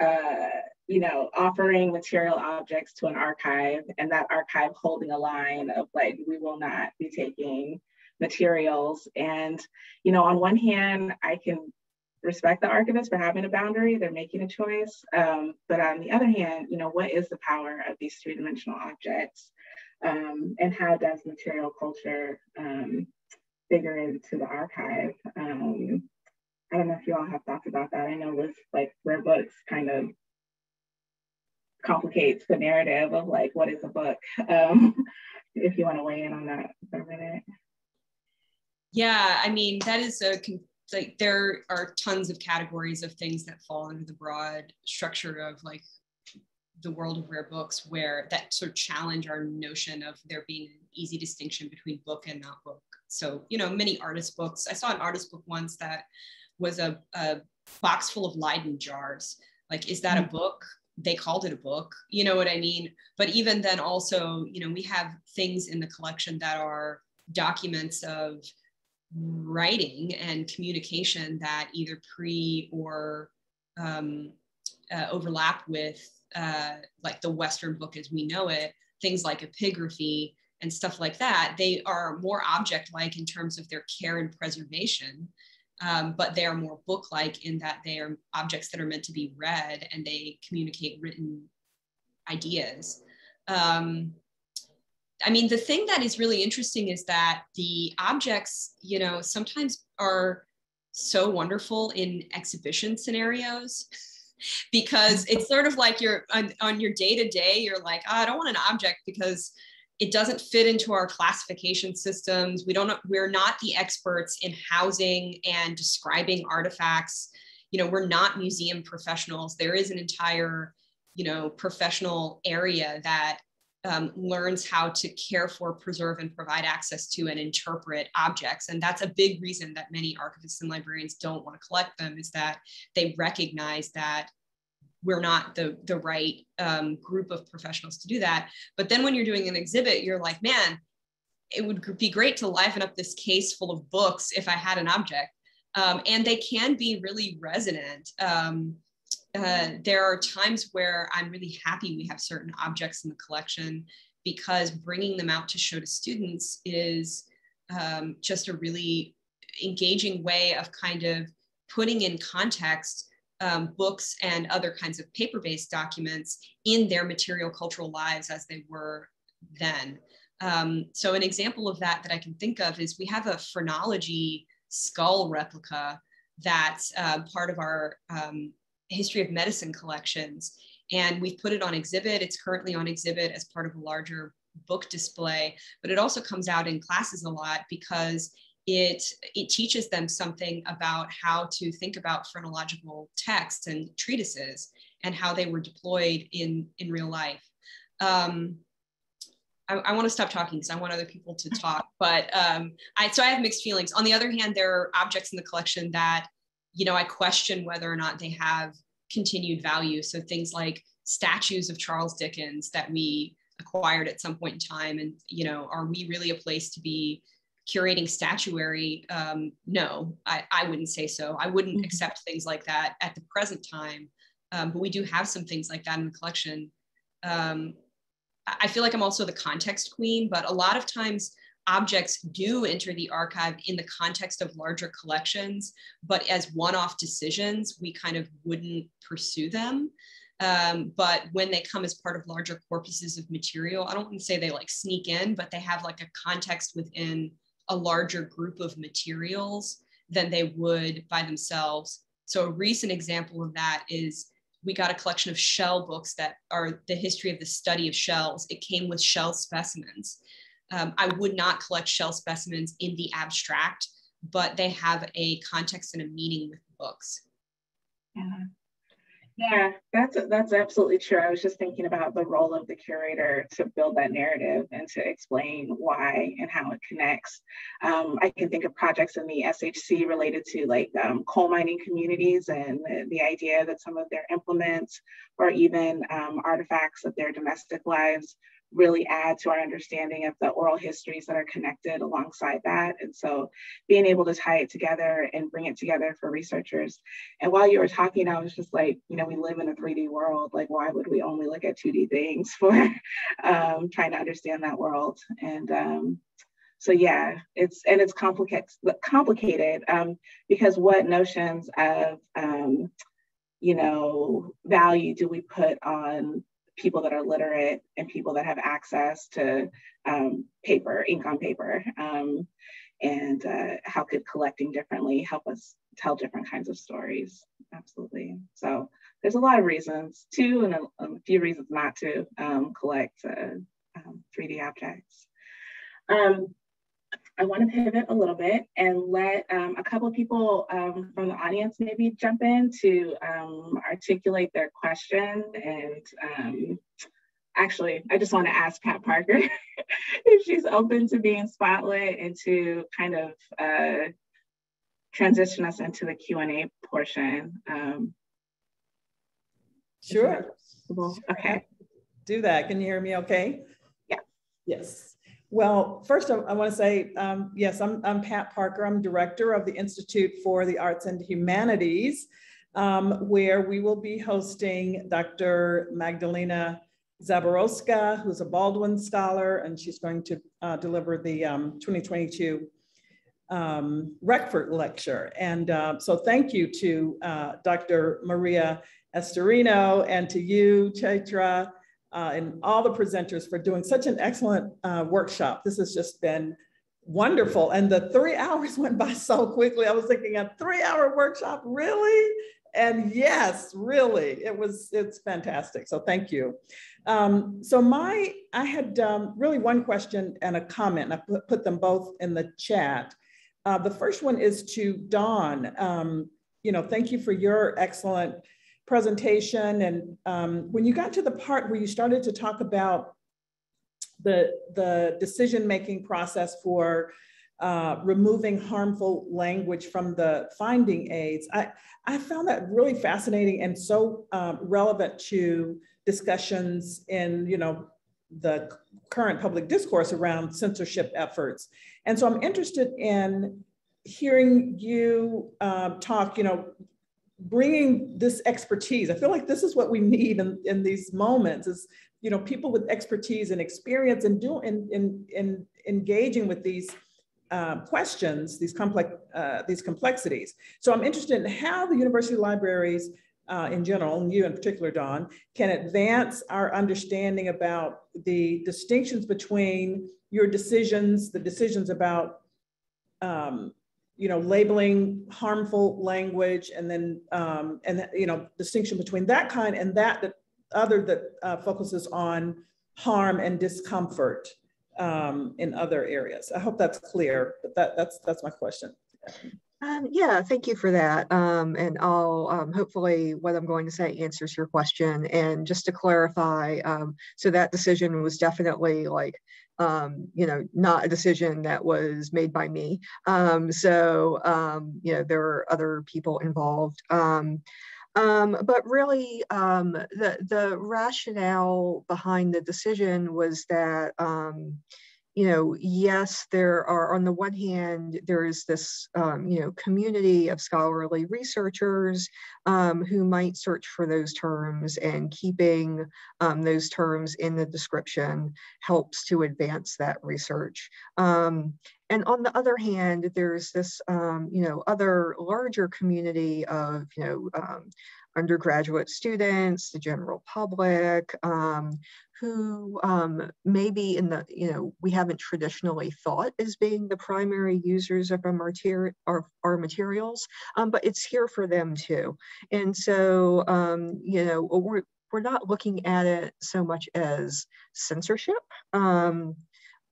uh, you know, offering material objects to an archive and that archive holding a line of like, we will not be taking materials. And, you know, on one hand, I can respect the archivist for having a boundary, they're making a choice. Um, but on the other hand, you know, what is the power of these three-dimensional objects? Um, and how does material culture um, figure into the archive? Um, I don't know if you all have thoughts about that. I know with like rare books kind of complicates the narrative of like what is a book. Um, if you want to weigh in on that for a minute. Yeah, I mean, that is a like there are tons of categories of things that fall under the broad structure of like the world of rare books where that sort of challenge our notion of there being an easy distinction between book and not book. So, you know, many artist books. I saw an artist book once that was a, a box full of Leyden jars. Like, is that a mm-hmm. book? They called it a book. You know what I mean? But even then, also, you know, we have things in the collection that are documents of writing and communication that either pre or um, uh, overlap with uh, like the Western book as we know it, things like epigraphy and stuff like that, they are more object-like in terms of their care and preservation, um, but they are more book-like in that they are objects that are meant to be read and they communicate written ideas. Um, I mean, the thing that is really interesting is that the objects, you know, sometimes are so wonderful in exhibition scenarios because mm-hmm. it's sort of like you're on, on your day to day, you're like, oh, I don't want an object because it doesn't fit into our classification systems. We don't we're not the experts in housing and describing artifacts. You know, we're not museum professionals. There is an entire, you know, professional area that um, learns how to care for, preserve, and provide access to and interpret objects. And that's a big reason that many archivists and librarians don't want to collect them is that they recognize that we're not the, the right um, group of professionals to do that. But then when you're doing an exhibit, you're like, man, it would be great to liven up this case full of books if I had an object. Um, and they can be really resonant. Um, uh, there are times where I'm really happy we have certain objects in the collection because bringing them out to show to students is um, just a really engaging way of kind of putting in context um, books and other kinds of paper-based documents in their material cultural lives as they were then. Um, so an example of that that I can think of is we have a phrenology skull replica that's uh, part of our um, history of medicine collections. And we've put it on exhibit. It's currently on exhibit as part of a larger book display, but it also comes out in classes a lot because it, it teaches them something about how to think about phrenological texts and treatises and how they were deployed in, in real life. Um, I, I want to stop talking because I want other people to talk, but um, I, so I have mixed feelings. On the other hand, there are objects in the collection that you know, I question whether or not they have continued value. So things like statues of Charles Dickens that we acquired at some point in time. And, you know, are we really a place to be curating statuary? Um, no, I, I wouldn't say so. I wouldn't mm-hmm. accept things like that at the present time. Um, but we do have some things like that in the collection. Um, I feel like I'm also the context queen, but a lot of times objects do enter the archive in the context of larger collections, but as one-off decisions, we kind of wouldn't pursue them. Um, but when they come as part of larger corpuses of material, I don't want to say they like sneak in, but they have like a context within a larger group of materials than they would by themselves. So a recent example of that is we got a collection of shell books that are the history of the study of shells. It came with shell specimens um, I would not collect shell specimens in the abstract, but they have a context and a meaning with the books. Yeah. Yeah, that's that's absolutely true. I was just thinking about the role of the curator to build that narrative and to explain why and how it connects. Um, I can think of projects in the SHC related to like um, coal mining communities and the, the, idea that some of their implements or even um, artifacts of their domestic lives really add to our understanding of the oral histories that are connected alongside that. And so being able to tie it together and bring it together for researchers. And while you were talking, I was just like, you know, we live in a 3D world. Like, why would we only look at 2D things for um, trying to understand that world? And um, so yeah, it's and it's complicated complicated um, because what notions of um, you know value do we put on people that are literate and people that have access to um, paper, ink on paper. Um, and uh, how could collecting differently help us tell different kinds of stories? Absolutely. So there's a lot of reasons to and a, a few reasons not to um, collect uh, 3D um, objects. Um, I want to pivot a little bit and let um, a couple of people um, from the audience maybe jump in to um, articulate their question. And um, actually, I just want to ask Pat Parker if she's open to being spotlit and to kind of uh, transition us into the Q&A portion. Um, sure. Okay. Do that. Can you hear me okay? Yeah. Yes. Well, first I, I want to say, um, yes, I'm, I'm, Pat Parker. I'm director of the Institute for the Arts and Humanities, um, where we will be hosting Dr. Magdalena Zaborowska, who's a Baldwin Scholar, and she's going to uh, deliver the um, 2022 um, Reckford Lecture. And uh, so thank you to uh, Dr. Maria Estorino and to you, Chaitra, uh, and all the presenters for doing such an excellent uh, workshop. This has just been wonderful. And the three hours went by so quickly. I was thinking a three hour workshop, really? and yes, really, it was, it's fantastic. So thank you. Um, so my, I had um, really one question and a comment. I put, put them both in the chat. Uh, the first one is to Dawne. Um, you know, thank you for your excellent presentation. And um, when you got to the part where you started to talk about the, the decision-making process for uh, removing harmful language from the finding aids. I, I found that really fascinating and so um, relevant to discussions in, you know, the current public discourse around censorship efforts. And so I'm interested in hearing you uh, talk, you know, bringing this expertise. I feel like this is what we need in, in these moments is, you know, people with expertise and experience and doing in, in, in engaging with these uh, questions, these complex, uh, these complexities. So I'm interested in how the university libraries uh, in general, and you in particular, Dawne can advance our understanding about the distinctions between your decisions, the decisions about, um, you know, labeling harmful language, and then, um, and you know, distinction between that kind and that that other that uh, focuses on harm and discomfort um, in other areas. I hope that's clear, but that, that's, that's my question. Um, yeah, thank you for that. Um, and I'll um, hopefully what I'm going to say answers your question. And just to clarify, um, so that decision was definitely like, um, you know, not a decision that was made by me. Um, so, you know, there were other people involved. Um, but really, um, the, the rationale behind the decision was that, um, you know, yes, there are, on the one hand, there is this, um, you know, community of scholarly researchers um, who might search for those terms and keeping um, those terms in the description helps to advance that research. Um, and on the other hand, there's this, um, you know, other larger community of, you know, um, undergraduate students, the general public, um, who um, maybe in the, you know, we haven't traditionally thought as being the primary users of our, materi our, our materials, um, but it's here for them too. And so, um, you know, we're, we're not looking at it so much as censorship. Um,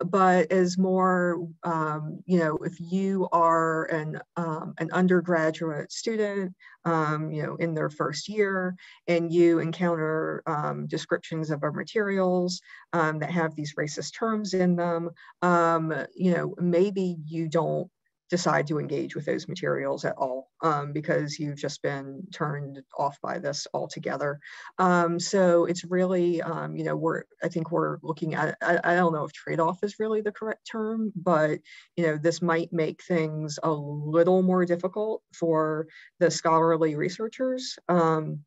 but as more, um, you know, if you are an, um, an undergraduate student, um, you know, in their first year and you encounter um, descriptions of our materials um, that have these racist terms in them, um, you know, maybe you don't decide to engage with those materials at all um, because you've just been turned off by this altogether. Um, so it's really, um, you know, we're, I think we're looking at, I, I don't know if trade-off is really the correct term, but, you know, this might make things a little more difficult for the scholarly researchers. Um,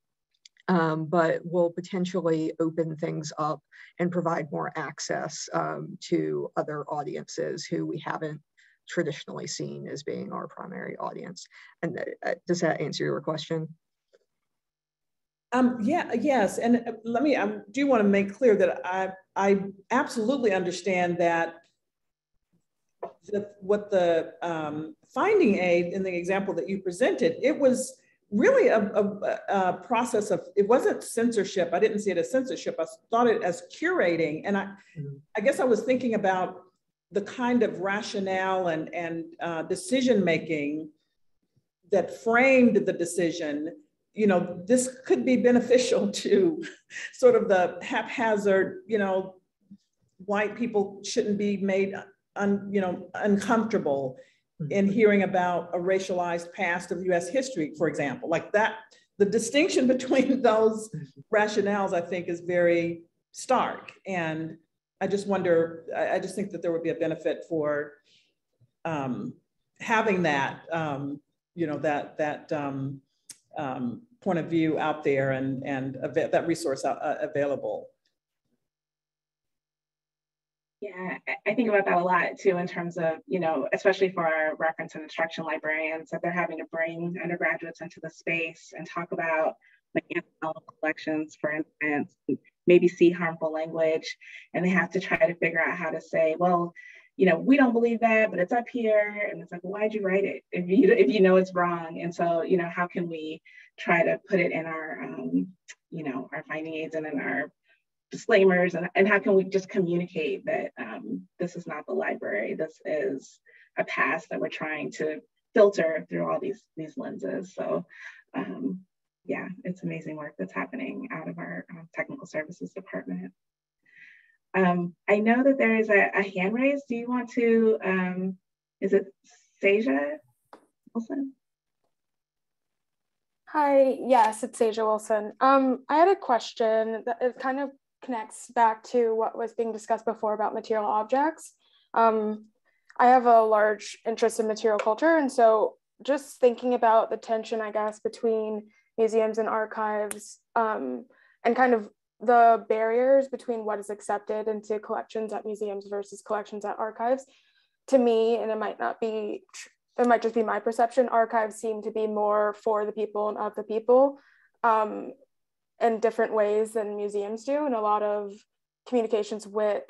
um, but will potentially open things up and provide more access um, to other audiences who we haven't traditionally seen as being our primary audience. And uh, does that answer your question? Um, yeah, yes. And uh, let me, I do want to make clear that I, I absolutely understand that the, what the um, finding aid in the example that you presented, it was really a, a, a, process of, it wasn't censorship. I didn't see it as censorship. I thought it as curating. And I, mm -hmm. I guess I was thinking about the kind of rationale and, and uh, decision making that framed the decision, you know, this could be beneficial to sort of the haphazard, you know, white people shouldn't be made, un, you know, uncomfortable mm-hmm. in hearing about a racialized past of US history, for example, like that, the distinction between those mm-hmm. rationales, I think is very stark. And I just wonder, I, I, just think that there would be a benefit for um, having that, um, you know, that, that um, um point of view out there and, and that resource uh, available. Yeah, I think about that a lot too in terms of, you know, especially for our reference and instruction librarians, that they're having to bring undergraduates into the space and talk about like collections, for instance, maybe see harmful language and they have to try to figure out how to say, well, you know, we don't believe that, but it's up here. And it's like, well, why'd you write it if you if you know it's wrong? And so, you know, how can we try to put it in our, um, you know, our finding aids and in our disclaimers and, and how can we just communicate that um, this is not the library, this is a past that we're trying to filter through all these, these lenses. So um, yeah, it's amazing work that's happening out of our um, technical services department. Um, I know that there is a, a, hand raised. Do you want to, um, is it Seja Wilson? Hi, yes, it's Seja Wilson. Um, I had a question that it kind of connects back to what was being discussed before about material objects. Um, I have a large interest in material culture, and so just thinking about the tension, I guess, between museums and archives um, and kind of the barriers between what is accepted into collections at museums versus collections at archives to me and it might not be it might just be my perception archives seem to be more for the people and of the people um, in different ways than museums do and a lot of communications with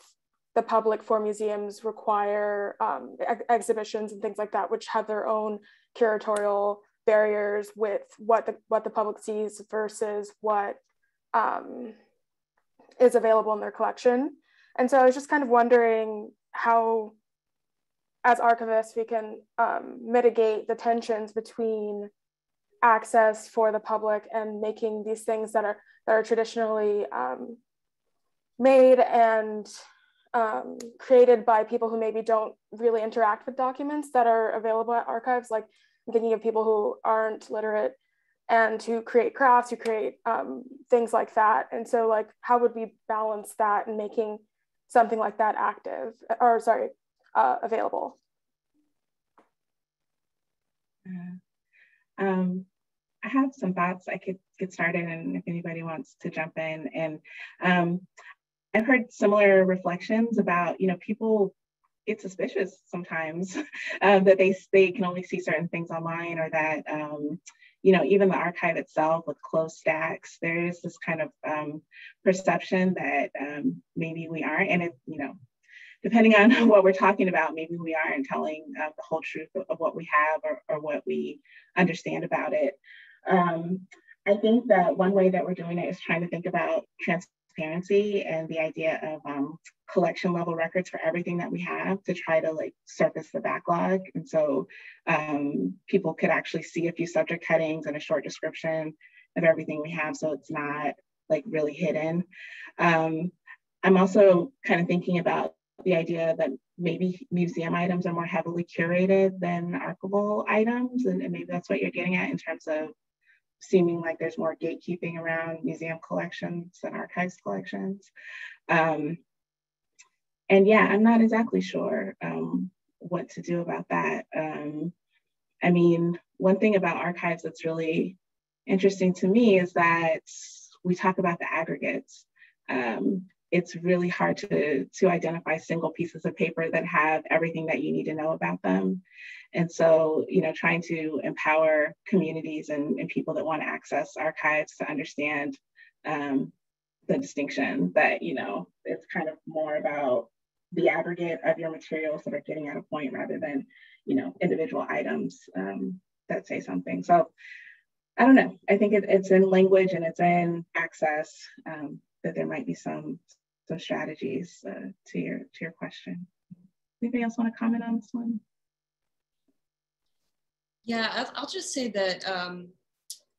the public for museums require um, ex exhibitions and things like that which have their own curatorial barriers with what the what the public sees versus what um, is available in their collection. And so I was just kind of wondering how, as archivists, we can um, mitigate the tensions between access for the public and making these things that are that are traditionally um, made and um, created by people who maybe don't really interact with documents that are available at archives, like I'm thinking of people who aren't literate and who create crafts, who create um, things like that. And so like, how would we balance that and making something like that active or sorry, uh, available? Uh, um, I have some thoughts I could get started and if anybody wants to jump in. And um, I've heard similar reflections about, you know, people get suspicious sometimes um, that they they can only see certain things online or that um, you know even the archive itself with closed stacks there is this kind of um, perception that um, maybe we aren't and it you know depending on what we're talking about maybe we aren't telling uh, the whole truth of, of, what we have or, or what we understand about it. Um, I think that one way that we're doing it is trying to think about transparency and the idea of um, collection level records for everything that we have to try to like surface the backlog. And so um, people could actually see a few subject headings and a short description of everything we have. So it's not like really hidden. Um, I'm also kind of thinking about the idea that maybe museum items are more heavily curated than archival items. And, and maybe that's what you're getting at in terms of seeming like there's more gatekeeping around museum collections and archives collections. Um, and yeah, I'm not exactly sure um, what to do about that. Um, I mean, one thing about archives that's really interesting to me is that we talk about the aggregates. Um, it's really hard to, to identify single pieces of paper that have everything that you need to know about them. And so, you know, trying to empower communities and, and people that want to access archives to understand um, the distinction that, you know, it's kind of more about the aggregate of your materials that are getting at a point rather than, you know, individual items um, that say something. So I don't know. I think it, it's in language and it's in access um, that there might be some some strategies uh, to your to your question. Anybody else want to comment on this one? Yeah, I'll just say that um,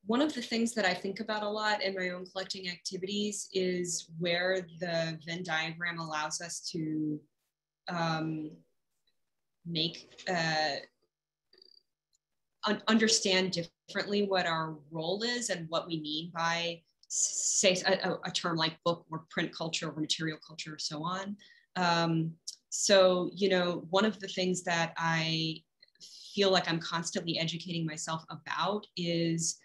one of the things that I think about a lot in my own collecting activities is where the Venn diagram allows us to um, make uh, un understand differently what our role is and what we mean by say a, a, term like book or print culture or material culture or so on. Um, so, you know, one of the things that I feel like I'm constantly educating myself about is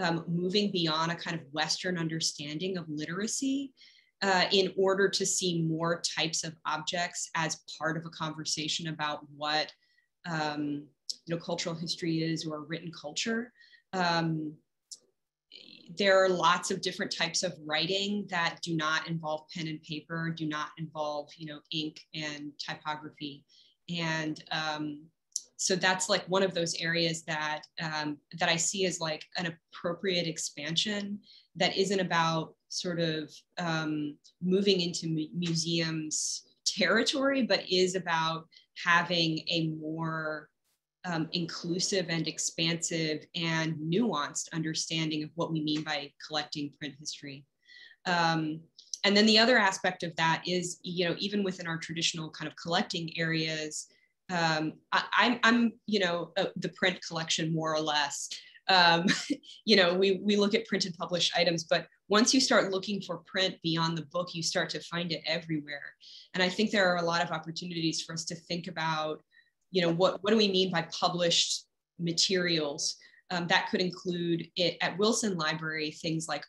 um, moving beyond a kind of Western understanding of literacy uh, in order to see more types of objects as part of a conversation about what um, you know cultural history is or written culture. Um, there are lots of different types of writing that do not involve pen and paper, do not involve, you know, ink and typography. And um, so that's like one of those areas that um, that I see as like an appropriate expansion that isn't about sort of um, moving into mu museums territory, but is about having a more um, inclusive and expansive and nuanced understanding of what we mean by collecting print history. Um, and then the other aspect of that is, you know, even within our traditional kind of collecting areas, um, I, am you know, uh, the print collection more or less. Um, you know, we, we look at printed published items, but once you start looking for print beyond the book, you start to find it everywhere. And I think there are a lot of opportunities for us to think about you know, what, what do we mean by published materials? Um, that could include it at Wilson Library, things like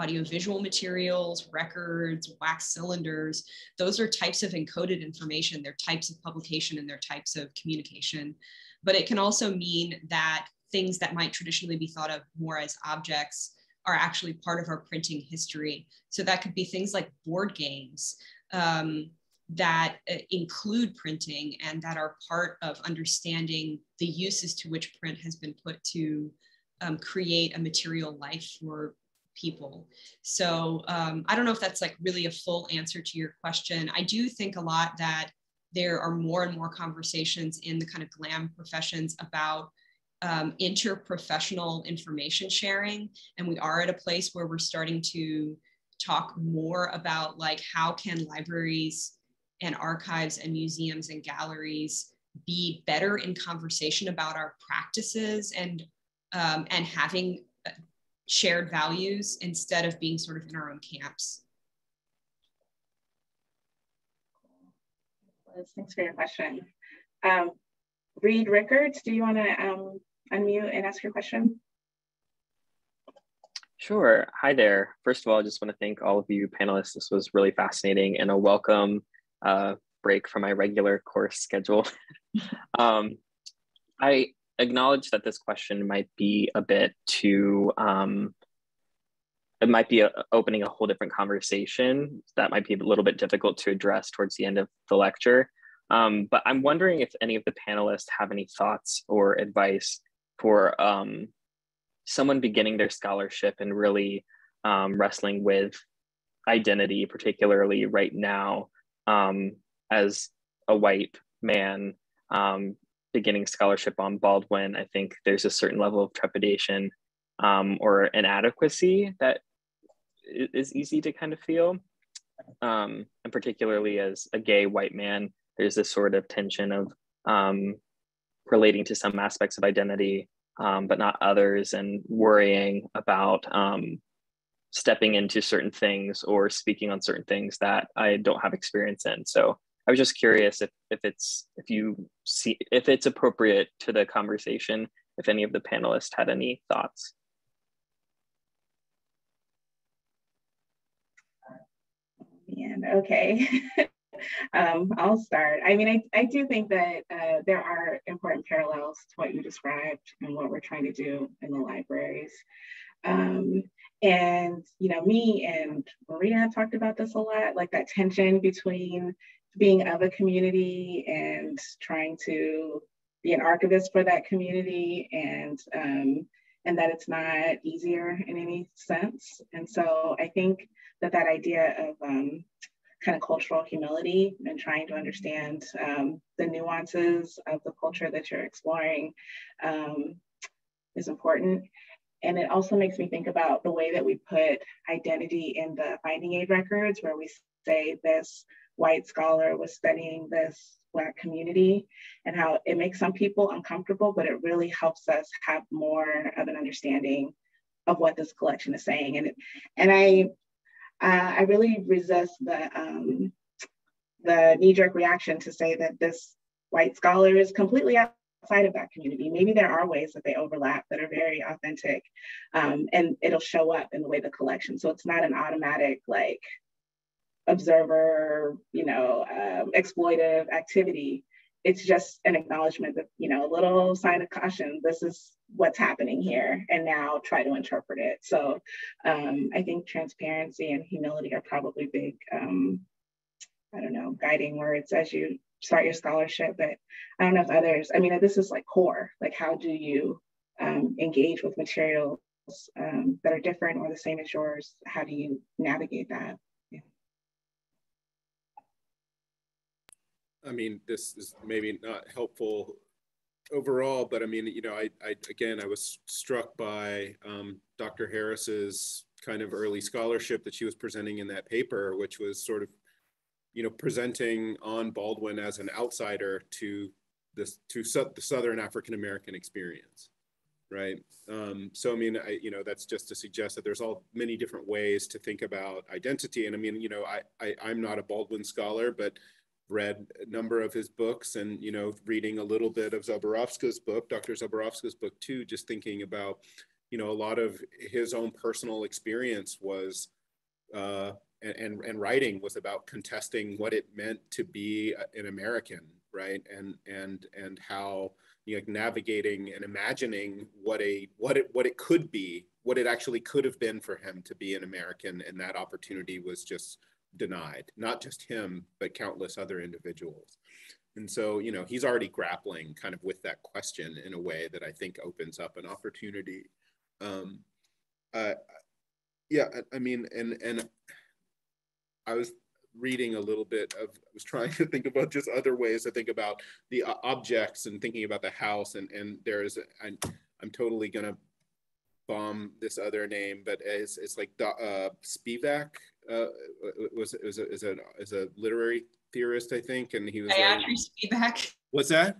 audiovisual materials, records, wax cylinders. Those are types of encoded information. They're types of publication and they're types of communication. But it can also mean that things that might traditionally be thought of more as objects are actually part of our printing history. So that could be things like board games. Um, that uh, include printing and that are part of understanding the uses to which print has been put to um, create a material life for people. So um, I don't know if that's like really a full answer to your question. I do think a lot that there are more and more conversations in the kind of GLAM professions about um, interprofessional information sharing. And we are at a place where we're starting to talk more about like how can libraries and archives and museums and galleries be better in conversation about our practices and um, and having shared values instead of being sort of in our own camps. Thanks for your question. Um, Reed Rickards, do you want to um, unmute and ask your question? Sure. Hi there. First of all, I just want to thank all of you panelists. This was really fascinating and a welcome uh, break from my regular course schedule. um, I acknowledge that this question might be a bit too, um, it might be a, opening a whole different conversation that might be a little bit difficult to address towards the end of the lecture. Um, but I'm wondering if any of the panelists have any thoughts or advice for um, someone beginning their scholarship and really um, wrestling with identity, particularly right now, um, as a white man um, beginning scholarship on Baldwin, I think there's a certain level of trepidation um, or inadequacy that is easy to kind of feel. Um, and particularly as a gay white man, there's this sort of tension of um, relating to some aspects of identity, um, but not others, and worrying about um, stepping into certain things or speaking on certain things that I don't have experience in. So I was just curious if if it's if you see if it's appropriate to the conversation, if any of the panelists had any thoughts. Man, okay. um, I'll start. I mean, I, I do think that uh, there are important parallels to what you described and what we're trying to do in the libraries. Um, and, you know, me and Maria talked about this a lot, like that tension between being of a community and trying to be an archivist for that community and um, and that it's not easier in any sense. And so I think that that idea of um, kind of cultural humility and trying to understand um, the nuances of the culture that you're exploring um, is important. And it also makes me think about the way that we put identity in the finding aid records, where we say this white scholar was studying this Black community and how it makes some people uncomfortable, but it really helps us have more of an understanding of what this collection is saying. And, and I, uh, I really resist the, um, the knee-jerk reaction to say that this white scholar is completely outside of that community. Maybe there are ways that they overlap that are very authentic um, and it'll show up in the way the collection. So it's not an automatic like observer, you know, um, exploitive activity. It's just an acknowledgement that, you know, a little sign of caution, this is what's happening here and now try to interpret it. So um, I think transparency and humility are probably big, um, I don't know, guiding words as you start your scholarship, but I don't know if others, I mean, this is like core, like how do you um, engage with materials um, that are different or the same as yours? How do you navigate that? I mean, this is maybe not helpful overall, but I mean, you know, I, I again, I was struck by um, Dr. Harris's kind of early scholarship that she was presenting in that paper, which was sort of, you know, presenting on Baldwin as an outsider to this to the Southern African American experience, right? Um, so I mean, I, you know, that's just to suggest that there's all many different ways to think about identity. And I mean, you know, I, I I'm not a Baldwin scholar, but read a number of his books and you know reading a little bit of Zaborowska's book, Dr. Zaborowska's book too, just thinking about you know a lot of his own personal experience was uh, and, and, and writing was about contesting what it meant to be an American, right? And and and how you know, navigating and imagining what a what it what it could be, what it actually could have been for him to be an American, and that opportunity was just denied, not just him, but countless other individuals. And so, you know, he's already grappling kind of with that question in a way that I think opens up an opportunity. Um, uh, yeah, I, I mean, and and I was reading a little bit of I was trying to think about just other ways to think about the uh, objects and thinking about the house and and there's I'm, I'm totally gonna bomb this other name but it's, it's like the uh, Spivak uh, was is a, is a is a literary theorist, I think, and he was. Gayatri Spivak. What's that?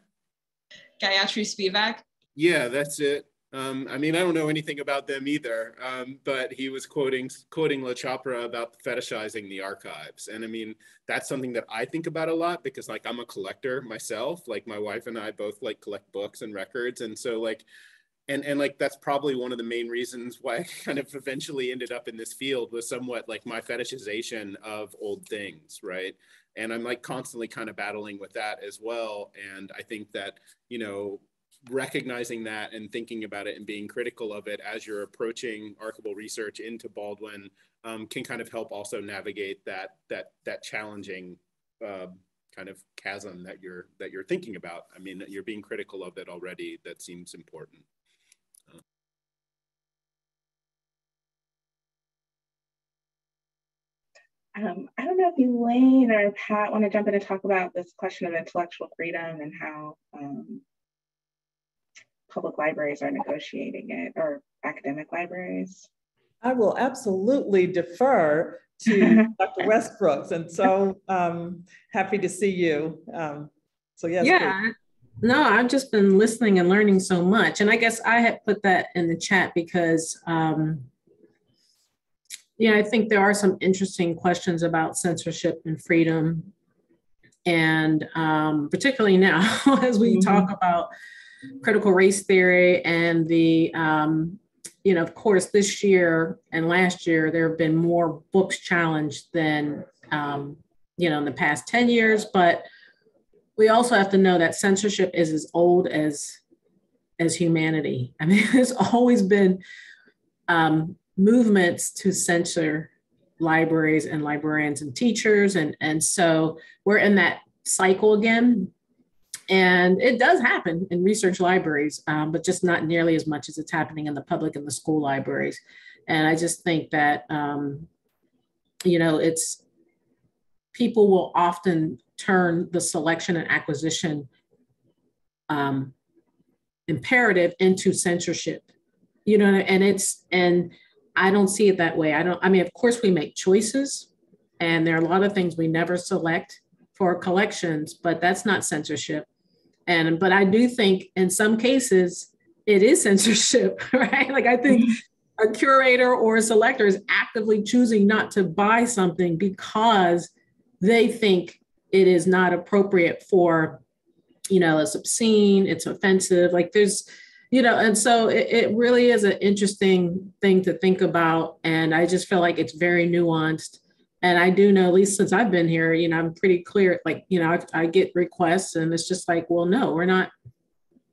Gayatri Spivak. Yeah, that's it. Um, I mean, I don't know anything about them either, um, but he was quoting quoting LaCapra about fetishizing the archives, and I mean that's something that I think about a lot because like I'm a collector myself. Like my wife and I both like collect books and records, and so like and and like that's probably one of the main reasons why I kind of eventually ended up in this field was somewhat like my fetishization of old things, right? And I'm like constantly kind of battling with that as well. And I think that you know recognizing that and thinking about it and being critical of it as you're approaching archival research into Baldwin um, can kind of help also navigate that that that challenging uh, kind of chasm that you're that you're thinking about. I mean, you're being critical of it already. That seems important. Um, I don't know if Elaine or Pat want to jump in and talk about this question of intellectual freedom and how um, public libraries are negotiating it or academic libraries. I will absolutely defer to Dr. Westbrooks, and so um, happy to see you. Um, so yes. Yeah. Please. No, I've just been listening and learning so much, and I guess I had put that in the chat because um, yeah, I think there are some interesting questions about censorship and freedom. And um, particularly now, as we mm-hmm. talk about critical race theory and the, um, you know, of course, this year and last year, there have been more books challenged than, um, you know, in the past 10 years. But we also have to know that censorship is as old as as humanity. I mean, it's always been um, movements to censor libraries and librarians and teachers. And, and so we're in that cycle again. And it does happen in research libraries, um, but just not nearly as much as it's happening in the public and the school libraries. And I just think that, um, you know, it's people will often turn the selection and acquisition um, imperative into censorship, you know, and it's, and I don't see it that way. I don't, I mean, of course, we make choices, and there are a lot of things we never select for collections, but that's not censorship. And, but I do think in some cases, it is censorship, right? Like, I think a curator or a selector is actively choosing not to buy something because they think it is not appropriate for, you know, it's obscene, it's offensive. Like, there's, you know and so it, it really is an interesting thing to think about and i just feel like it's very nuanced. And i do know at least since i've been here you know i'm pretty clear like you know I, I, get requests and it's just like well no we're not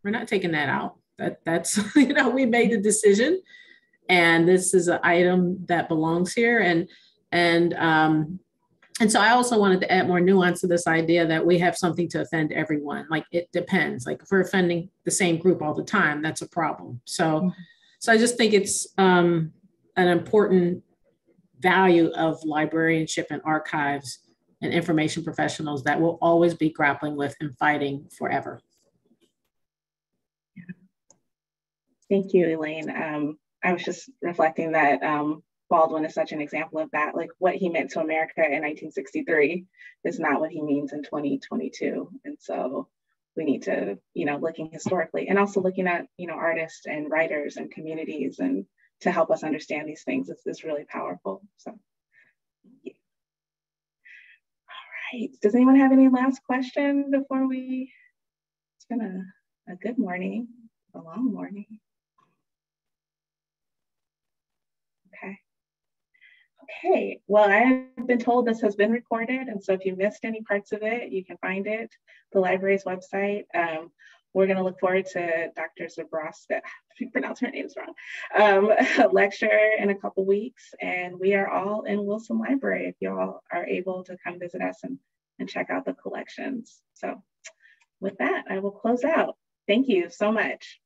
we're not taking that out. That that's you know we made the decision and this is an item that belongs here and and um and so I also wanted to add more nuance to this idea that we have something to offend everyone. Like it depends. Like if we're offending the same group all the time, that's a problem. So, mm-hmm. so I just think it's um, an important value of librarianship and archives and information professionals that will always be grappling with and fighting forever. Thank you, Elaine. Um, I was just reflecting that um, Baldwin is such an example of that. Like what he meant to America in 1963 is not what he means in 2022. And so we need to, you know, looking historically and also looking at, you know, artists and writers and communities and to help us understand these things is, is really powerful. So, yeah. all right. Does anyone have any last question before we, it's been a, a good morning, a long morning. Okay, well, I've been told this has been recorded, and so if you missed any parts of it, you can find it, the library's website. Um, we're going to look forward to Dr. Zabroska, if you pronounce her names wrong, um, lecture in a couple weeks, and we are all in Wilson Library if y'all are able to come visit us and, and check out the collections. So with that, I will close out. Thank you so much.